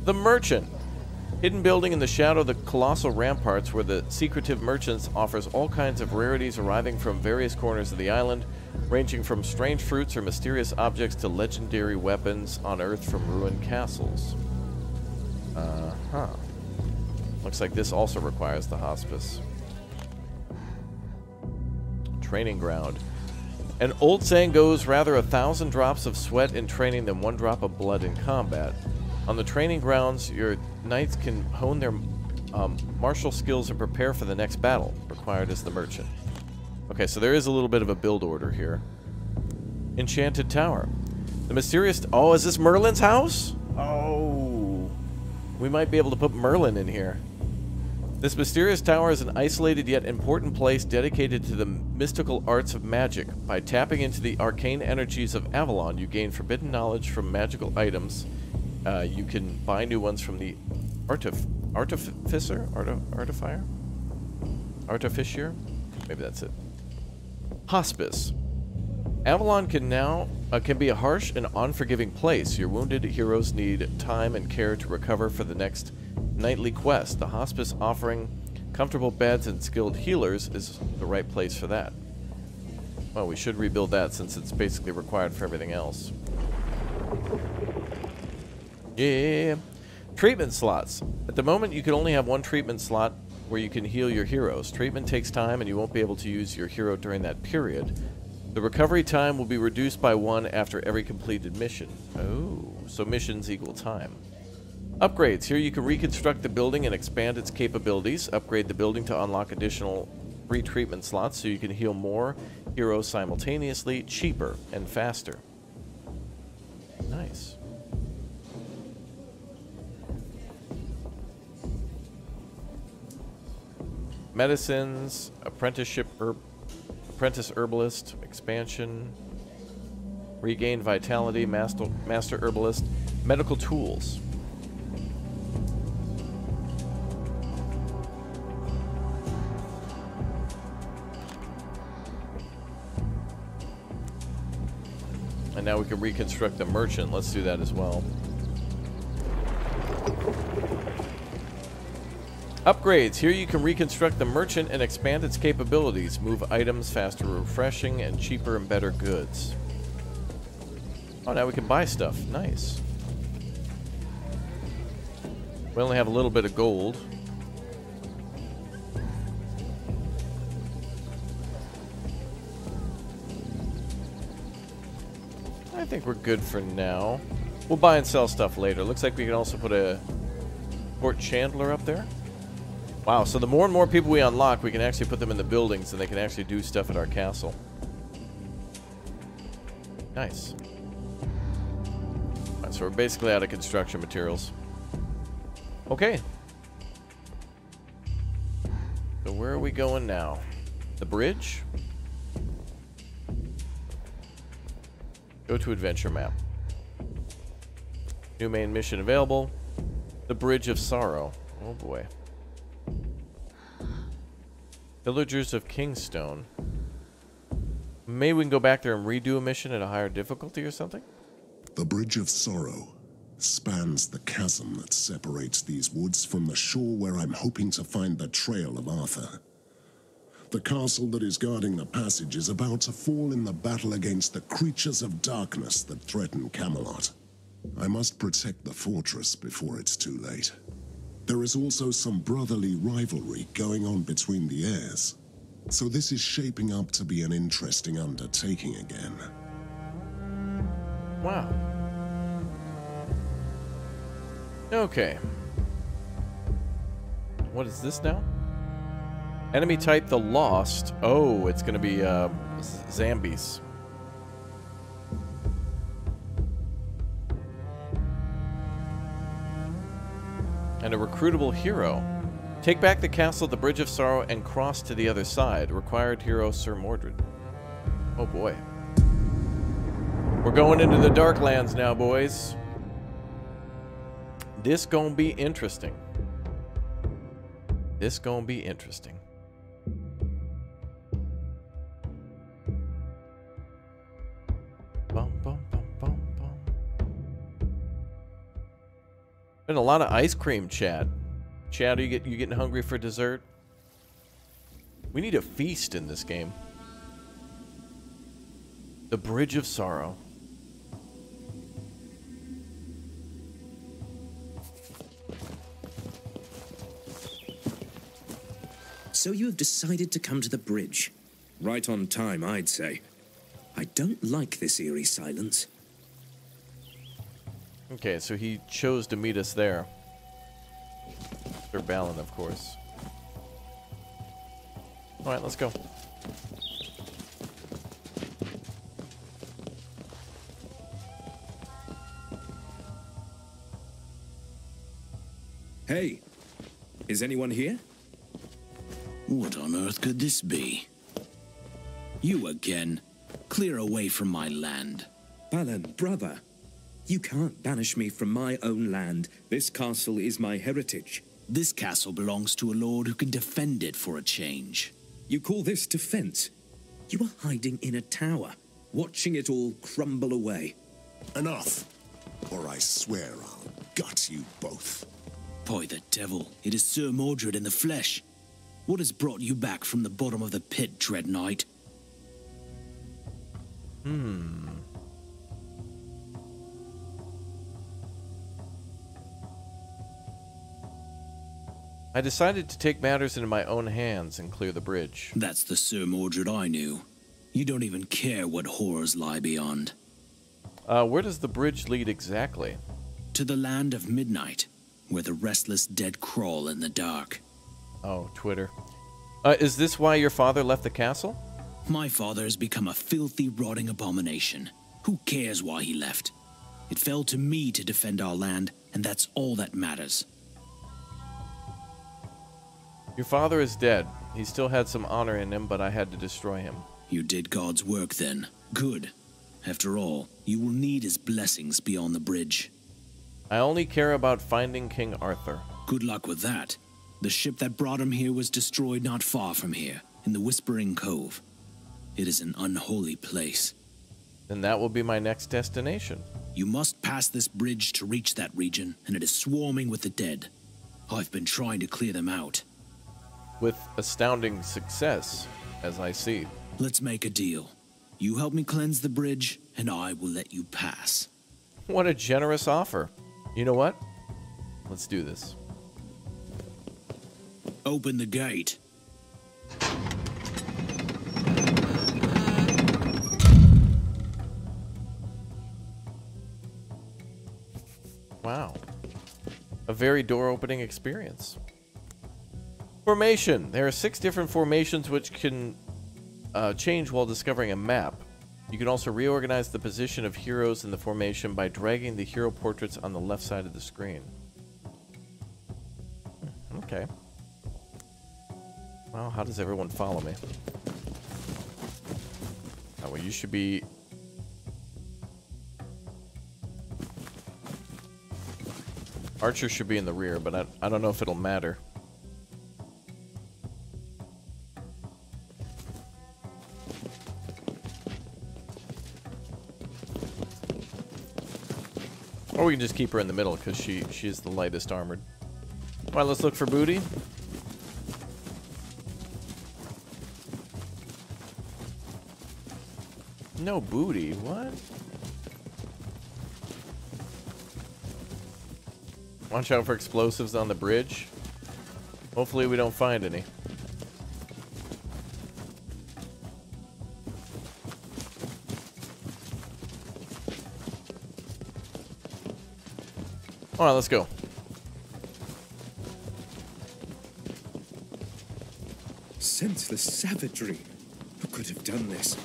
A: The Merchant. Hidden building in the shadow of the colossal ramparts where the secretive merchants offers all kinds of rarities arriving from various corners of the island, ranging from strange fruits or mysterious objects to legendary weapons unearthed from ruined castles. Uh-huh. Looks like this also requires the hospice. Training ground. An old saying goes, rather a thousand drops of sweat in training than one drop of blood in combat. On the training grounds, your knights can hone their um, martial skills and prepare for the next battle, required as the merchant. Okay, so there is a little bit of a build order here. Enchanted Tower. The mysterious... Oh, is this Merlin's house? Oh. We might be able to put Merlin in here. This mysterious tower is an isolated yet important place dedicated to the mystical arts of magic. By tapping into the arcane energies of Avalon, you gain forbidden knowledge from magical items. Uh, you can buy new ones from the artif artificer? Arti artifier? Artificier? Maybe that's it. Hospice. Avalon can now uh, can be a harsh and unforgiving place. Your wounded heroes need time and care to recover for the next knightly quest. The hospice offering comfortable beds and skilled healers is the right place for that. Well, we should rebuild that since it's basically required for everything else. Yeah. Treatment slots. At the moment, you can only have one treatment slot where you can heal your heroes. Treatment takes time and you won't be able to use your hero during that period. The recovery time will be reduced by one after every completed mission. Oh, so missions equal time. Upgrades. Here you can reconstruct the building and expand its capabilities. Upgrade the building to unlock additional free treatment slots so you can heal more heroes simultaneously, cheaper, and faster. Nice. Medicines, apprenticeship herb, apprentice herbalist, expansion, regain vitality, master, master herbalist, medical tools. And now we can reconstruct the merchant. Let's do that as well. Upgrades. Here you can reconstruct the merchant and expand its capabilities. Move items faster, refreshing, and cheaper and better goods. Oh, now we can buy stuff. Nice. We only have a little bit of gold. I think we're good for now. We'll buy and sell stuff later. Looks like we can also put a Port Chandler up there. Wow, so the more and more people we unlock, we can actually put them in the buildings and they can actually do stuff at our castle. Nice. Right, so we're basically out of construction materials. Okay. So where are we going now? The bridge? Go to adventure map. New main mission available. The Bridge of Sorrow. Oh boy. Villagers of Kingstone. Maybe we can go back there and redo a mission at a higher difficulty or something?
F: The Bridge of Sorrow spans the chasm that separates these woods from the shore where I'm hoping to find the trail of Arthur. The castle that is guarding the passage is about to fall in the battle against the creatures of darkness that threaten Camelot. I must protect the fortress before it's too late. There is also some brotherly rivalry going on between the heirs. So this is shaping up to be an interesting undertaking again.
A: Wow. Okay. What is this now? Enemy type the Lost. Oh, it's going to be uh, Zombies. And a recruitable hero. Take back the castle the Bridge of Sorrow and cross to the other side. Required hero Sir Mordred. Oh boy. We're going into the Darklands now, boys. This gonna be interesting. This gonna be interesting. Been a lot of ice cream, Chad. Chad, are you, get, you getting hungry for dessert? We need a feast in this game. The Bridge of Sorrow.
I: So you have decided to come to the bridge. Right on time, I'd say. I don't like this eerie silence.
A: Okay, so he chose to meet us there. Sir Balin, of course. Alright, let's go.
I: Hey, is anyone here?
E: What on earth could this be? You again. Clear away from my land.
I: Balan, brother. You can't banish me from my own land. This castle is my heritage.
E: This castle belongs to a lord who can defend it for a change.
I: You call this defense? You are hiding in a tower, watching it all crumble away.
F: Enough, or I swear I'll gut you both.
E: By the devil, it is Sir Mordred in the flesh. What has brought you back from the bottom of the pit, Dread Knight?
A: Hmm. I decided to take matters into my own hands and clear the bridge.
E: That's the Sir Mordred I knew. You don't even care what horrors lie beyond.
A: Uh, where does the bridge lead exactly?
E: To the land of midnight, where the restless dead crawl in the dark.
A: Oh, Twitter. Uh, is this why your father left the castle?
E: My father has become a filthy, rotting abomination. Who cares why he left? It fell to me to defend our land, and that's all that matters.
A: Your father is dead. He still had some honor in him, but I had to destroy him.
E: You did God's work then. Good. After all, you will need his blessings beyond the bridge.
A: I only care about finding King Arthur.
E: Good luck with that. The ship that brought him here was destroyed not far from here, in the Whispering Cove. It is an unholy place.
A: Then that will be my next destination.
E: You must pass this bridge to reach that region, and it is swarming with the dead. I've been trying to clear them out.
A: With astounding success, as I see.
E: Let's make a deal. You help me cleanse the bridge, and I will let you pass.
A: What a generous offer. You know what? Let's do this.
E: Open the gate.
A: Wow. A very door opening experience. Formation. There are six different formations which can uh, change while discovering a map. You can also reorganize the position of heroes in the formation by dragging the hero portraits on the left side of the screen. Hmm, okay. Well, how does everyone follow me? Oh, well, you should be... Archer should be in the rear, but I, I don't know if it'll matter. Or we can just keep her in the middle because she, she is the lightest armored. Alright, let's look for booty. No booty, what? Watch out for explosives on the bridge. Hopefully we don't find any. Alright, let's go.
I: Senseless savagery. Who could have done this?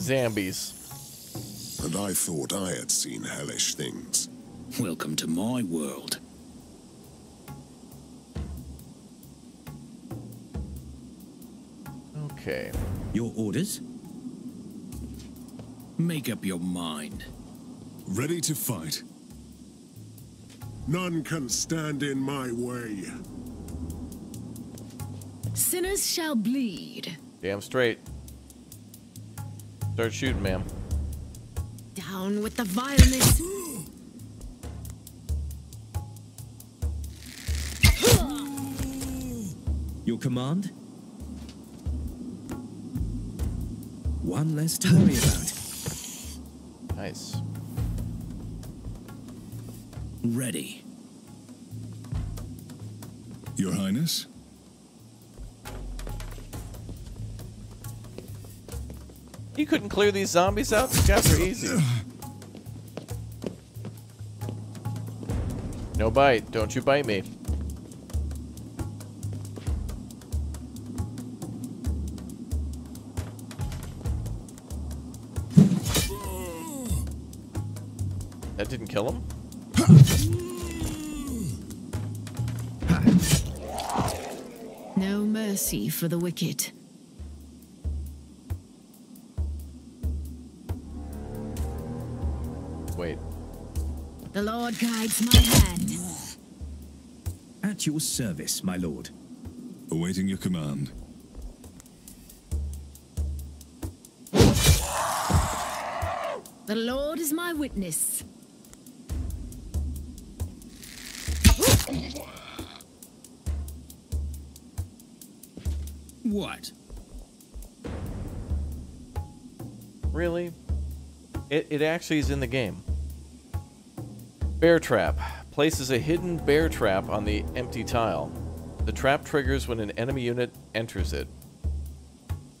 A: Zombies.
F: And I thought I had seen hellish things.
E: Welcome to my world.
A: Okay.
I: Your orders?
E: Make up your mind.
J: Ready to fight.
F: None can stand in my way.
H: Sinners shall bleed.
A: Damn straight. Start shooting, ma'am.
H: Down with the vileness.
I: Your command? One less to worry about.
A: Nice.
E: Ready.
J: Your Highness?
A: You couldn't clear these zombies out? These guys are easy. No bite. Don't you bite me. Kill him?
H: No mercy for the wicked.
A: Wait.
H: The Lord guides my hand.
I: At your service, my lord.
J: Awaiting your command.
H: The Lord is my witness.
A: It, it actually is in the game. Bear trap. Places a hidden bear trap on the empty tile. The trap triggers when an enemy unit enters it.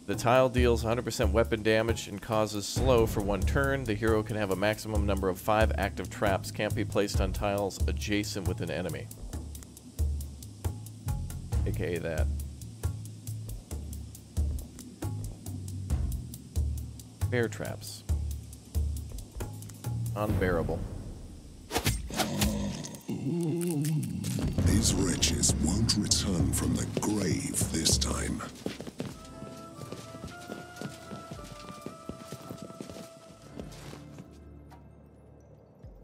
A: The tile deals 100% weapon damage and causes slow for one turn. The hero can have a maximum number of five active traps. Can't be placed on tiles adjacent with an enemy. AKA that. Bear traps. Unbearable.
F: These wretches won't return from the grave this time.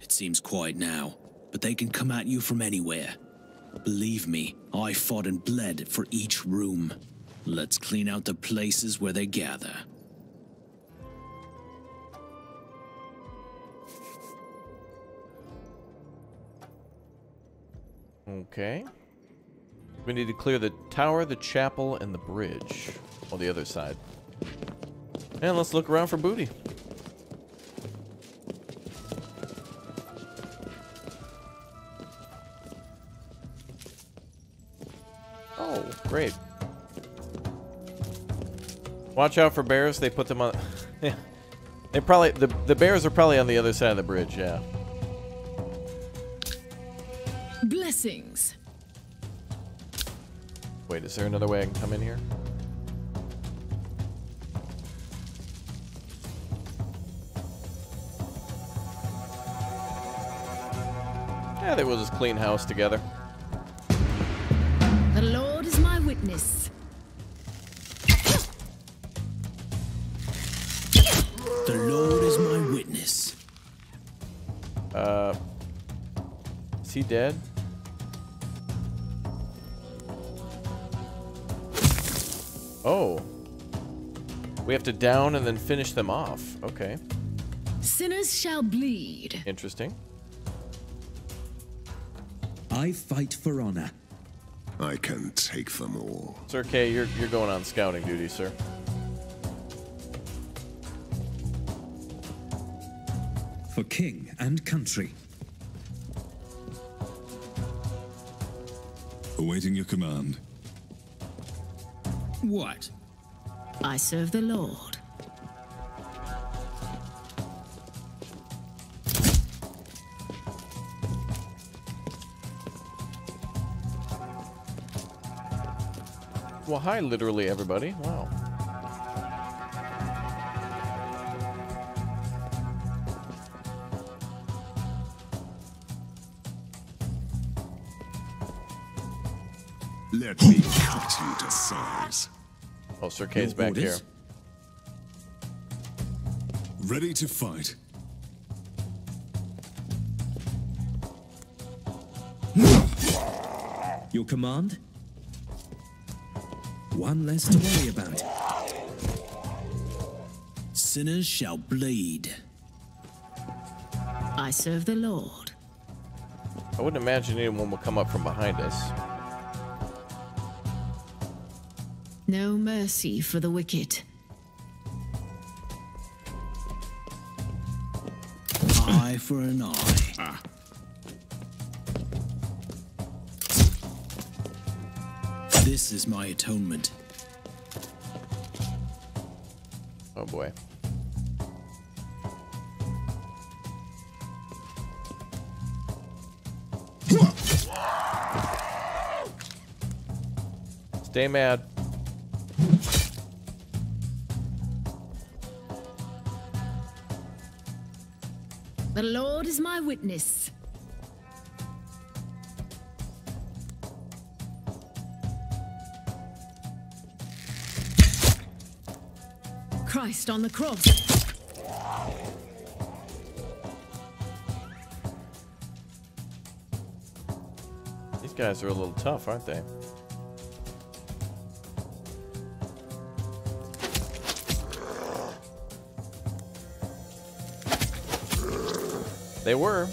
E: It seems quiet now, but they can come at you from anywhere. Believe me, I fought and bled for each room. Let's clean out the places where they gather.
A: Okay. We need to clear the tower, the chapel, and the bridge. On the other side. And let's look around for booty. Oh, great. Watch out for bears. They put them on... they probably... The, the bears are probably on the other side of the bridge, yeah.
H: Blessings.
A: Wait, is there another way I can come in here? Yeah, they will just clean house together. To down and then finish them off. Okay.
H: Sinners shall bleed.
A: Interesting.
I: I fight for honor.
F: I can take them all.
A: Sir Kay, you're, you're going on scouting duty, sir.
I: For king and country.
J: Awaiting your command.
E: What?
H: I serve the Lord.
A: Well, hi, literally everybody. Wow. Oh, Sir Kay's
I: Your
A: back here.
J: Ready to fight.
I: Your command? One less to worry about.
E: Sinners shall bleed.
H: I serve the Lord.
A: I wouldn't imagine anyone will come up from behind us.
H: No mercy for the wicked.
E: Eye for an eye. This is my atonement.
A: Oh boy. Stay mad.
H: The Lord is my witness. Christ on the cross.
A: These guys are a little tough, aren't they? They were.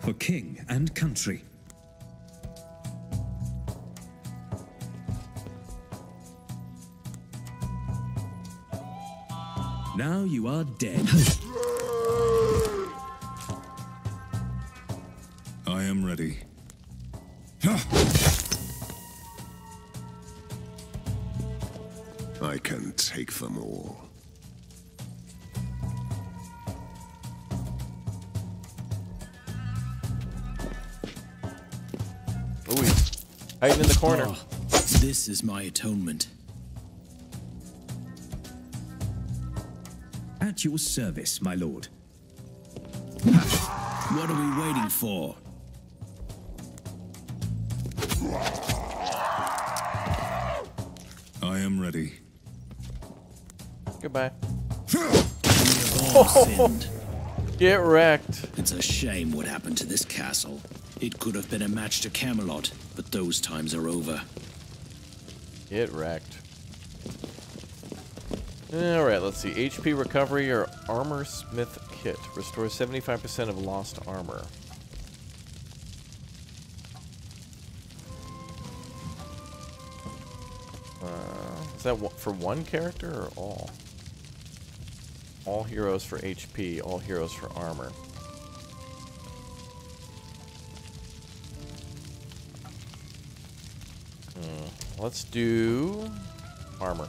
I: For king and country. Now you are dead.
E: this is my atonement.
I: At your service, my lord.
E: What are we waiting for?
J: I am ready.
A: Goodbye.
E: We've all sinned.
A: Get wrecked.
E: It's a shame what happened to this castle. It could have been a match to Camelot, but those times are over.
A: Get wrecked. Alright, let's see. HP recovery or armor smith kit. Restores 75% of lost armor. Uh, is that for one character or all? All heroes for HP, all heroes for armor. Let's do armor.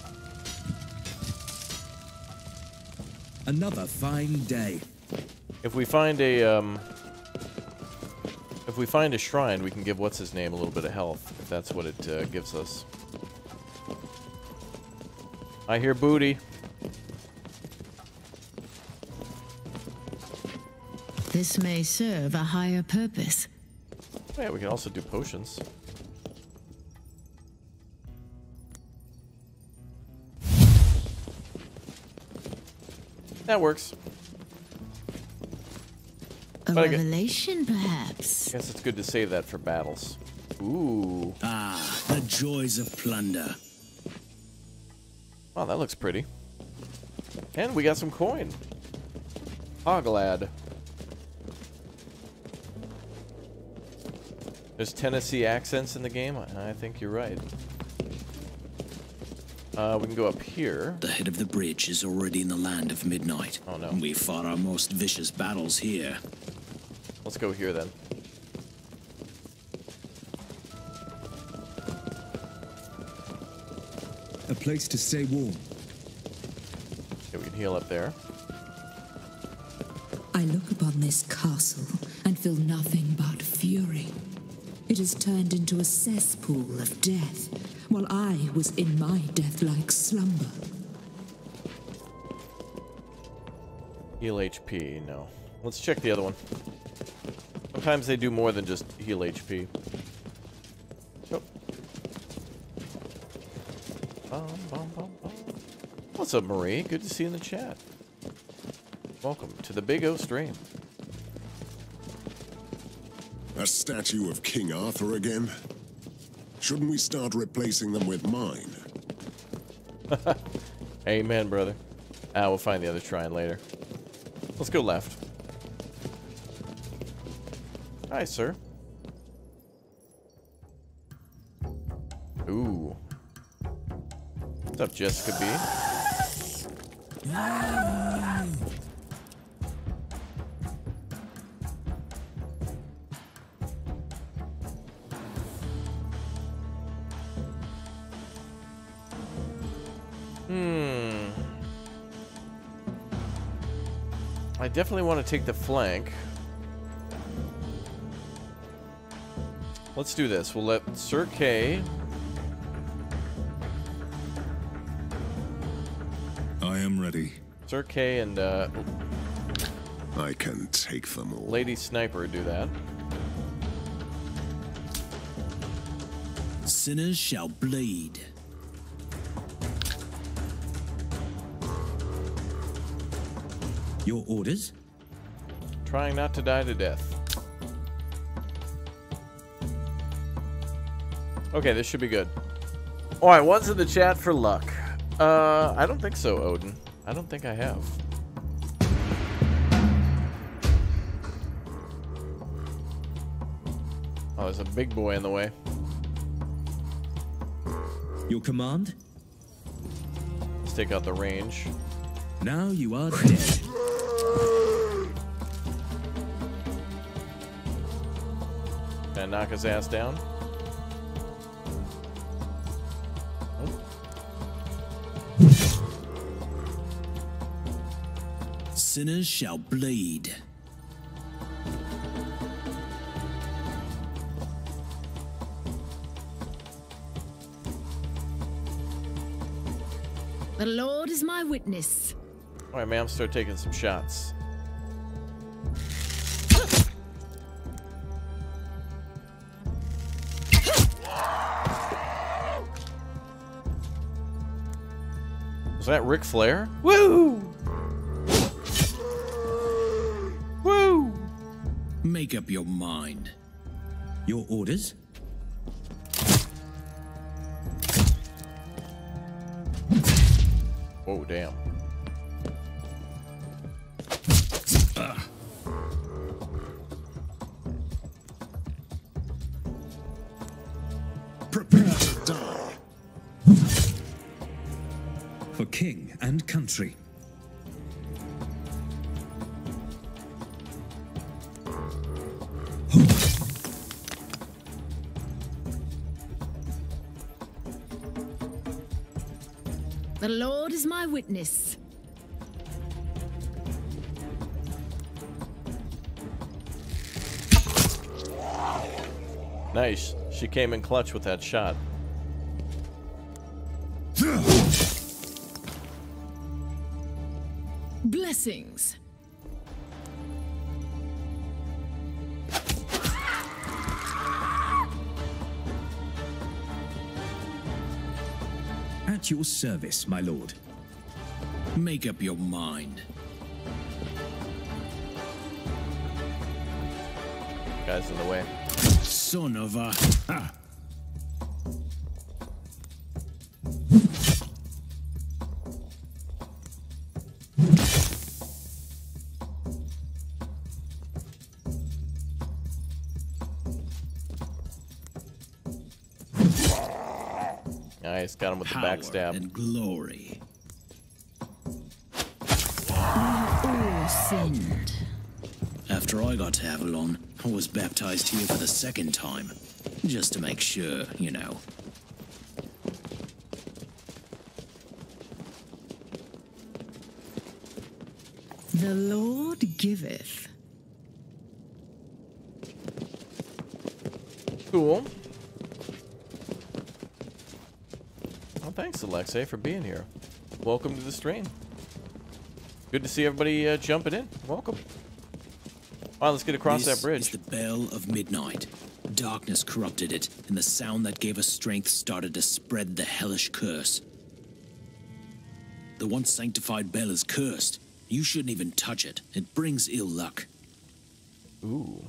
E: Another fine day.
A: If we find a, um... If we find a shrine, we can give what's-his-name a little bit of health, if that's what it uh, gives us. I hear booty.
H: This may serve a higher purpose.
A: Yeah, we can also do potions. That works.
H: A
A: But I gu-
H: revelation, perhaps.
A: Guess it's good to save that for battles. Ooh.
E: Ah, the joys of plunder.
A: Wow, that looks pretty. And we got some coin. Hoglad. There's Tennessee accents in the game? I I think you're right. Uh, we can go up here.
E: The head of the bridge is already in the land of midnight.
A: Oh no.
E: We fought our most vicious battles here.
A: Let's go here then.
E: A place to stay warm.
A: Okay, we can heal up there.
D: I look upon this castle and feel nothing but fury. It has turned into a cesspool of death, while I was in my death-like slumber.
A: Heal HP, no. Let's check the other one. Sometimes they do more than just heal HP. Oh. Bum, bum, bum, bum. What's up, Marie? Good to see you in the chat. Welcome to the Big O stream.
F: A statue of King Arthur again? Shouldn't we start replacing them with mine?
A: Amen, brother. Ah, we'll find the other shrine later. Let's go left. Hi, sir. Ooh. What's up, Jessica B? Definitely want to take the flank. Let's do this. We'll let Sir Kay.
J: I am ready.
A: Sir Kay and uh,
F: I can take them all.
A: Lady Sniper do that.
E: Sinners shall bleed. Your orders?
A: Trying not to die to death. Okay, this should be good. Alright, one's in the chat for luck. Uh, I don't think so, Odin. I don't think I have. Oh, there's a big boy in the way.
E: Your command?
A: Let's take out the range.
E: Now you are dead.
A: Knock his ass down.
E: Sinners shall bleed.
H: The Lord is my witness.
A: Alright, ma'am, start taking some shots. That Ric Flair? Woo! Woo!
E: Make up your mind. Your orders?
H: witness.
A: Nice. She came in clutch with that shot.
H: Blessings.
E: At your service, my lord. Make up your mind.
A: Guys in the way.
E: Son of a... Ah.
A: Nice, got him with the backstab.
E: and glory. I was baptized here for the second time. Just to make sure, you know.
H: The Lord giveth.
A: Cool. Well, thanks, Alexei, for being here. Welcome to the stream. Good to see everybody uh, jumping in. Welcome. All right, let's get across
E: this
A: that bridge.
E: is the bell of midnight. Darkness corrupted it, and the sound that gave us strength started to spread the hellish curse. The once sanctified bell is cursed. You shouldn't even touch it. It brings ill luck.
A: Ooh.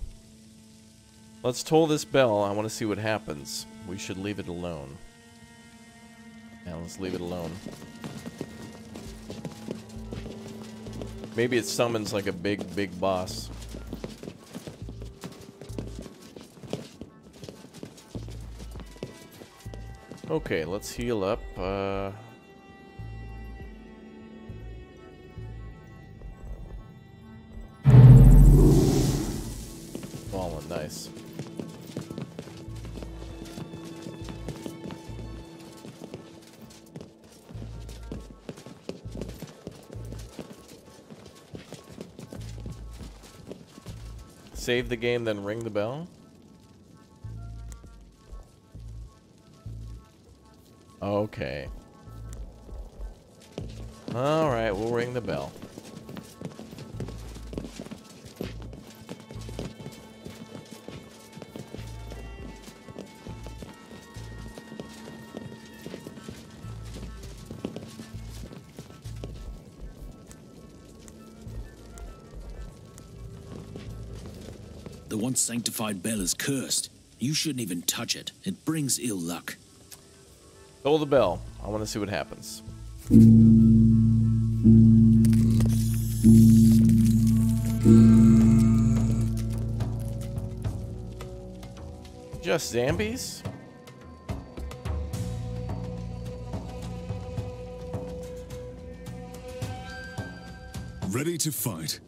A: Let's toll this bell. I want to see what happens. We should leave it alone. Yeah, let's leave it alone. Maybe it summons like a big, big boss. Okay, let's heal up. Uh... Fallen, nice. Save the game, then ring the bell? Okay. Alright, we'll ring the bell.
E: The once sanctified bell is cursed. You shouldn't even touch it. It brings ill luck.
A: Toll the bell. I want to see what happens. Just zombies?
J: Ready to fight.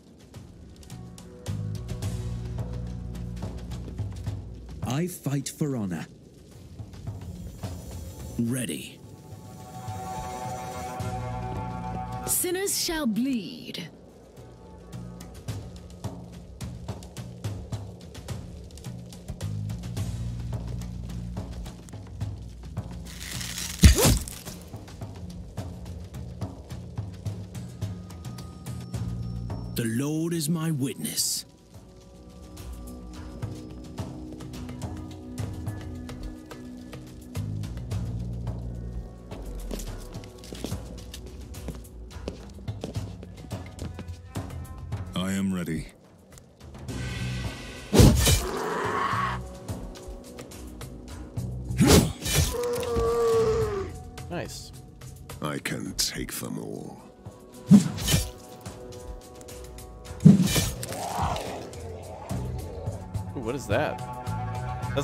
I: I fight for honor.
E: Ready.
H: Sinners shall bleed.
E: The Lord is my witness.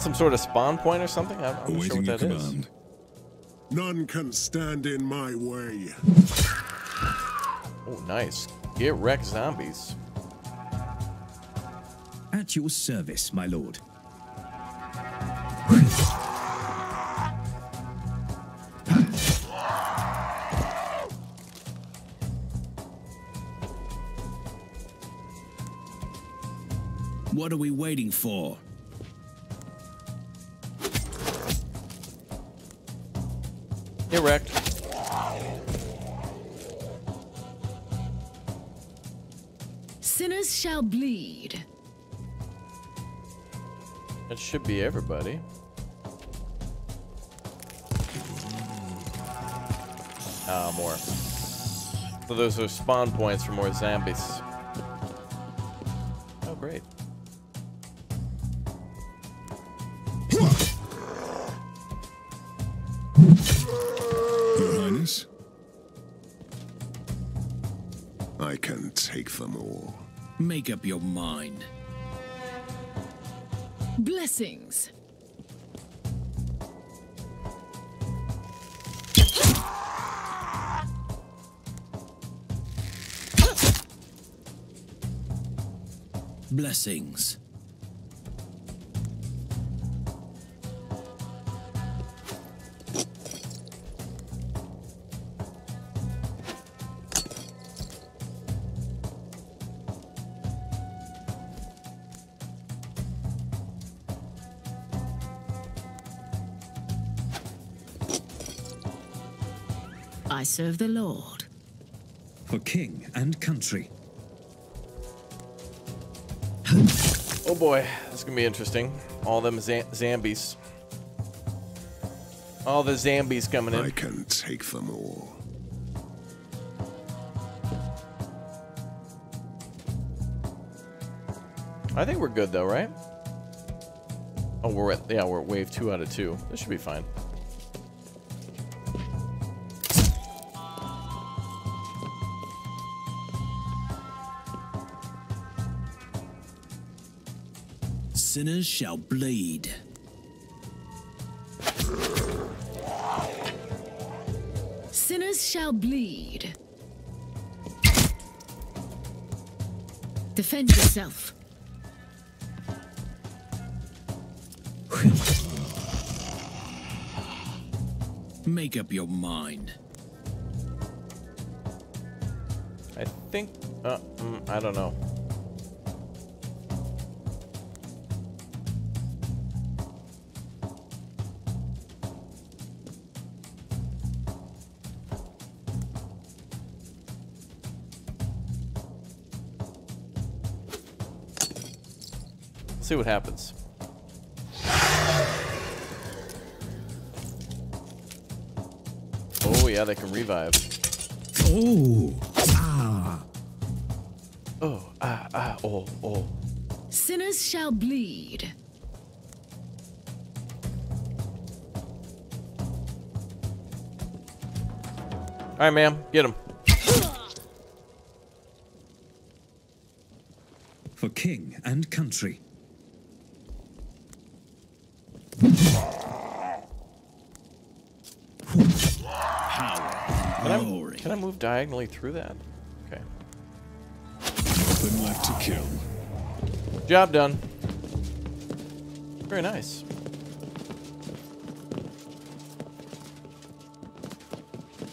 A: That's some sort of spawn point or something? I'm, I'm not sure what
J: your
A: that is.
J: command.
F: None can stand in my way.
A: Oh, nice. Get wrecked zombies.
I: At your service, my lord.
E: What are we waiting for?
A: Erect.
H: Sinners shall bleed.
A: That should be everybody. Ah, more. So those are spawn points for more zombies.
E: Make up your mind.
H: Blessings.
E: Blessings.
H: Serve the Lord.
E: For king and country.
A: Oh boy, this is gonna be interesting. All them za- zombies. All the zombies coming in.
F: I can take them all.
A: I think we're good though, right? Oh, we're at yeah, we're at wave two out of two. This should be fine.
E: Sinners shall bleed.
H: Sinners shall bleed. Defend yourself.
E: Make up your mind.
A: I think. Uh, mm, I don't know. See what happens. Oh yeah, they can revive.
E: Oh, ah.
A: Oh, ah, ah, oh, oh.
H: Sinners shall bleed.
A: All right, ma'am, get him.
E: For king and country. Power
A: Can
E: and
A: I,
E: glory.
A: can I move diagonally through that? Okay.
J: Nothing left to kill.
A: Job done. Very nice.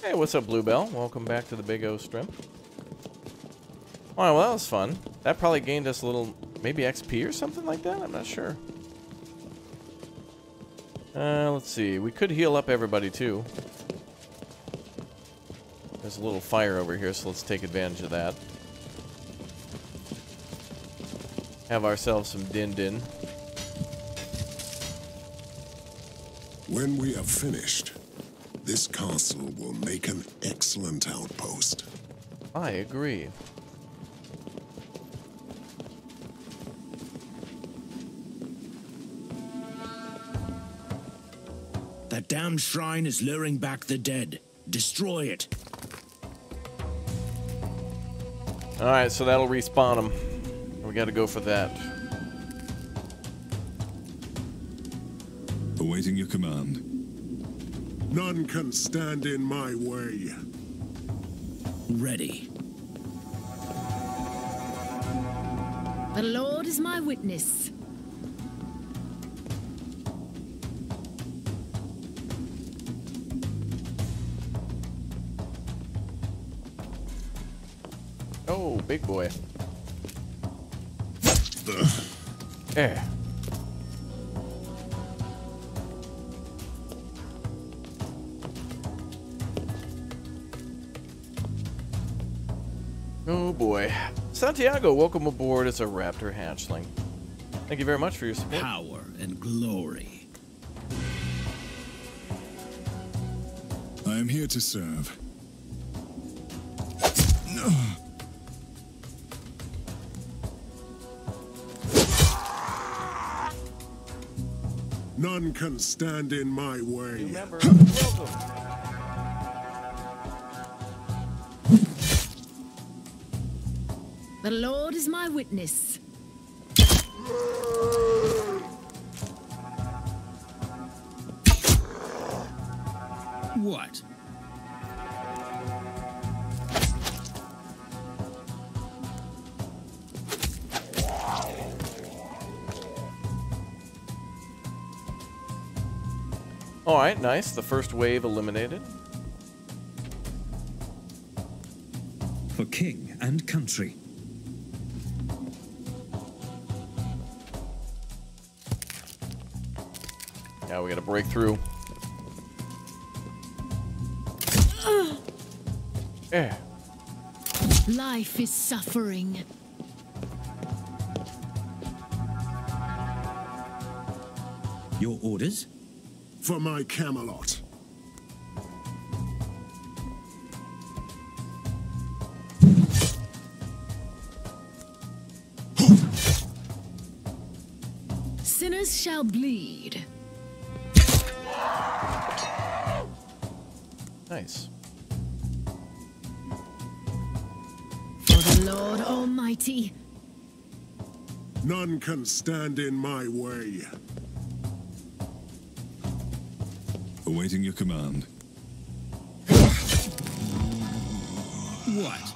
A: Hey, what's up, Bluebell? Welcome back to the Big O stream. Wow, well, that was fun. That probably gained us a little, maybe XP or something like that? I'm not sure. Uh, let's see. We could heal up everybody, too. There's a little fire over here, so let's take advantage of that. Have ourselves some din din.
F: When we are finished, this castle will make an excellent outpost.
A: I agree.
E: That damn shrine is luring back the dead. Destroy it.
A: Alright, so that'll respawn them. We gotta go for that.
J: Awaiting your command.
F: None can stand in my way.
E: Ready.
H: The Lord is my witness.
A: Oh, big boy. There. Oh boy. Santiago, welcome aboard as a raptor hatchling. Thank you very much for your support.
E: Power and glory.
J: I am here to serve.
F: None can stand in my way.
A: Remember.
H: The Lord is my witness.
A: Alright, nice. The first wave eliminated.
I: For king and country.
A: Now we got a breakthrough. Yeah.
H: Life is suffering.
I: Your orders?
F: For my Camelot.
H: Sinners shall bleed.
A: Nice.
H: For the Lord Almighty.
F: None can stand in my way.
J: Awaiting your command.
E: What?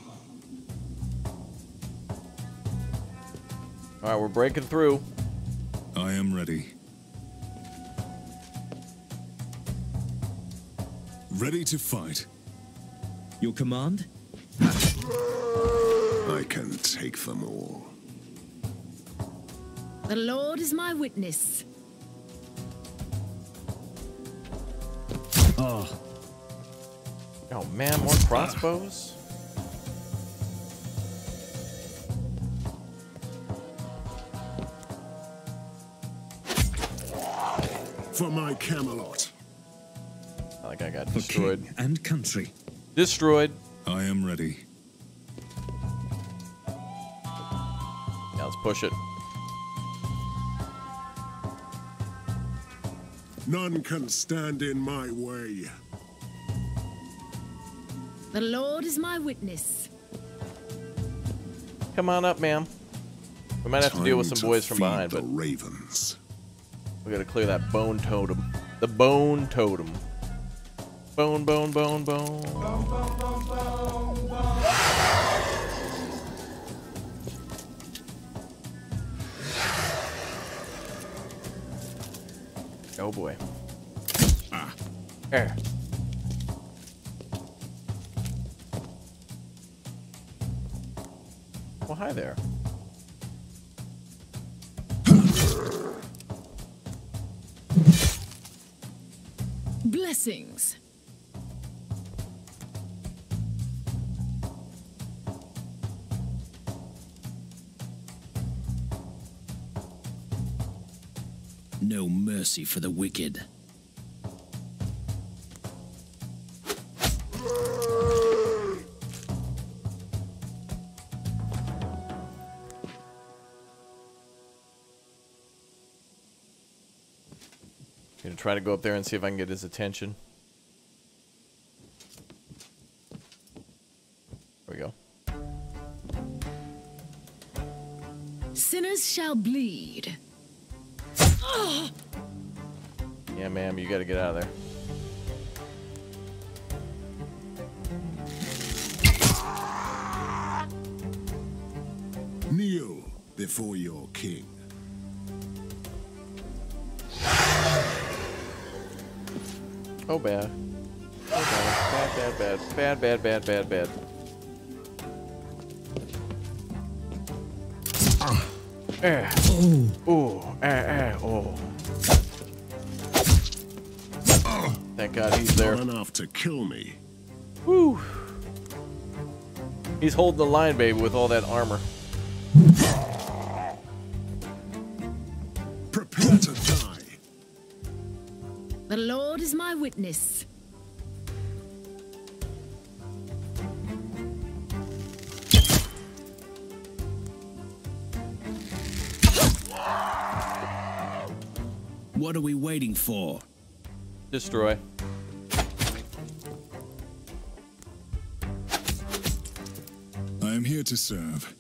A: Alright, we're breaking through.
J: I am ready. Ready to fight.
I: Your command?
F: I can take them all.
H: The Lord is my witness.
E: Oh,
A: Oh man, more crossbows?
F: For my Camelot.
A: I like I got destroyed.
I: king and country.
A: Destroyed.
J: I am ready.
A: Now let's push it.
F: None can stand in my way.
H: The Lord is my witness.
A: Come on up, ma'am. We might have to deal with some boys from
F: feed
A: behind,
F: the
A: but
F: ravens.
A: we gotta clear that bone totem. The bone totem. Bone, bone, bone, bone. Oh boy.
J: Ah.
A: There. Well, hi there.
H: Blessings.
E: Mercy for the wicked.
A: Gonna try to go up there and see if I can get his attention. Holding the line, baby, with all that armor.
F: Prepare to die.
H: The Lord is my witness.
E: What are we waiting for?
A: Destroy.
J: To serve.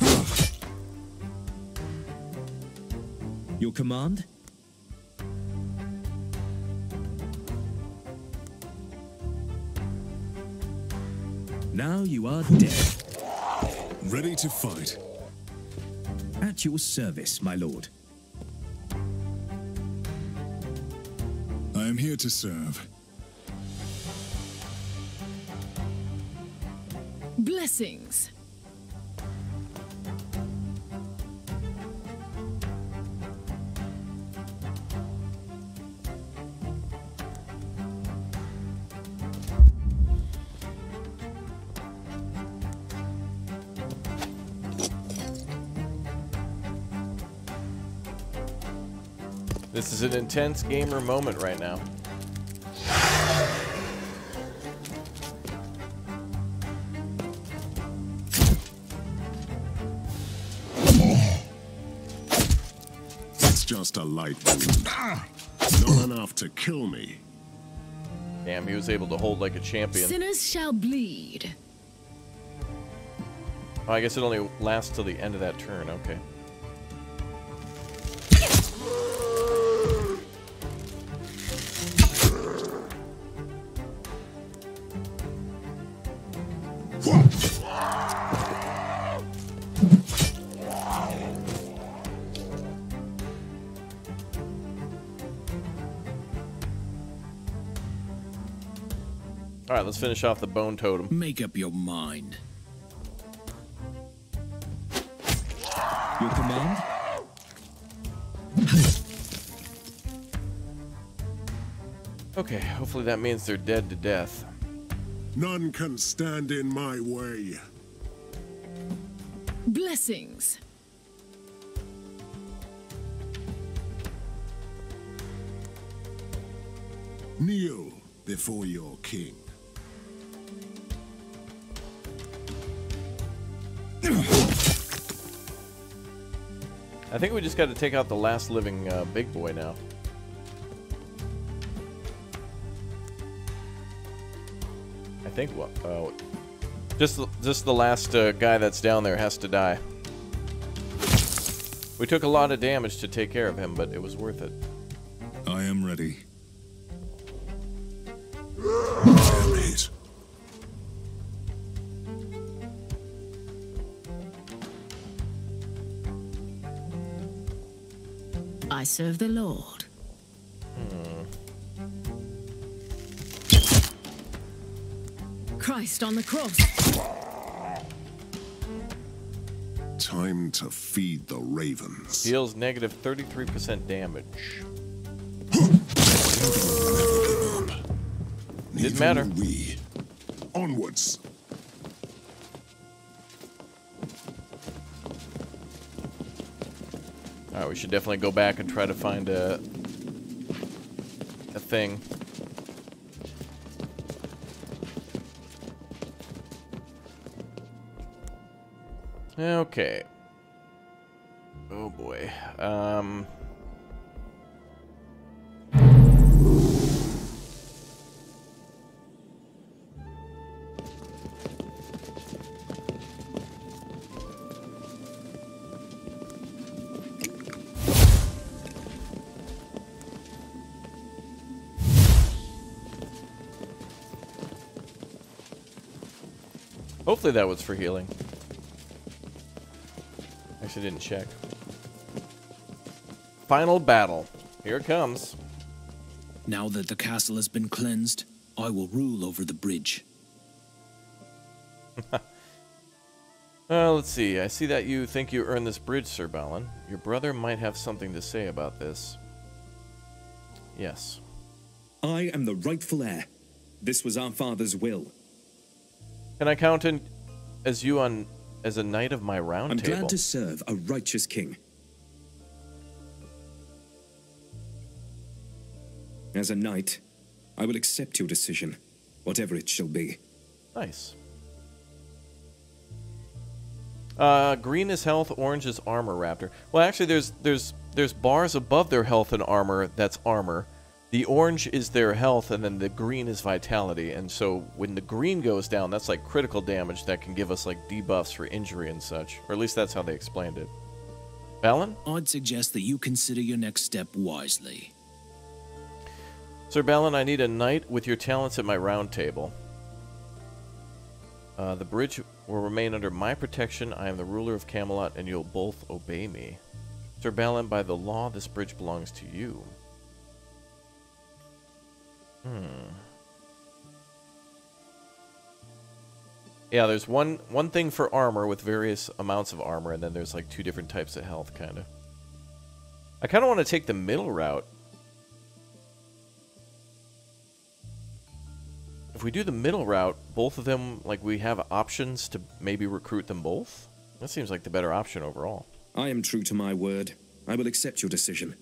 I: Your command? Now you are dead.
J: Ready to fight.
I: At your service, my lord.
J: I am here to serve.
H: Blessings.
A: An intense gamer moment right now.
F: It's just a light wound. Not enough to kill me.
A: Damn, he was able to hold like a champion.
H: Sinners shall bleed.
A: Oh, I guess it only lasts till the end of that turn. Okay. All right, let's finish off the bone totem.
E: Make up your mind.
I: Your command?
A: Okay, hopefully that means they're dead to death.
F: None can stand in my way.
H: Blessings.
F: Kneel before your king.
A: I think we just got to take out the last living uh, big boy now. I think what? Uh, just just the last uh, guy that's down there has to die. We took a lot of damage to take care of him, but it was worth it.
J: I am ready.
H: I serve the Lord. Christ on the cross.
F: Time to feed the ravens.
A: Deals negative 33% damage. Didn't
F: Neither
A: matter.
F: will We.
A: We should definitely go back and try to find a, a thing. Okay. Oh boy. Um. Hopefully that was for healing. Actually didn't check. Final battle. Here it comes.
E: Now that the castle has been cleansed, I will rule over the bridge.
A: Uh, let's see. I see that you think you earned this bridge, Sir Balin. Your brother might have something to say about this. Yes.
I: I am the rightful heir. This was our father's will.
A: Can I count in as you on as a knight of my round
I: I'm
A: table.
I: glad to serve a righteous king. As a knight, I will accept your decision, whatever it shall be.
A: Nice. Uh, green is health, orange is armor, Raptor. Well, actually, there's there's there's bars above their health and armor. That's armor. The orange is their health, and then the green is vitality. And so when the green goes down, that's like critical damage that can give us like debuffs for injury and such. Or at least that's how they explained it. Balin?
E: I'd suggest that you consider your next step wisely.
A: Sir Balin, I need a knight with your talents at my round table. Uh, the bridge will remain under my protection. I am the ruler of Camelot, and you'll both obey me. Sir Balin, by the law, this bridge belongs to you. Hmm. Yeah, there's one one thing for armor with various amounts of armor, and then there's like two different types of health, kind of. I kind of want to take the middle route. If we do the middle route, both of them, like, we have options to maybe recruit them both? That seems like the better option overall.
I: I am true to my word. I will accept your decision.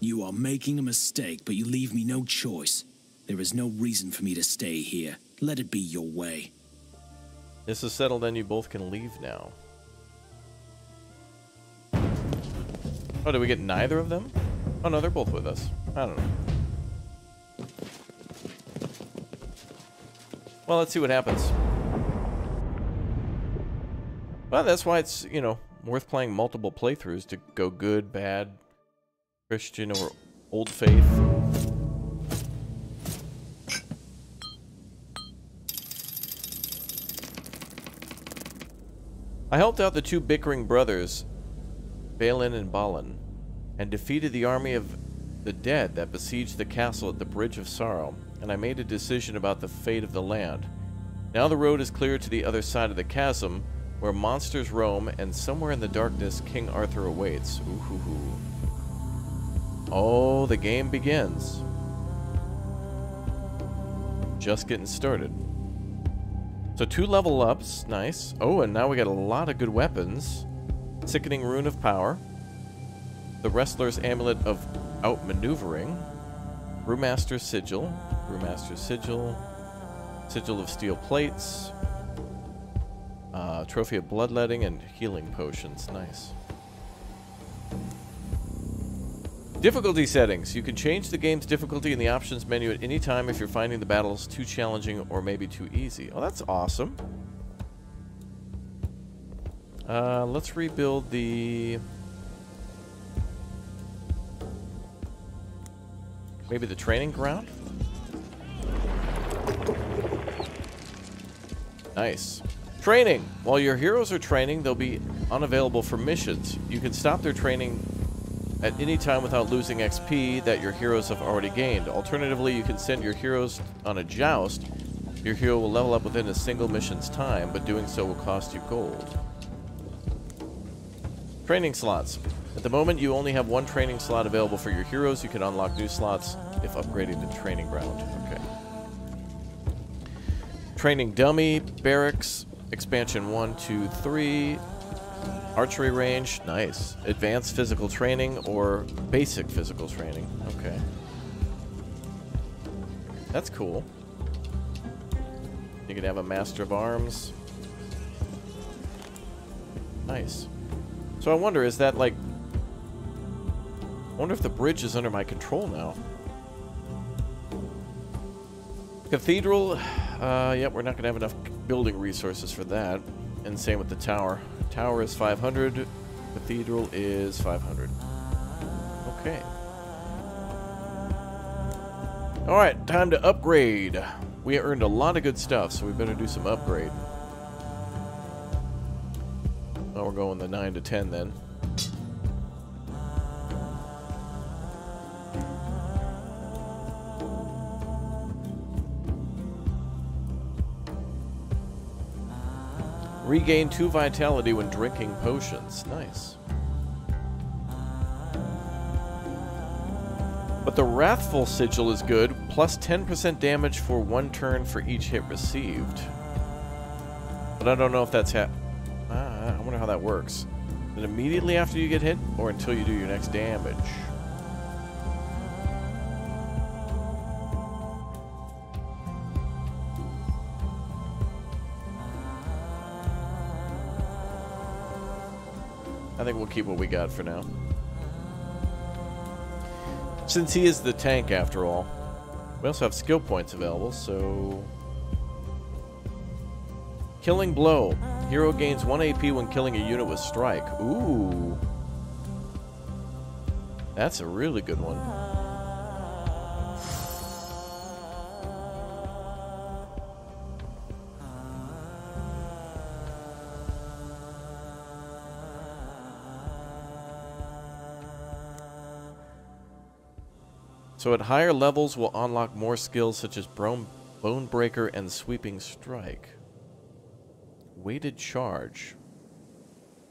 E: You are making a mistake, but you leave me no choice. There is no reason for me to stay here. Let it be your way.
A: This is settled, then you both can leave now. Oh, did we get neither of them? Oh, no, they're both with us. I don't know. Well, let's see what happens. Well, that's why it's, you know, worth playing multiple playthroughs to go good, bad, Christian, or old faith. I helped out the two bickering brothers, Balin and Balan, and defeated the army of the dead that besieged the castle at the Bridge of Sorrow, and I made a decision about the fate of the land. Now the road is clear to the other side of the chasm, where monsters roam, and somewhere in the darkness King Arthur awaits. Ooh hoo hoo. Oh, the game begins. Just getting started. So two level ups, nice. Oh, and now we got a lot of good weapons. Sickening Rune of Power. The Wrestler's Amulet of Outmaneuvering. Brewmaster's Sigil. Brewmaster's Sigil. Sigil of Steel Plates. Uh, Trophy of Bloodletting and Healing Potions. Nice. Difficulty settings. You can change the game's difficulty in the options menu at any time if you're finding the battles too challenging or maybe too easy. Oh, that's awesome. Uh, let's rebuild the... Maybe the training ground? Nice. Training. While your heroes are training, they'll be unavailable for missions. You can stop their training at any time without losing XP that your heroes have already gained. Alternatively, you can send your heroes on a joust. Your hero will level up within a single mission's time, but doing so will cost you gold. Training slots. At the moment, you only have one training slot available for your heroes. You can unlock new slots if upgrading to training ground. Okay. Training dummy, barracks, expansion 1, 2, 3, archery range, nice. Advanced physical training or basic physical training. Okay. That's cool. You can have a master of arms. Nice. So I wonder, is that like... I wonder if the bridge is under my control now. Cathedral, uh, yep, we're not going to have enough building resources for that. And same with the tower. Tower is 500, Cathedral is 500. Okay. Alright, time to upgrade. We earned a lot of good stuff, so we better do some upgrade. Oh, we're going the 9 to 10 then. Regain 2 vitality when drinking potions. Nice. But the Wrathful Sigil is good, plus 10% damage for one turn for each hit received. But I don't know if that's ha- ah, I wonder how that works. It immediately after you get hit, or until you do your next damage? Think we'll keep what we got for now. Since he is the tank, after all. We also have skill points available, so... Killing Blow. Hero gains 1 AP when killing a unit with Strike. Ooh. That's a really good one. So at higher levels, we'll unlock more skills such as Bone, Breaker and Sweeping Strike. Weighted Charge.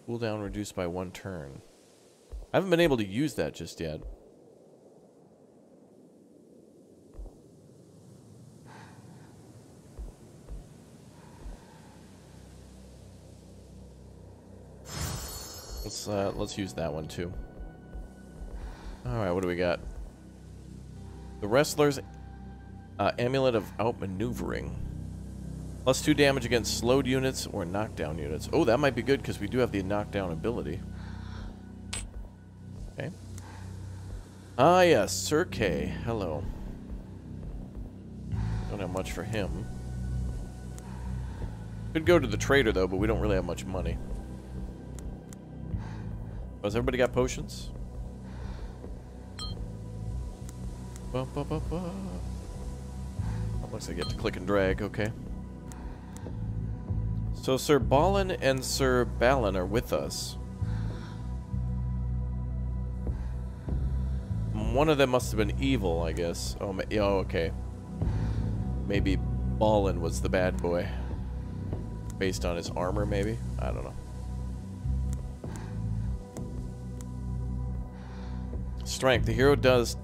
A: Cooldown reduced by one turn. I haven't been able to use that just yet. Let's uh, let's use that one too. All right, what do we got? The wrestler's uh, amulet of outmaneuvering. Plus two damage against slowed units or knockdown units. Oh, that might be good because we do have the knockdown ability. Okay. Ah, yes, Sir Kay. Hello. Don't have much for him. Could go to the trader, though, but we don't really have much money. Has everybody got potions? Ba, ba, ba, ba. Looks like I get to click and drag, okay. So Sir Balin and Sir Balan are with us. One of them must have been evil, I guess. Oh, oh okay. Maybe Balin was the bad boy. Based on his armor, maybe? I don't know. Strength. The hero does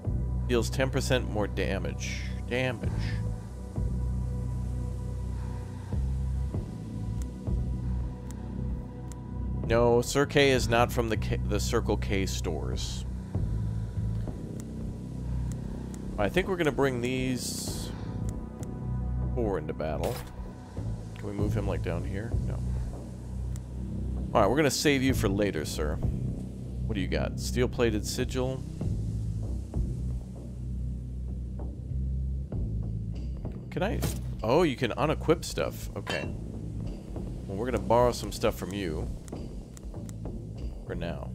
A: deals 10% more damage. Damage. No, Sir K is not from the K the Circle K stores. I think we're going to bring these four into battle. Can we move him, like, down here? No. Alright, we're going to save you for later, sir. What do you got? Steel-plated sigil. Can I... Oh, you can unequip stuff. Okay. Well, we're to borrow some stuff from you. For now.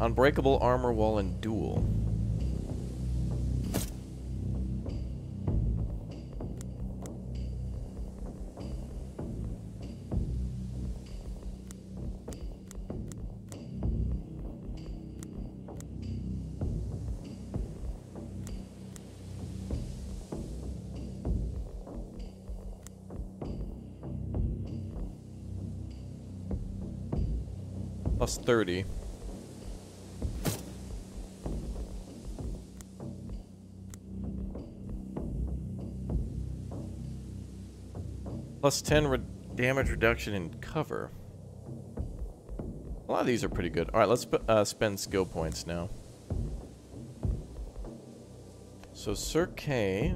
A: Unbreakable armor wall and duel. 30. Plus 10 re damage reduction in cover. A lot of these are pretty good. Alright, let's uh, spend skill points now. So Sir Kay...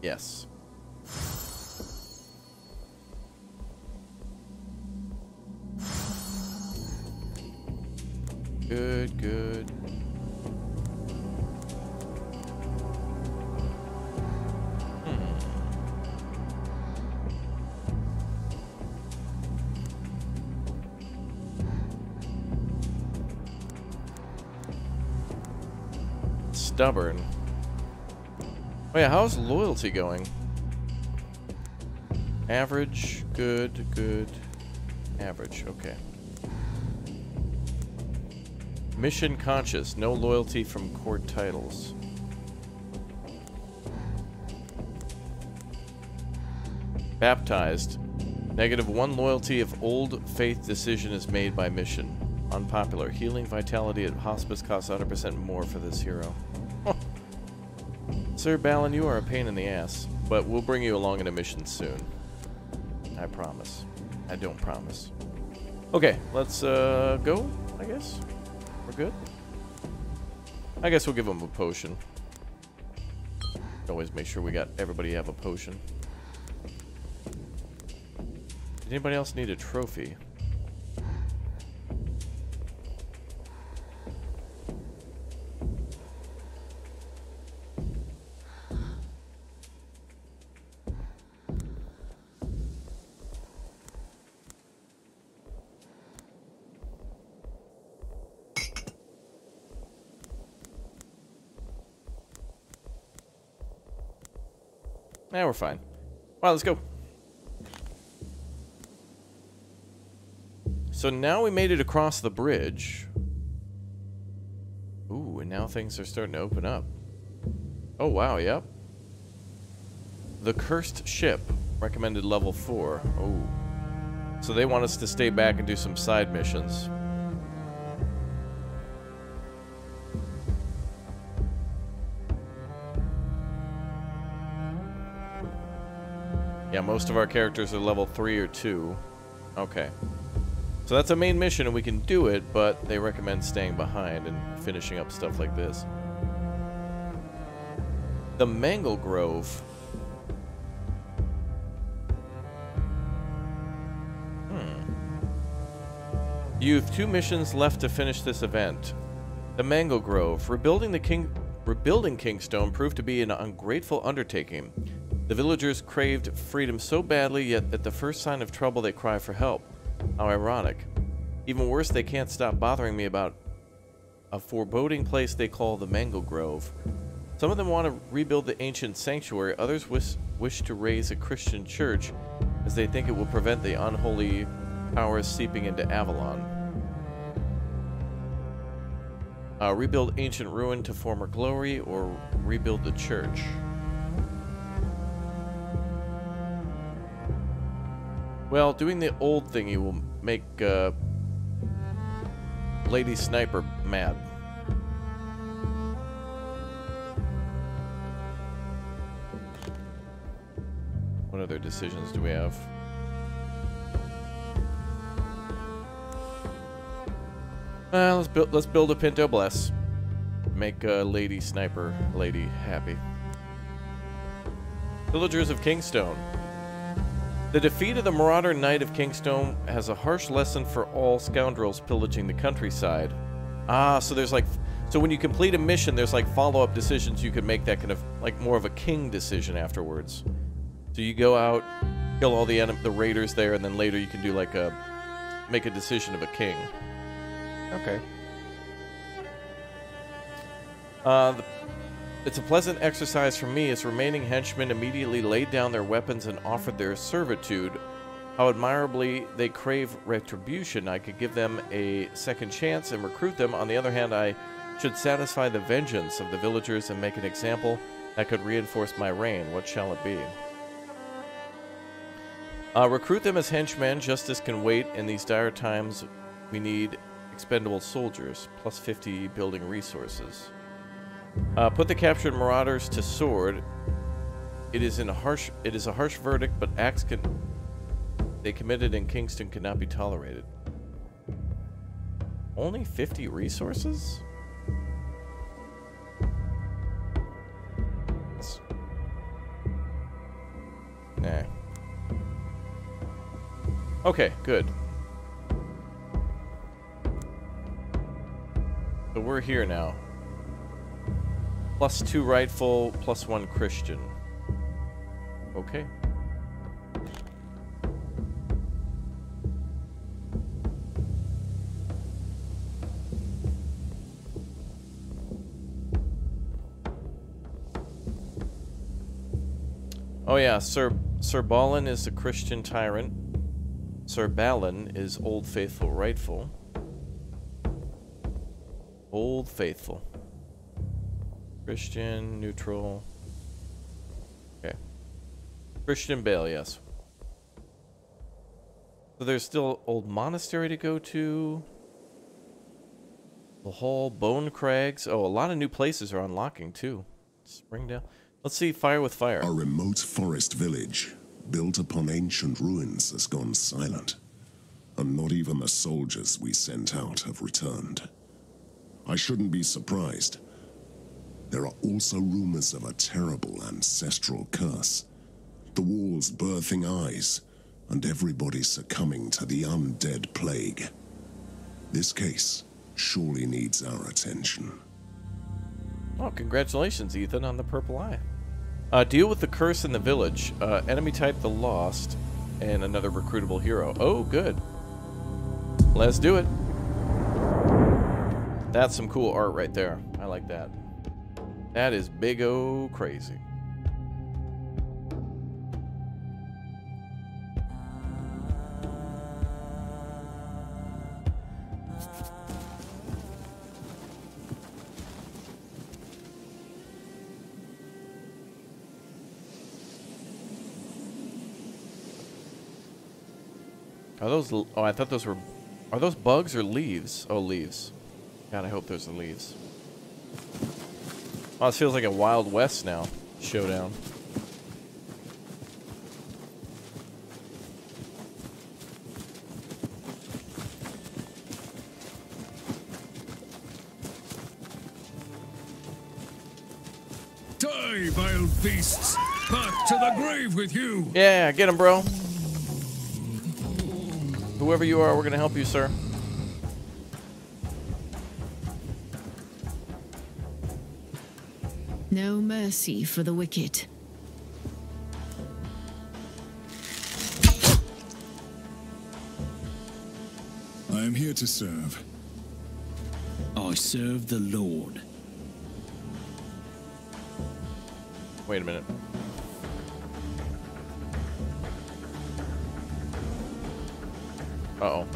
A: Yes. Good, good. Hmm. Stubborn. Oh yeah, how's loyalty going? Average, good, good, average, okay. Mission conscious, no loyalty from court titles. Baptized. Negative one loyalty if old faith decision is made by mission. Unpopular. Healing vitality at hospice costs 100% more for this hero. Sir Balin, you are a pain in the ass, but we'll bring you along in a mission soon. I promise. I don't promise. Okay, let's uh, go, I guess. Good? I guess we'll give him a potion. Always make sure we got everybody have a potion. Did anybody else need a trophy? Yeah, we're fine. Alright, let's go. So now we made it across the bridge. Ooh, and now things are starting to open up. Oh, wow, yep. The Cursed Ship, recommended level 4. Oh. So they want us to stay back and do some side missions. Yeah, most of our characters are level 3 or 2. Okay. So that's a main mission and we can do it, but they recommend staying behind and finishing up stuff like this. The Mangle Grove. Hmm. You have two missions left to finish this event. The Mangle Grove. Rebuilding the King rebuilding Kingstone proved to be an ungrateful undertaking. The villagers craved freedom so badly, yet at the first sign of trouble they cry for help. How ironic. Even worse, they can't stop bothering me about a foreboding place they call the Mangle Grove. Some of them want to rebuild the ancient sanctuary, others wish, wish to raise a Christian church, as they think it will prevent the unholy powers seeping into Avalon. Uh, rebuild ancient ruin to former glory, or rebuild the church. Well, doing the old thingy will make uh, Lady Sniper mad. What other decisions do we have? Uh, let's build. Let's build a Pinto Bless. Make uh, Lady Sniper Lady happy. Villagers of Kingstone. The defeat of the Marauder Knight of Kingstone has a harsh lesson for all scoundrels pillaging the countryside. Ah, so there's like, so when you complete a mission, there's like follow-up decisions you can make that kind of like more of a king decision afterwards. So you go out, kill all the the raiders there, and then later you can do like a make a decision of a king. Okay. Uh, the, it's a pleasant exercise for me as remaining henchmen immediately laid down their weapons and offered their servitude. How admirably they crave retribution. I could give them a second chance and recruit them. On the other hand, I should satisfy the vengeance of the villagers and make an example that could reinforce my reign. What shall it be? Uh, recruit them as henchmen. Justice can wait. In these dire times, we need expendable soldiers. Plus 50 building resources. Uh, put the captured marauders to sword. It is in a harsh. It is a harsh verdict, but acts can they committed in Kingstone cannot be tolerated. Only 50 resources? That's... Nah. Okay, good. So we're here now. Plus two rightful, plus one Christian. Okay. Oh yeah, Sir Sir Balin is a Christian tyrant. Sir Balin is Old Faithful rightful. Old Faithful. Christian, neutral. Okay. Christian Bale, yes. So there's still Old Monastery to go to. The Hall, Bone Crags. Oh, a lot of new places are unlocking too. Springdale. Let's see fire with fire.
F: A remote forest village, built upon ancient ruins, has gone silent. And not even the soldiers we sent out have returned. I shouldn't be surprised. There are also rumors of a terrible ancestral curse. The walls birthing eyes, and everybody succumbing to the undead plague. This case surely needs our attention.
A: Oh, congratulations, Ethan, on the purple eye. Uh, deal with the curse in the village. Uh, enemy type the lost, and another recruitable hero. Oh, good. Let's do it. That's some cool art right there. I like that. That is big o crazy. Are those? Oh, I thought those were. Are those bugs or leaves? Oh, leaves. God, I hope those are leaves. Oh, this feels like a Wild West now. Showdown.
J: Die, vile beasts! Back to the grave with you!
A: Yeah, get him, bro. Whoever you are, we're gonna help you, sir.
H: No mercy for the wicked.
J: I am here to serve.
E: I serve the Lord.
A: Wait a minute. Uh-oh.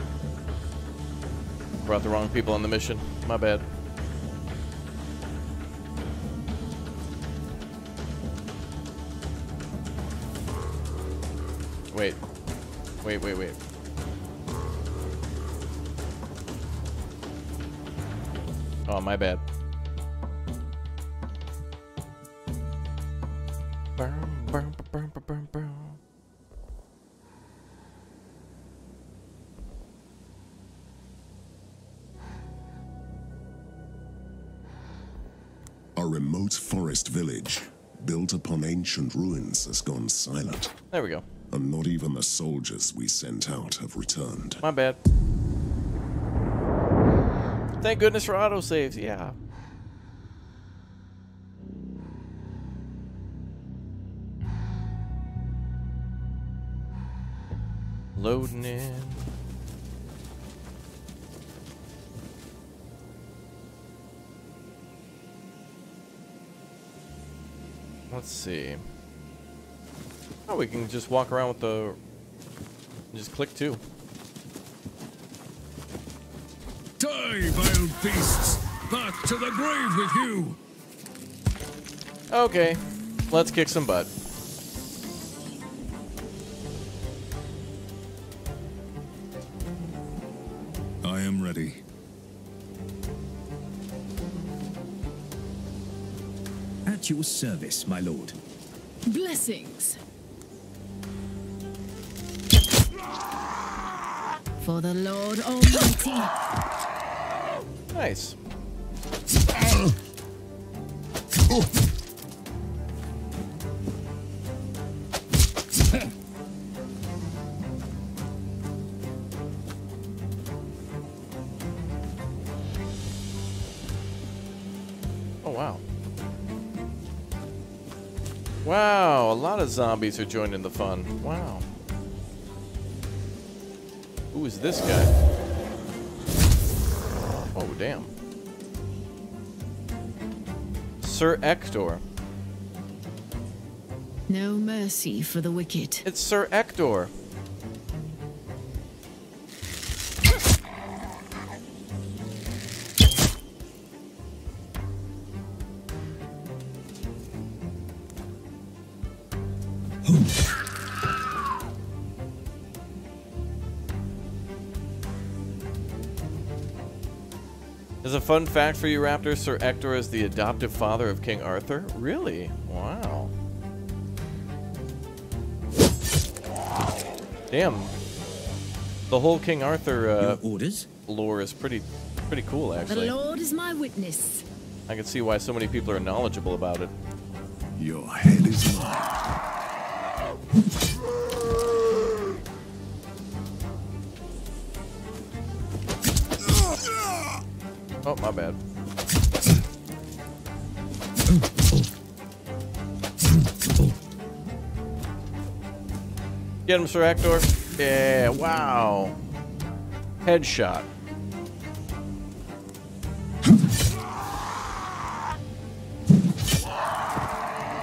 A: Brought the wrong people on the mission. My bad. Wait. Wait, wait, wait. Oh, my bad.
F: A remote forest village, built upon ancient ruins, has gone silent.
A: There we go.
F: And not even the soldiers we sent out have returned.
A: My bad. Thank goodness for autosaves, yeah. Loading in. Let's see. Oh, we can just walk around with the... Just click two.
J: Die, vile beasts! Back to the grave with you!
A: Okay, let's kick some butt.
J: I am ready.
E: At your service, my lord.
H: Blessings. For the Lord Almighty.
A: Nice. Oh, wow. Wow, a lot of zombies are joining the fun. Wow. Who is this guy? Oh, damn. Sir Ector.
H: No mercy for the wicked.
A: It's Sir Ector. As a fun fact for you, Raptor, Sir Ector is the adoptive father of King Arthur. Really? Wow. Damn. The whole King Arthur uh,
L: orders?
A: lore is pretty, pretty cool, actually.
H: The Lord is my witness.
A: I can see why so many people are knowledgeable about it.
J: Your head is mine.
A: Oh, my bad. Get him, Sir Ector. Yeah, wow. Headshot.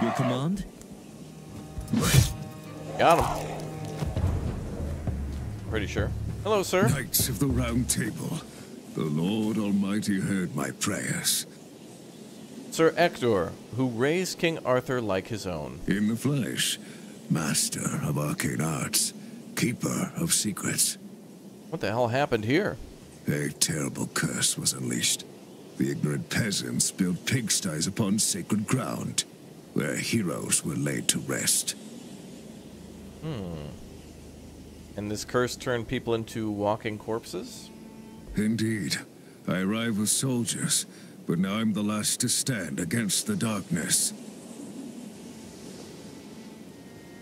L: Your command?
A: Got him. Pretty sure. Hello, sir.
M: Knights of the Round Table, the Lord Almighty heard my prayers.
A: Sir Ector, who raised King Arthur like his own.
M: In the flesh, master of arcane arts, keeper of secrets.
A: What the hell happened here?
M: A terrible curse was unleashed. The ignorant peasants built pigsties upon sacred ground, where heroes were laid to rest.
A: Hmm. And this curse turned people into walking corpses?
M: Indeed. I arrived with soldiers, but now I'm the last to stand against the darkness.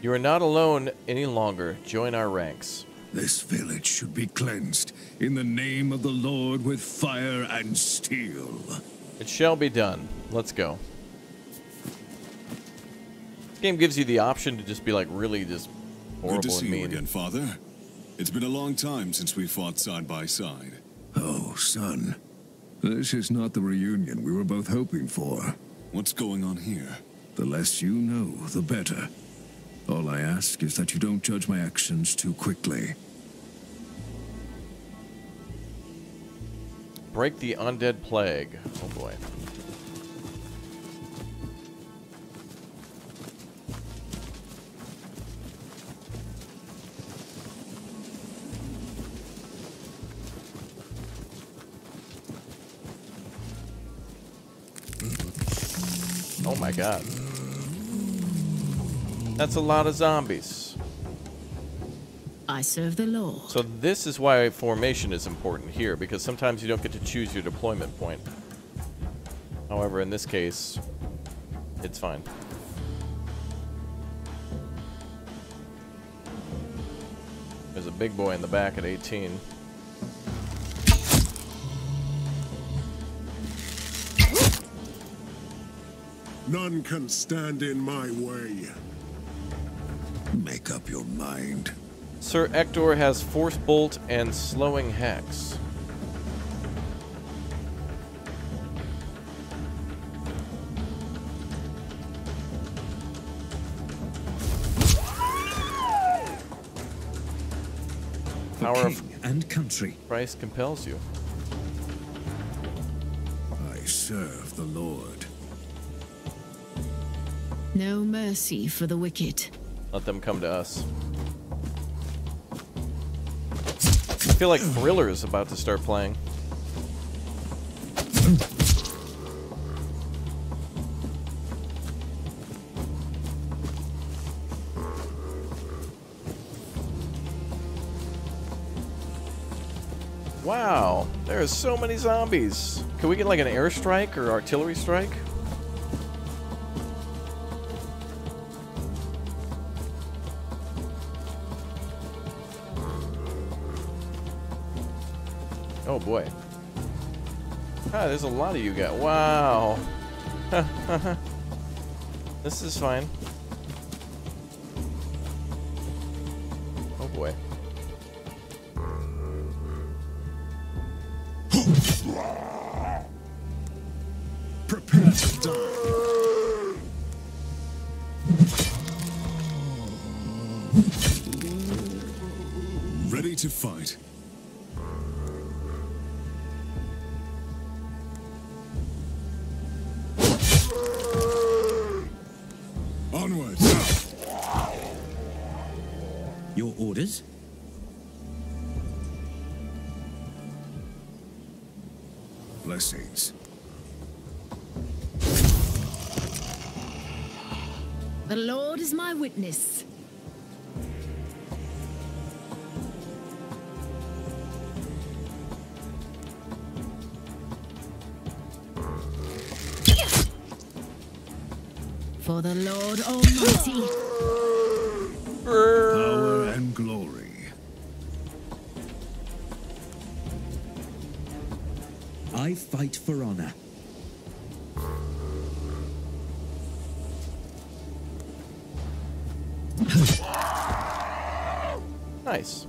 A: You are not alone any longer. Join our ranks.
M: This village should be cleansed in the name of the Lord with fire and steel.
A: It shall be done. Let's go. This game gives you the option to just be like really just horrible
J: Good to see
A: and
J: you again, Father. It's been a long time since we fought side by side.
M: Oh, son. This is not the reunion we were both hoping for.
J: What's going on here?
M: The less you know, the better. All I ask is that you don't judge my actions too quickly.
A: Break the undead plague. Oh boy. Oh my god. That's a lot of zombies.
H: I serve the Lord.
A: So this is why formation is important here, because sometimes you don't get to choose your deployment point. However, in this case, it's fine. There's a big boy in the back at 18.
F: None can stand in my way.
M: Make up your mind.
A: Sir Ector has Force Bolt and Slowing Hex. Power of
L: king and country.
A: Price compels you.
M: I serve the Lord.
H: No mercy for the wicked.
A: Let them come to us. I feel like Thriller is about to start playing. Wow, there are so many zombies. Can we get like an airstrike or artillery strike? Boy. Ah, there's a lot of you guys. Wow. this is fine.
H: witness. For the Lord Almighty.
E: Power and glory.
I: I fight for honor.
A: Nice.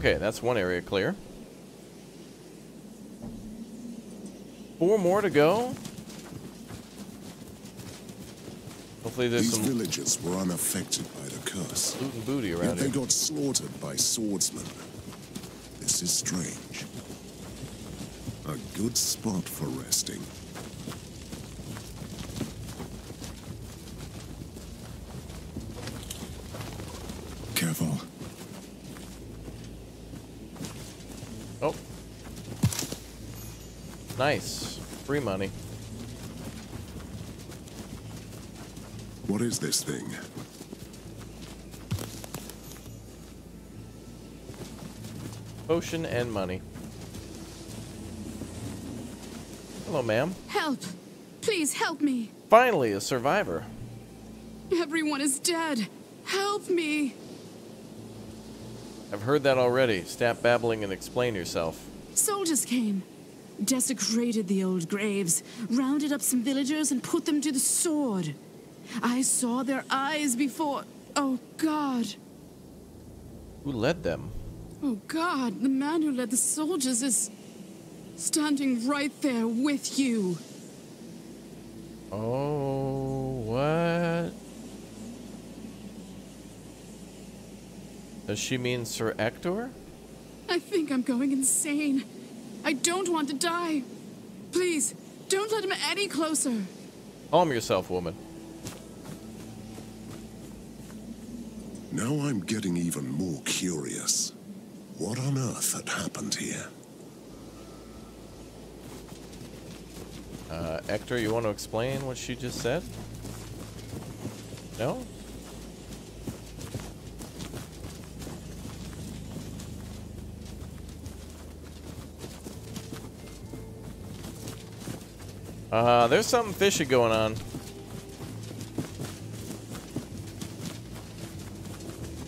A: Okay, that's one area clear. Four more to go. Hopefully there's
F: These
A: some
F: villagers were unaffected by the curse.
A: loot and booty around
F: Yet
A: around
F: they got slaughtered by swordsmen. This is strange. A good spot for resting.
J: Careful.
A: Oh. Nice. Free money.
F: What is this thing?
A: Potion and money. Hello, ma'am.
N: Help! Please help me!
A: Finally, a survivor.
N: Everyone is dead! Help me!
A: I've heard that already. Stop babbling and explain yourself.
N: Soldiers came, desecrated the old graves, rounded up some villagers, and put them to the sword. I saw their eyes before. Oh, God!
A: Who led them?
N: Oh, God! The man who led the soldiers is standing right there with you.
A: Oh, what? Does she mean Sir Ector?
N: I think I'm going insane. I don't want to die. Please, don't let him any closer.
A: Calm yourself, woman.
F: Now I'm getting even more curious. What on earth had happened here?
A: Uh, Ector, you want to explain what she just said? No? Uh, there's something fishy going on.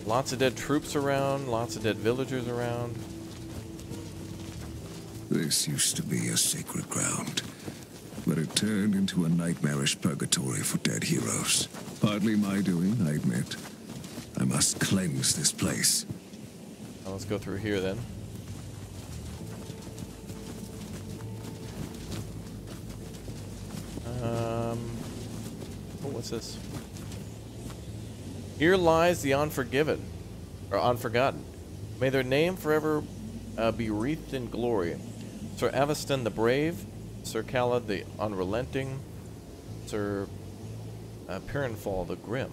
A: Lots of dead troops around, lots of dead villagers around.
K: This used to be a sacred ground, but it turned into a nightmarish purgatory for dead heroes. Partly my doing, I admit. I must cleanse this place.
A: Now let's go through here then. Um, oh, what's this? Here lies the unforgiven, or unforgotten. May their name forever uh, be wreathed in glory. Sir Aveston the Brave, Sir Khaled the Unrelenting, Sir uh, the Grim.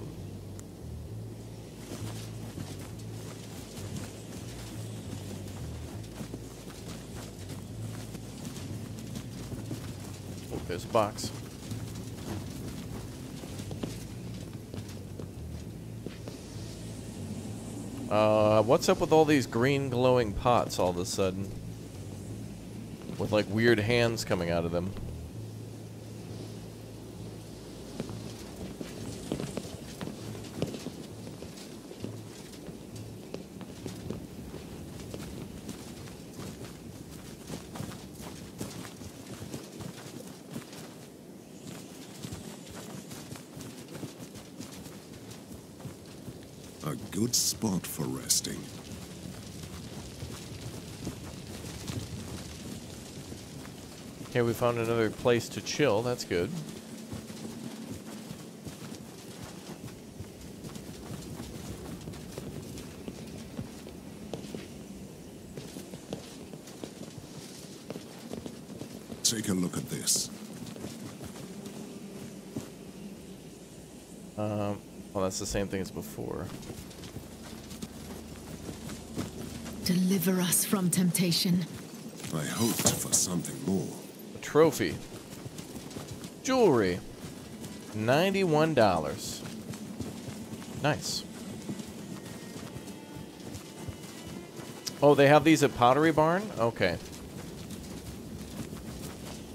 A: There's a box. Uh, what's up with all these green glowing pots all of a sudden? With like weird hands coming out of them.
F: A good spot for resting.
A: Okay, we found another place to chill. That's good.
F: Take a look at this.
A: Um, well, that's the same thing as before.
H: Deliver us from temptation.
F: I hoped for something more.
A: Trophy. Jewelry. $91. Nice. Oh, they have these at Pottery Barn? Okay.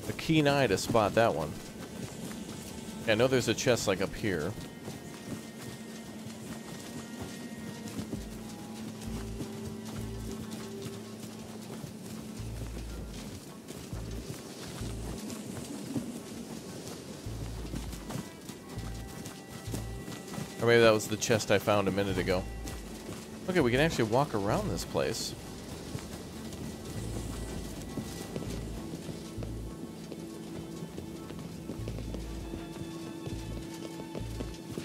A: A keen eye to spot that one. Yeah, I know there's a chest like up here. Maybe that was the chest I found a minute ago. Okay, we can actually walk around this place.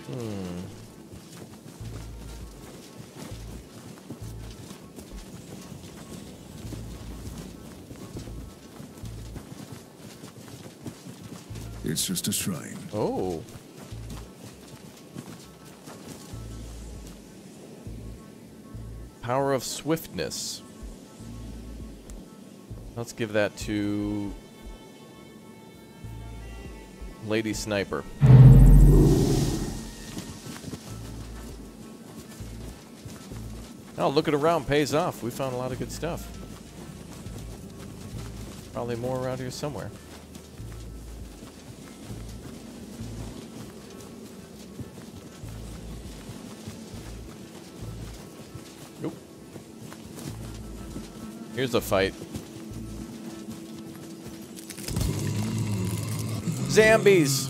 A: Hmm.
J: It's just a shrine.
A: Oh. Power of Swiftness. Let's give that to Lady Sniper. Oh, looking around pays off. We found a lot of good stuff. Probably more around here somewhere. Here's a fight. Zombies!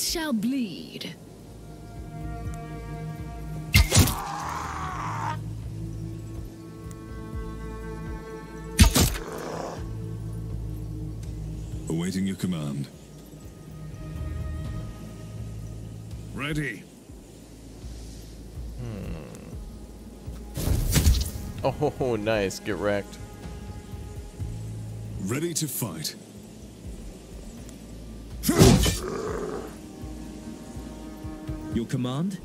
H: Sinners shall bleed.
J: Awaiting your command. Ready. Hmm.
A: Oh, nice. Get wrecked.
J: Ready to fight.
I: Command?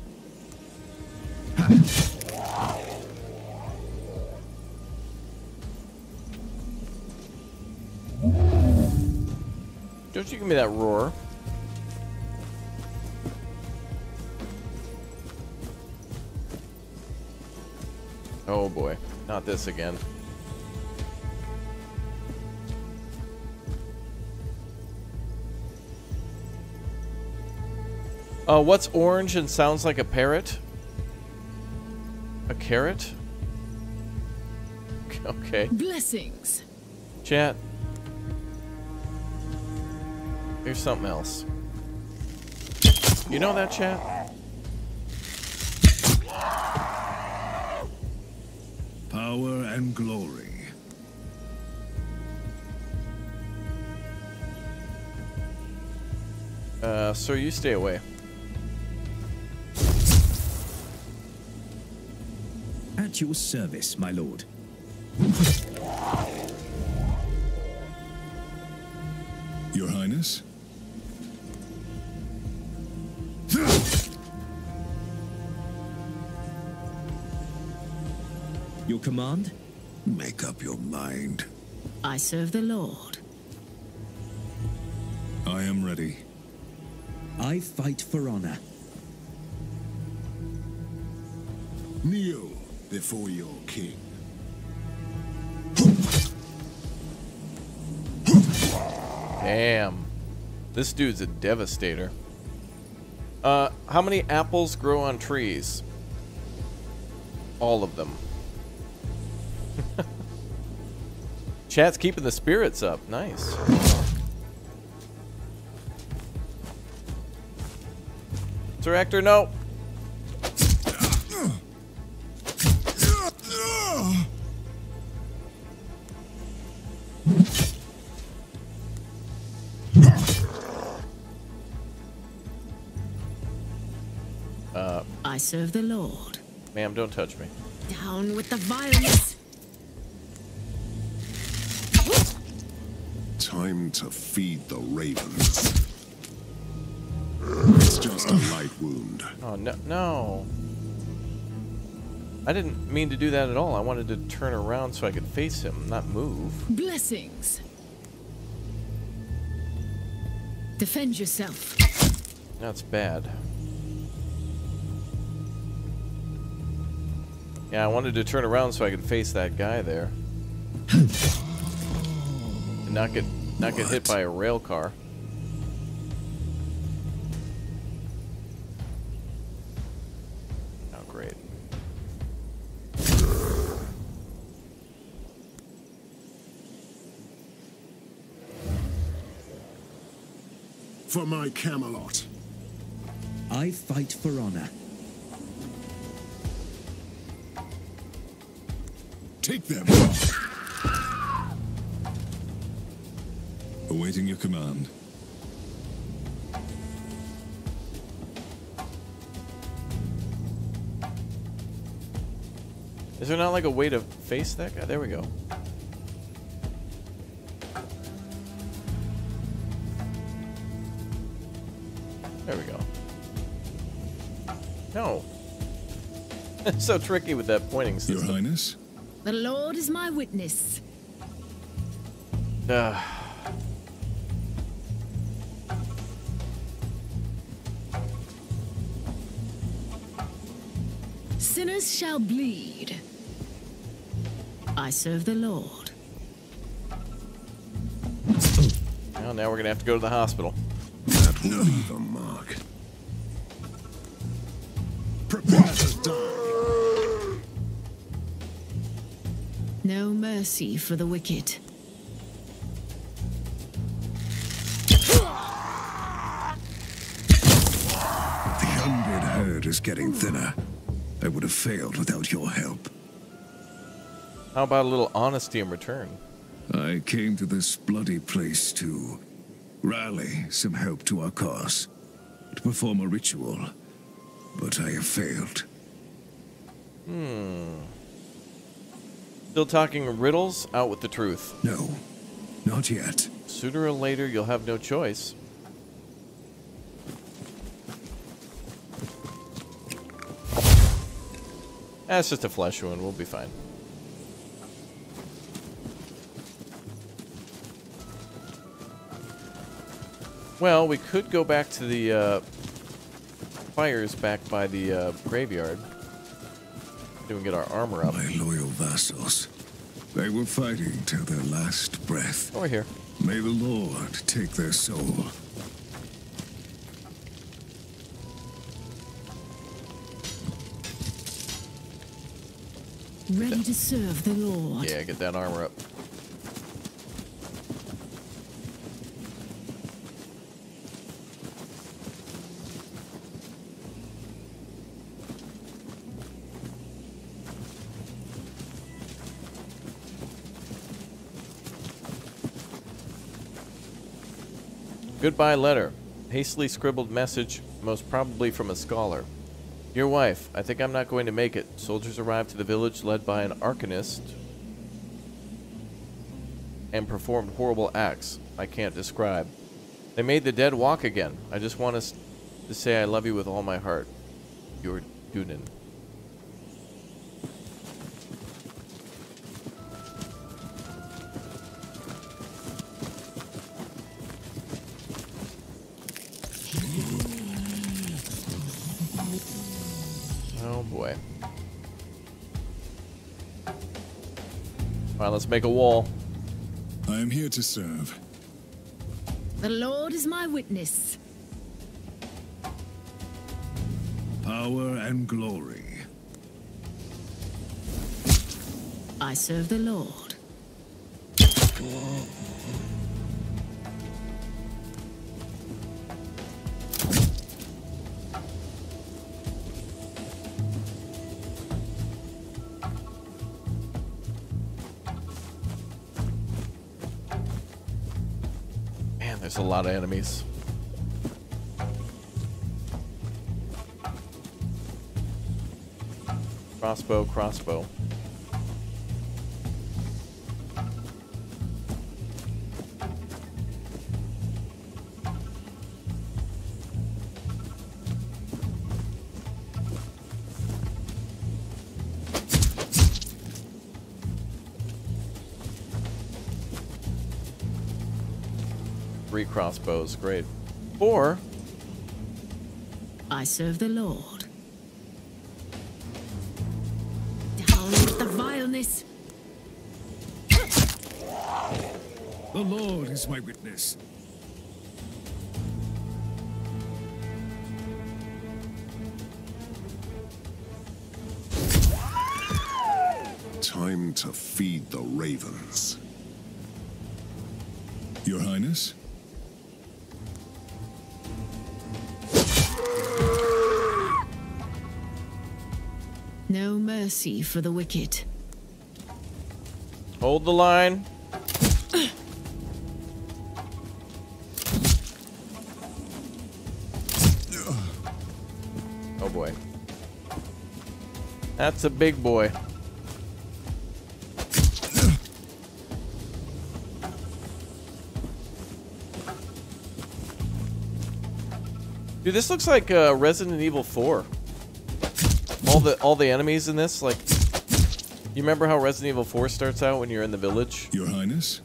A: Don't you give me that roar. Oh boy, not this again. Uh, what's orange and sounds like a parrot? A carrot? Okay.
H: Blessings.
A: Chat. Here's something else. You know that, chat?
J: Power and glory.
A: Uh, sir, you stay away.
E: At your service, my lord.
J: Your Highness?
I: Your command?
K: Make up your mind.
H: I serve the Lord.
J: I am ready.
E: I fight for honor.
F: Kneel before your king.
A: Damn. This dude's a devastator. Uh, how many apples grow on trees? All of them. Chat's keeping the spirits up. Nice. Director, no.
H: Serve the Lord.
A: ma'am, don't touch me.
H: Down with the violence.
F: Time to feed the ravens. It's just a light wound.
A: Oh, no, no. I didn't mean to do that at all. I wanted to turn around so I could face him, not move.
H: Blessings. Defend yourself.
A: That's bad. Yeah, I wanted to turn around so I could face that guy there. and not get not get hit by a rail car. Oh great.
F: For my Camelot.
L: I fight for honor.
J: Take them. Awaiting your command.
A: Is there not like a way to face that guy? There we go. There we go. No. so tricky with that pointing system.
J: Your Highness?
H: The Lord is my witness.
A: Uh,
H: Sinners shall bleed. I serve the Lord.
A: well, now we're gonna have to go to the hospital.
F: That will leave a mark.
H: Mercy for the wicked.
M: The undead herd is getting thinner. I would have failed without your help.
A: How about a little honesty in return?
M: I came to this bloody place to rally some help to our cause, to perform a ritual, but I have failed.
A: Hmm. Still talking riddles? Out with the truth.
M: No, not yet.
A: Sooner or later, you'll have no choice. That's just a flesh wound. We'll be fine. Well, we could go back to the uh, fires back by the uh, graveyard. Do we get our armor up?
M: My loyal vassals. They were fighting till their last breath.
A: Oh, Over here.
M: May the Lord take their soul.
H: Ready to serve the Lord.
A: Yeah, get that armor up. Goodbye letter. Hastily scribbled message, most probably from a scholar. Dear wife, I think I'm not going to make it. Soldiers arrived to the village led by an arcanist and performed horrible acts I can't describe. They made the dead walk again. I just want us to say I love you with all my heart. Your Dunin. Let's make a wall.
J: I am here to serve.
H: The Lord is my witness.
M: Power and glory.
H: I serve the Lord.
A: Lot of enemies. Crossbow, crossbow. Crossbows, great. Or.
H: I serve the Lord. Down with the vileness.
M: The Lord is my witness.
F: Time to feed the ravens.
J: Your Highness?
H: Mercy for the wicked.
A: Hold the line. Oh boy. That's a big boy. Dude, this looks like uh, Resident Evil 4. All the all the enemies in this, like, you remember how Resident Evil 4 starts out when you're in the village?
J: Your Highness?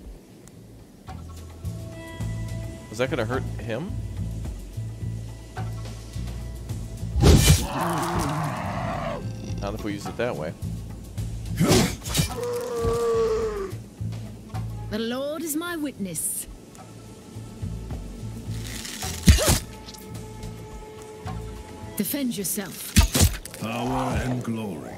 A: Was that gonna hurt him? Not if we use it that way.
H: The Lord is my witness. Defend yourself.
M: Power and glory.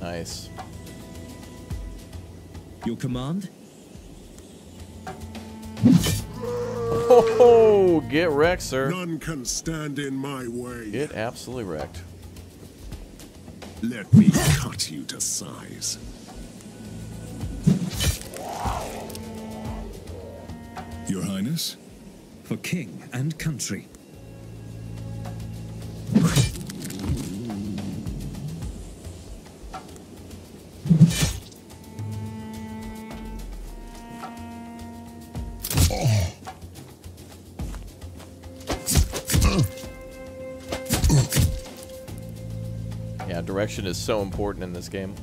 A: Nice.
L: Your command?
A: Oh, get wrecked, sir.
F: None can stand in my way.
A: Get absolutely wrecked.
F: Let me cut you to size.
J: Your Highness?
L: For king and country.
A: Yeah, direction is so important in this game.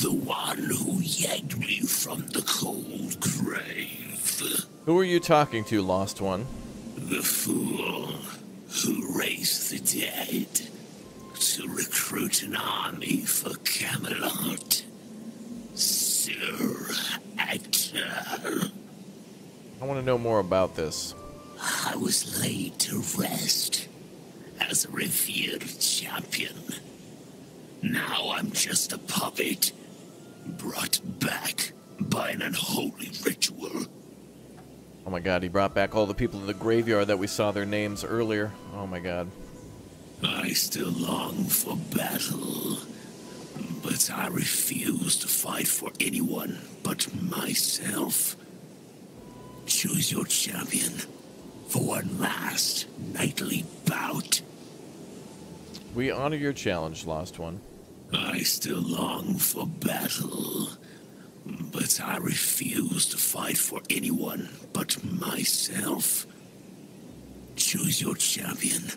O: The one who yanked me from the cold grave.
A: Who are you talking to, Lost One?
O: The fool who raised the dead to recruit an army for Camelot. Sir Ector.
A: I want to know more about this.
O: I was laid to rest as a revered champion. Now I'm just a puppet, brought back by an unholy ritual.
A: Oh my god, he brought back all the people in the graveyard that we saw their names earlier. Oh my god.
O: I still long for battle, but I refuse to fight for anyone but myself. Choose your champion for one last knightly bout.
A: We honor your challenge, Lost One.
O: I still long for battle, but I refuse to fight for anyone but myself. Choose your champion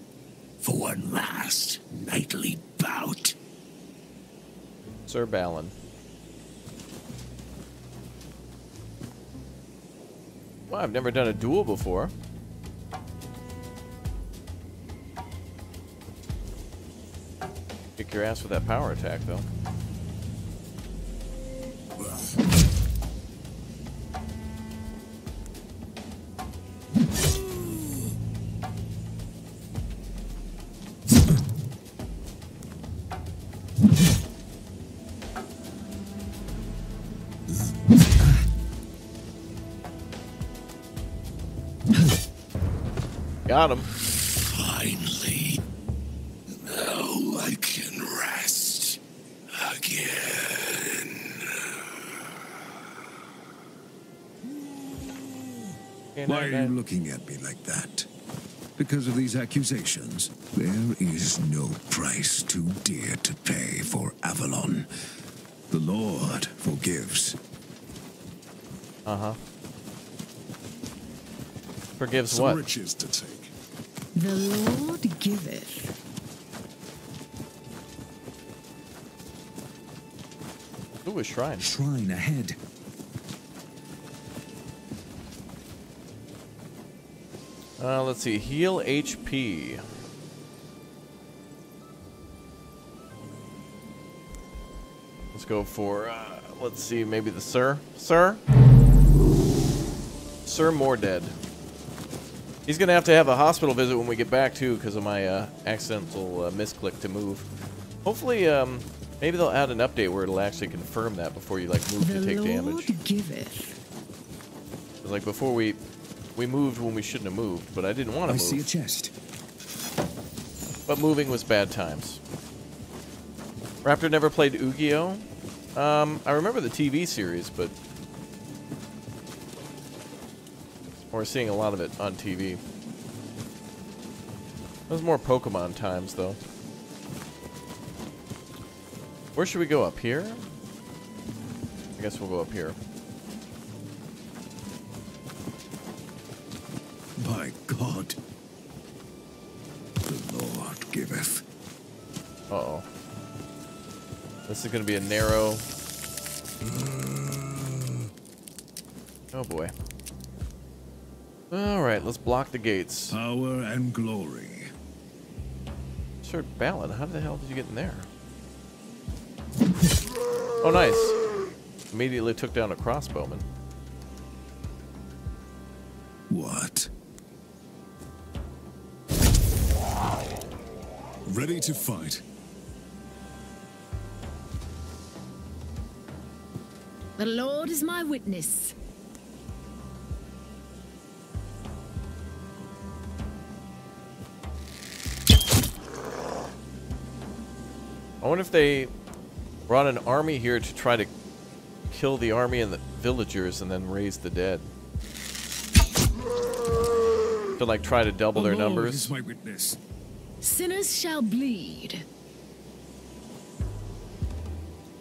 O: for one last knightly bout.
A: Sir Balin. Well, I've never done a duel before. Kick your ass with that power attack, though. Got him.
M: Are you looking at me like that? Because of these accusations? There is no price too dear to pay for Avalon. The Lord forgives.
A: Uh huh. Forgives
F: Some
A: what?
F: riches to take.
H: The Lord giveth.
A: Ooh, a shrine.
M: Shrine ahead.
A: Uh, let's see. Heal HP. Let's go for, uh, let's see, maybe the Sir? Sir? Sir Mordred. He's gonna have to have a hospital visit when we get back, too, because of my uh, accidental uh, misclick to move. Hopefully, um, maybe they'll add an update where it'll actually confirm that before you, like, move
H: The
A: to take
H: Lord
A: damage.
H: giveth.
A: Like, before we... We moved when we shouldn't have moved, but I didn't want to
M: I
A: move.
M: see a chest.
A: But moving was bad times. Raptor never played Yu-Gi-Oh. Um, I remember the TV series, but we're seeing a lot of it on TV. Those more Pokemon times, though. Where should we go? Up here? I guess we'll go up here.
M: By God. The Lord giveth.
A: Uh-oh. This is going to be a narrow... Hmm. Oh, boy. Alright, let's block the gates.
M: Power and glory.
A: Sir Balin, how the hell did you get in there? Oh, nice. Immediately took down a crossbowman.
M: What? Ready to fight.
H: The Lord is my witness.
A: I wonder if they brought an army here to try to kill the army and the villagers and then raise the dead. To like try to double their
M: Lord
A: numbers.
H: Sinners shall bleed.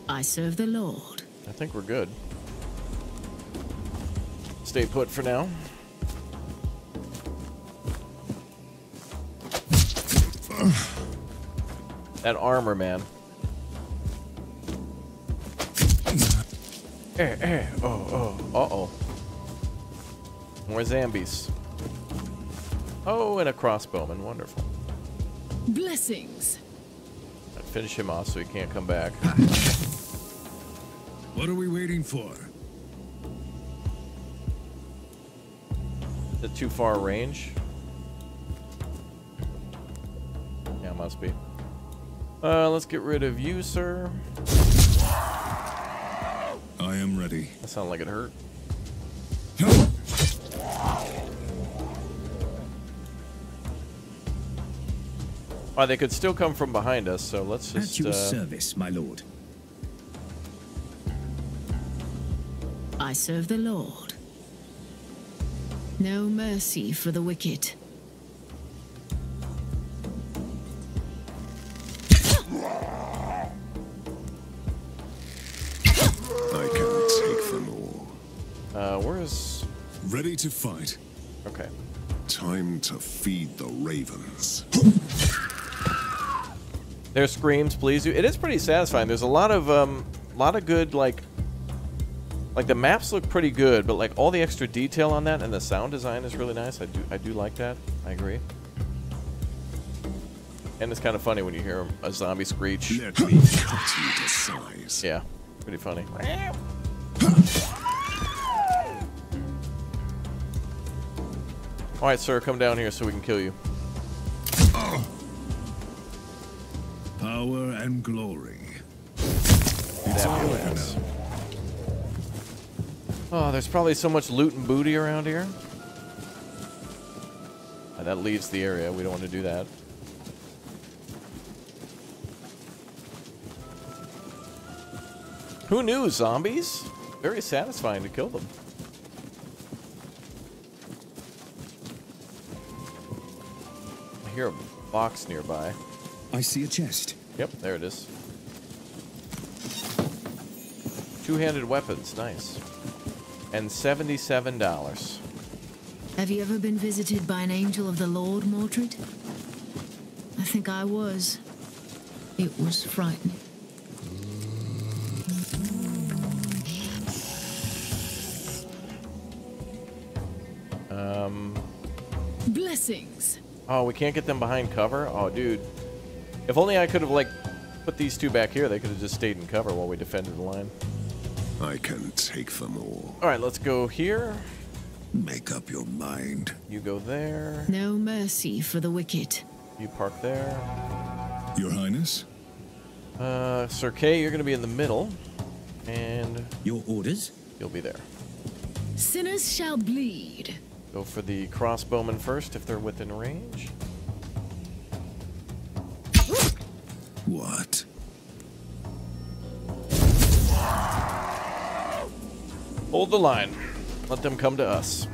H: I serve the Lord.
A: I think we're good. Stay put for now. That armor, man. Eh, eh, oh, oh, uh-oh. More zombies. Oh, and a crossbowman. Wonderful.
H: Blessings.
A: I'd finish him off so he can't come back.
M: What are we waiting for?
A: Is it too far range? Yeah, must be. Uh, let's get rid of you, sir.
M: I am ready.
A: That sounded like it hurt. They could still come from behind us, so let's just...
L: At your
A: uh...
L: service, my lord.
H: I serve the Lord. No mercy for the wicked. I cannot take them all. Uh, where is...
F: Ready to fight.
A: Okay.
F: Time to feed the ravens.
A: Their screams please you. It is pretty satisfying. There's a lot of um, lot of good like, like the maps look pretty good, but like all the extra detail on that and the sound design is really nice. I do I do like that. I agree. And it's kind of funny when you hear a zombie screech.
F: Let me cut you to size.
A: Yeah, pretty funny. All right, sir, come down here so we can kill you.
J: Power and glory.
A: It's all Oh, there's probably so much loot and booty around here. Uh, that leaves the area. We don't want to do that. Who knew zombies? Very satisfying to kill them. I hear a box nearby.
E: I see a chest.
A: Yep, there it is. Two-handed weapons, nice. And $77.
H: Have you ever been visited by an angel of the Lord, Mordred? I think I was. It was frightening.
A: Um,
H: Blessings.
A: oh, we can't get them behind cover? Oh, dude. If only I could have, like, put these two back here. They could have just stayed in cover while we defended the line.
F: I can take them all.
A: All right, let's go here.
J: Make up your mind.
A: You go there.
H: No mercy for the wicked.
A: You park there.
J: Your Highness?
A: Uh, Sir Kay, you're going to be in the middle. And
E: Your orders?
A: you'll be there.
H: Sinners shall bleed.
A: Go for the crossbowmen first if they're within range.
J: What?
A: Hold the line. Let them come to us.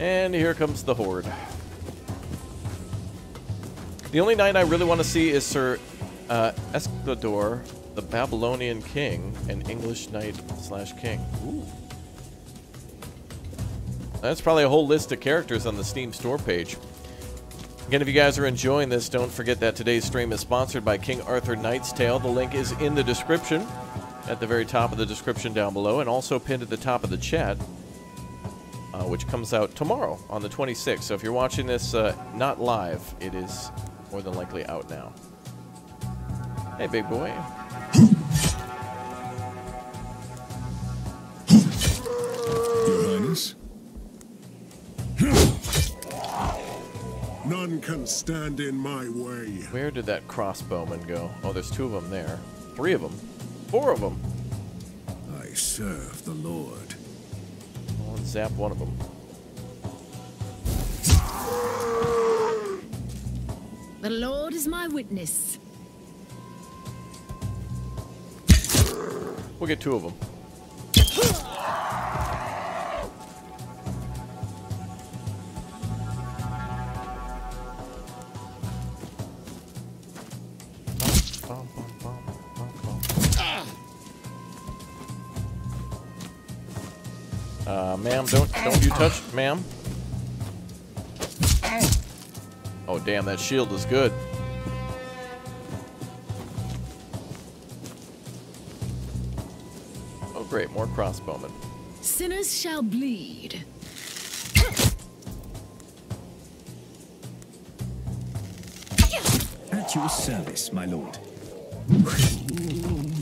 A: And here comes the horde. The only knight I really want to see is Sir uh, Esclabor, the Babylonian king, an English knight slash king. Ooh. That's probably a whole list of characters on the Steam store page. Again, if you guys are enjoying this, don't forget that today's stream is sponsored by King Arthur Knight's Tale. The link is in the description, at the very top of the description down below, and also pinned at the top of the chat, uh, which comes out tomorrow on the 26th. So if you're watching this uh, not live, it is more than likely out now. Hey, big boy.
J: Your Highness?
F: None can stand in my way.
A: Where did that crossbowman go? Oh, there's two of them there. Three of them. Four of them.
J: I serve the Lord.
A: I'll zap one of them.
H: The Lord is my witness.
A: We'll get two of them. Uh, ma'am, don't don't you touch, ma'am. Oh damn, that shield is good. Oh great, more crossbowmen.
H: Sinners shall bleed.
E: At your service, my lord.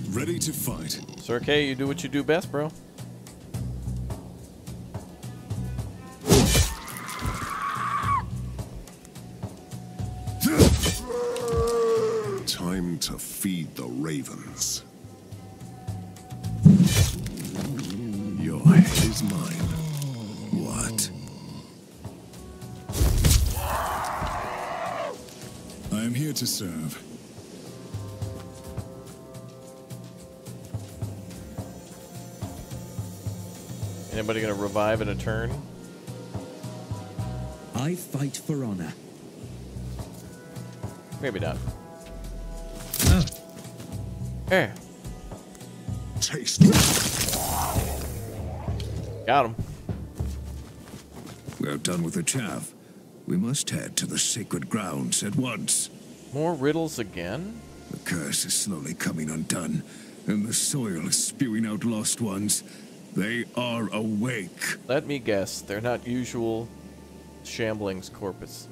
J: Ready to fight.
A: Sir Kay, you do what you do best, bro.
F: To feed the ravens. Your head is mine.
J: What? I am here to serve.
A: Anybody gonna revive in a turn?
E: I fight for honor.
A: Maybe not. Eh.
F: Taste.
A: Got him.
M: We're done with the chaff. We must head to the sacred grounds at once.
A: More riddles again?
M: The curse is slowly coming undone, and the soil is spewing out lost ones. They are awake.
A: Let me guess. They're not usual shamblings corpus.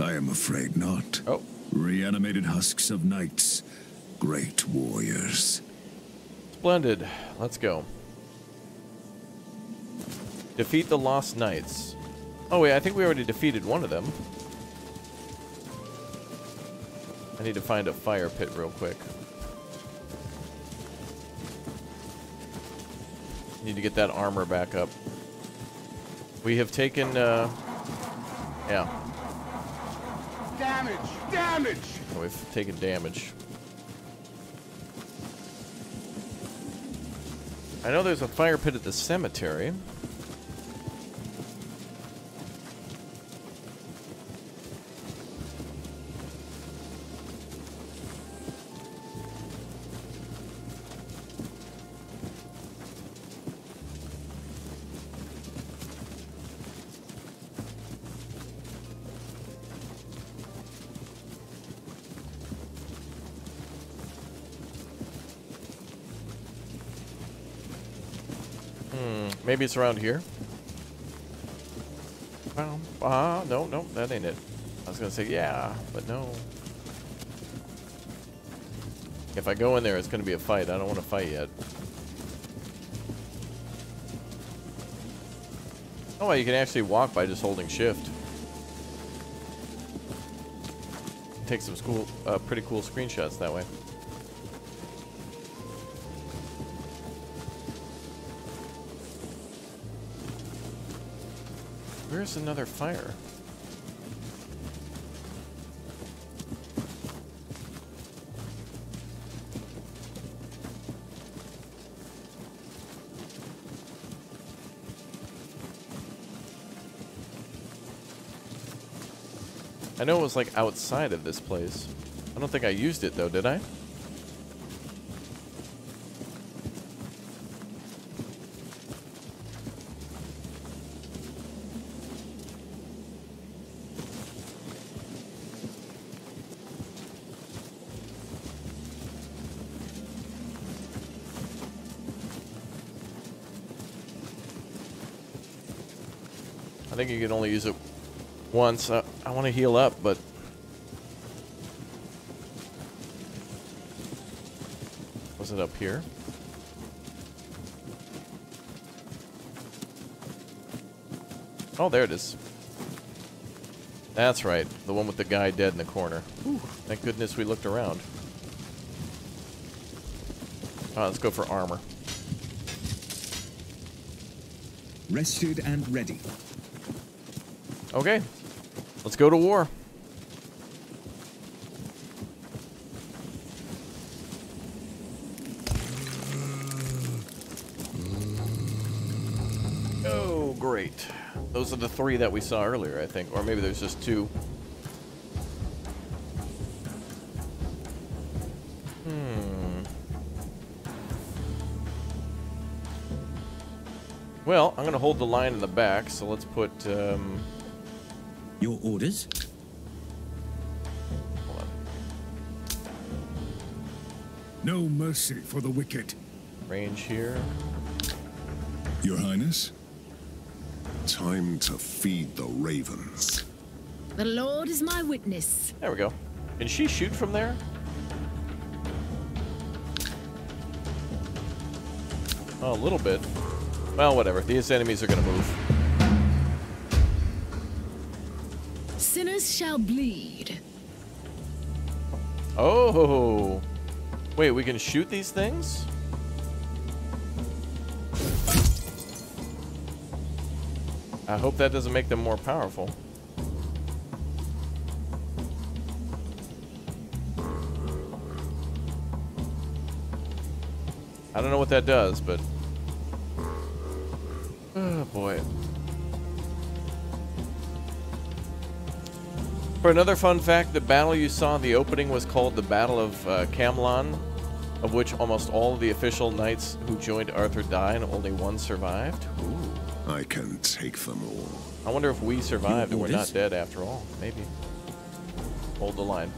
M: I am afraid not.
A: Oh.
M: Reanimated husks of knights. Great warriors.
A: Splendid. Let's go. Defeat the Lost Knights. Oh wait, I think we already defeated one of them. I need to find a fire pit real quick. Need to get that armor back up. We have taken, uh... Yeah.
P: Damage! Damage!
A: We've taken damage. I know there's a fire pit at the cemetery. Maybe it's around here. Well, uh, no, no, that ain't it. I was gonna say yeah, but no. If I go in there, it's gonna be a fight. I don't want to fight yet. Oh, you can actually walk by just holding shift. Take some cool, uh, pretty cool screenshots that way. Where's another fire? I know it was like outside of this place. I don't think I used it though, did I? Only use it once. Uh, I want to heal up, but... Was it up here? Oh, there it is. That's right. The one with the guy dead in the corner. Whew, thank goodness we looked around. Oh, let's go for armor.
L: Rested and ready.
A: Okay. Let's go to war. Oh, great. Those are the three that we saw earlier, I think. Or maybe there's just two. Hmm. Well, I'm going to hold the line in the back, so let's put... Um,
L: your orders?
M: No mercy for the wicked.
A: Range here.
F: Your Highness? Time to feed the ravens.
H: The Lord is my witness.
A: There we go. Can she shoot from there? Oh, a little bit. Well, whatever. These enemies are going to move.
H: Shall bleed.
A: Oh. Wait, we can shoot these things? I hope that doesn't make them more powerful. I don't know what that does, but... For another fun fact, the battle you saw in the opening was called the Battle of uh, Camlann. of which almost all of the official knights who joined Arthur died and only one survived. Ooh.
F: I can take them all.
A: I wonder if we survived and we're not dead after all. Maybe. Hold the line.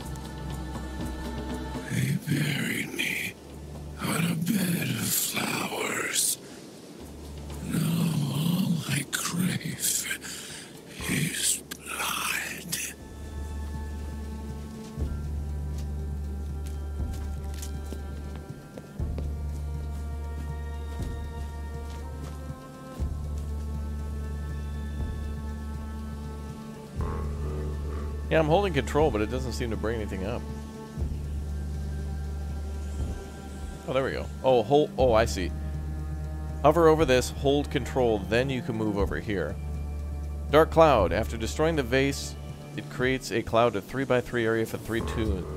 A: Control, but it doesn't seem to bring anything up. Oh, there we go. Oh, hold. Oh, I see. Hover over this, hold control, then you can move over here. Dark Cloud. After destroying the vase, it creates a cloud of 3x3 area for 3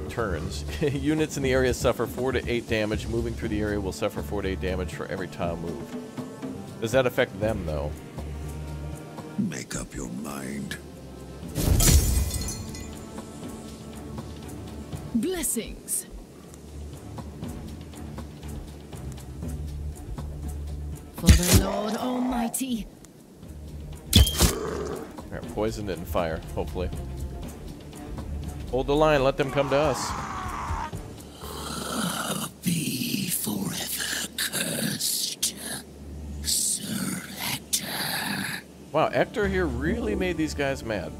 A: turns. Units in the area suffer 4 to 8 damage. Moving through the area will suffer 4 to 8 damage for every tile moved. Does that affect them, though?
J: Make up your mind.
H: Blessings. For the Lord Almighty.
A: Alright, poisoned it in fire, hopefully. Hold the line, let them come to us.
K: Be forever cursed, Sir Hector.
A: Wow, Ector here really made these guys mad.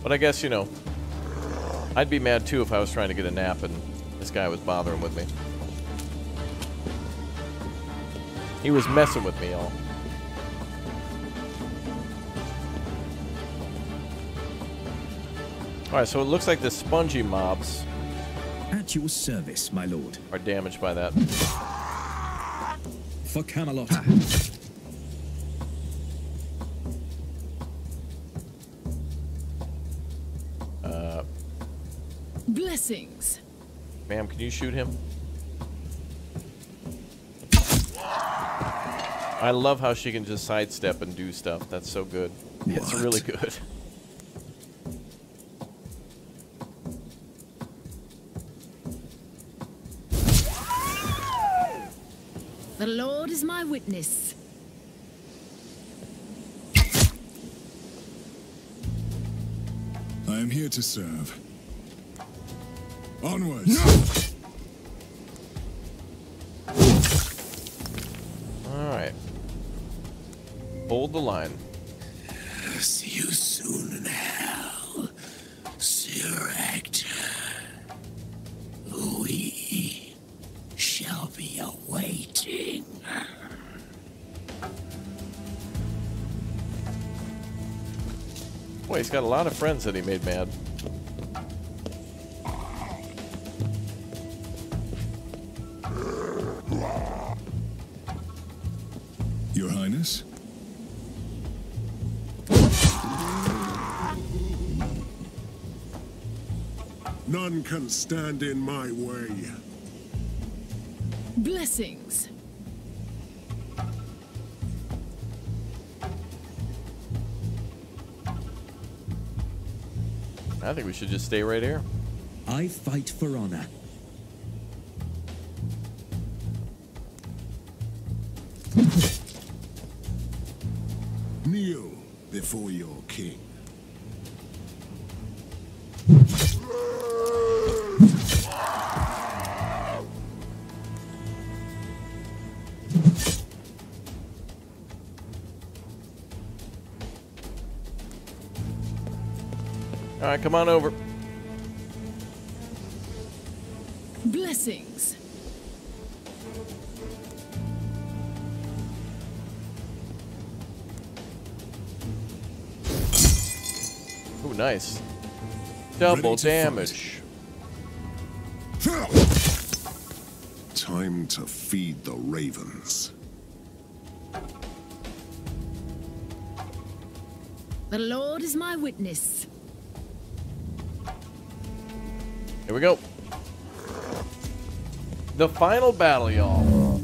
A: But I guess, you know, I'd be mad too if I was trying to get a nap and this guy was bothering with me. He was messing with me, all. Alright, so it looks like the spongy mobs
L: At your service, my lord.
A: are damaged by that.
L: For Camelot.
A: can you shoot him? I love how she can just sidestep and do stuff. That's so good. It's really good.
H: The Lord is my witness.
J: I am here to serve. Onwards!
A: Alright. The line.
K: See you soon in hell, Sir Hector. We shall be awaiting.
A: Boy, he's got a lot of friends that he made mad.
F: None can stand in my way.
H: Blessings.
A: I think we should just stay right here.
L: I fight for honor.
A: Come on over.
H: Blessings.
A: Ooh, nice. Double
F: Ready to
A: damage.
F: Time to feed the ravens.
H: The Lord is my witness.
A: we go. The final battle, y'all.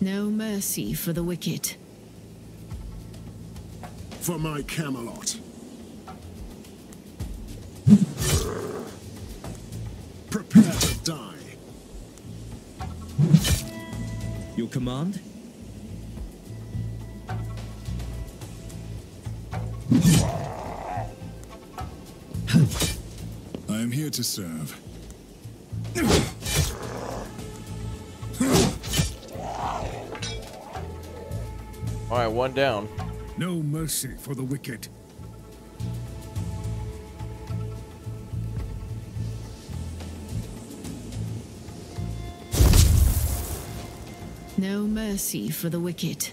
H: No mercy for the wicked.
F: For my Camelot.
L: Prepare
M: to die. Your command? Here to serve.
A: All right, one down.
M: No mercy for the wicked.
H: No mercy for the wicked.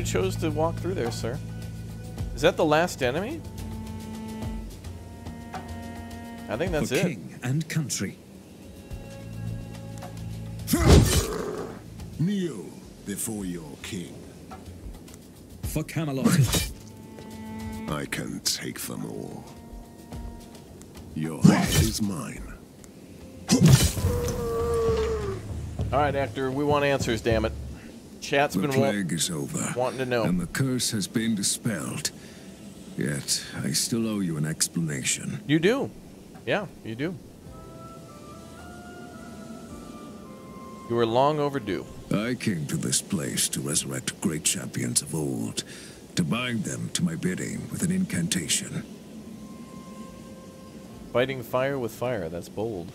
A: Who chose to walk through there, sir. Is that the last enemy? I think that's
L: For
A: it.
L: king and country.
F: Kneel before your king.
L: For Camelot.
F: I can take them all. Your head is mine.
A: All right, Ector, we want answers, damn it. Chat's
M: the
A: been
M: plague is over.
A: wanting to know.
M: And the curse has been dispelled. Yet, I still owe you an explanation.
A: You do. Yeah, you do. You were long overdue.
M: I came to this place to resurrect great champions of old, to bind them to my bidding with an incantation.
A: Fighting fire with fire, that's bold.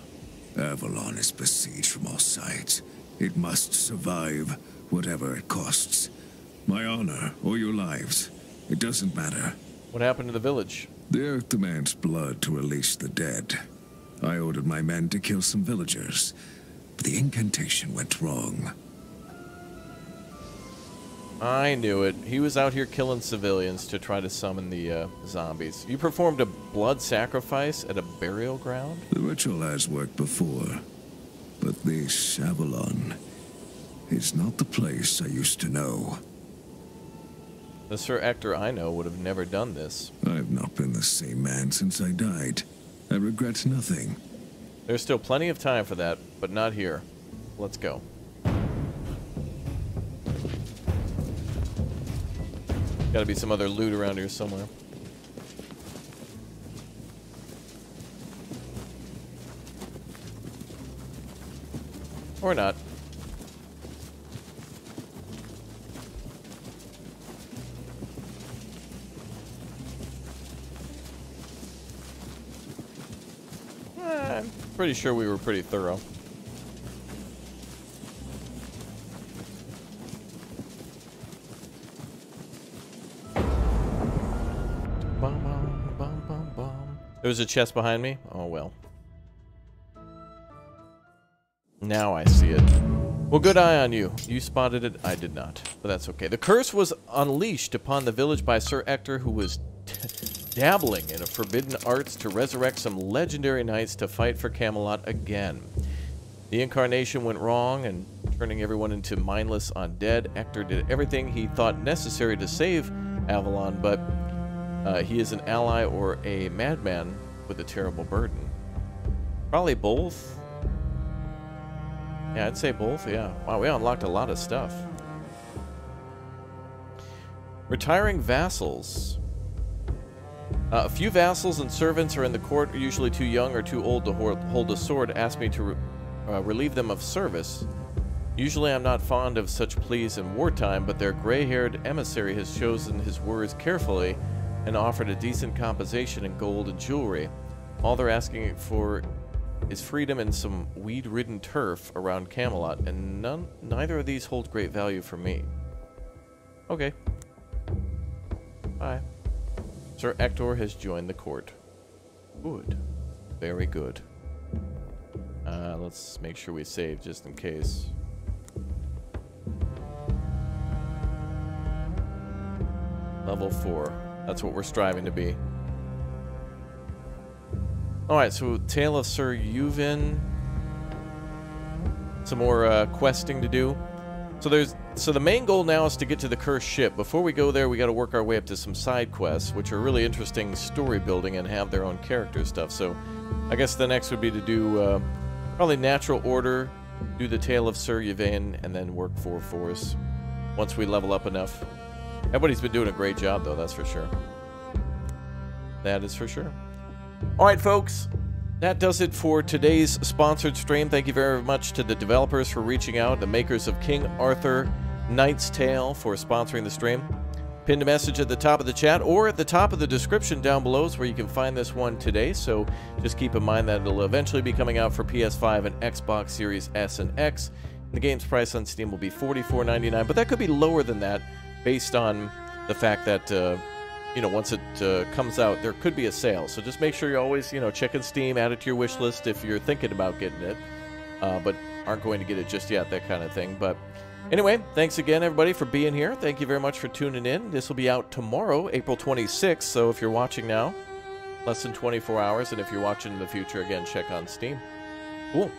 M: Avalon is besieged from all sides. It must survive, whatever it costs. My honor or your lives, it doesn't matter.
A: What happened to the village?
M: The earth demands blood to release the dead. I ordered my men to kill some villagers, but the incantation went wrong.
A: I knew it. He was out here killing civilians to try to summon the uh, zombies. You performed a blood sacrifice at a burial ground?
M: The ritual has worked before, but this Avalon is not the place I used to know.
A: The Sir Ector I know would have never done this.
M: I've not been the same man since I died. I regret nothing.
A: There's still plenty of time for that, but not here. Let's go. Gotta be some other loot around here somewhere. Or not. Eh, I'm pretty sure we were pretty thorough. Bum. There was a chest behind me? Oh well. Now I see it. Well, good eye on you. You spotted it, I did not. But that's okay. The curse was unleashed upon the village by Sir Ector, who was dabbling in a forbidden arts to resurrect some legendary knights to fight for Camelot again. The incarnation went wrong, and turning everyone into mindless undead, Hector did everything he thought necessary to save Avalon, but uh, he is an ally or a madman with a terrible burden. Probably both. Yeah, I'd say both, yeah. Wow, we unlocked a lot of stuff. Retiring vassals. Uh, a few vassals and servants are in the court, usually too young or too old to hold, a sword, ask me to re uh, relieve them of service. Usually I'm not fond of such pleas in wartime, but their gray-haired emissary has chosen his words carefully and offered a decent compensation in gold and jewelry. All they're asking for is freedom and some weed-ridden turf around Camelot, and none, neither of these hold great value for me. Okay. Bye. Sir Ector has joined the court. Good. Very good. Uh, let's make sure we save just in case. Level 4. That's what we're striving to be. Alright, so Tale of Sir Yvain. Some more uh, questing to do. So there's so the main goal now is to get to the cursed ship. Before we go there, we got to work our way up to some side quests, which are really interesting story building and have their own character stuff. So I guess the next would be to do uh, probably natural order do the Tale of Sir Yvain, and then work for Force once we level up enough. Everybody's been doing a great job, though, that's for sure. That is for sure. All right, folks. That does it for today's sponsored stream. Thank you very much to the developers for reaching out, the makers of King Arthur Knight's Tale for sponsoring the stream. Pinned a message at the top of the chat or at the top of the description down below is where you can find this one today. So just keep in mind that it'll eventually be coming out for PS5 and Xbox Series S and X. The game's price on Steam will be $44.99, but that could be lower than that based on the fact that uh, you know, once it uh, comes out, there could be a sale. So just make sure you're always, you know, check in Steam, add it to your wish list if you're thinking about getting it, uh, but aren't going to get it just yet, that kind of thing. But anyway, thanks again, everybody, for being here. Thank you very much for tuning in. This will be out tomorrow, April 26th. So if you're watching now, less than 24 hours. And if you're watching in the future, again, check on Steam. Cool.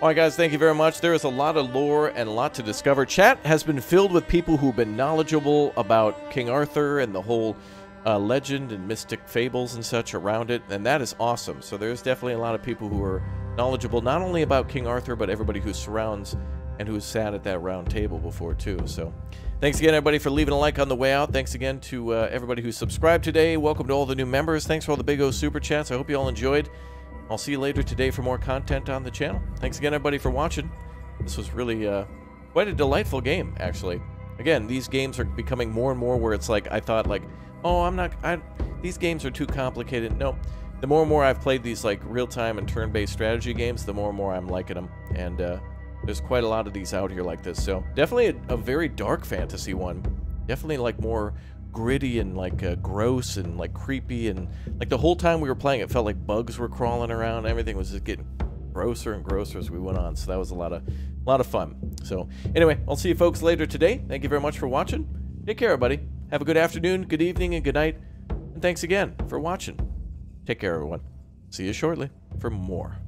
A: All right, guys, thank you very much. There is a lot of lore and a lot to discover. Chat has been filled with people who've been knowledgeable about King Arthur and the whole uh, legend and mystic fables and such around it, and that is awesome. So there's definitely a lot of people who are knowledgeable not only about King Arthur, but everybody who surrounds and who's sat at that round table before too. So thanks again, everybody, for leaving a like on the way out. Thanks again to uh, everybody who subscribed today. Welcome to all the new members. Thanks for all the big O super chats. I hope you all enjoyed. I'll see you later today for more content on the channel. Thanks again, everybody, for watching. This was really uh, quite a delightful game, actually. Again, these games are becoming more and more where it's like, I thought, like, oh, I'm not, I, these games are too complicated. No, the more and more I've played these like real-time and turn-based strategy games, the more and more I'm liking them. And uh, there's quite a lot of these out here like this. So definitely a, a very dark fantasy one. Definitely like more gritty and like uh, gross and like creepy and like the whole time we were playing it felt like bugs were crawling around everything was just getting grosser and grosser as we went on so that was a lot of a lot of fun so anyway i'll see you folks later today thank you very much for watching take care everybody have a good afternoon, good evening, and good night. And thanks again for watching. Take care, everyone. See you shortly for more.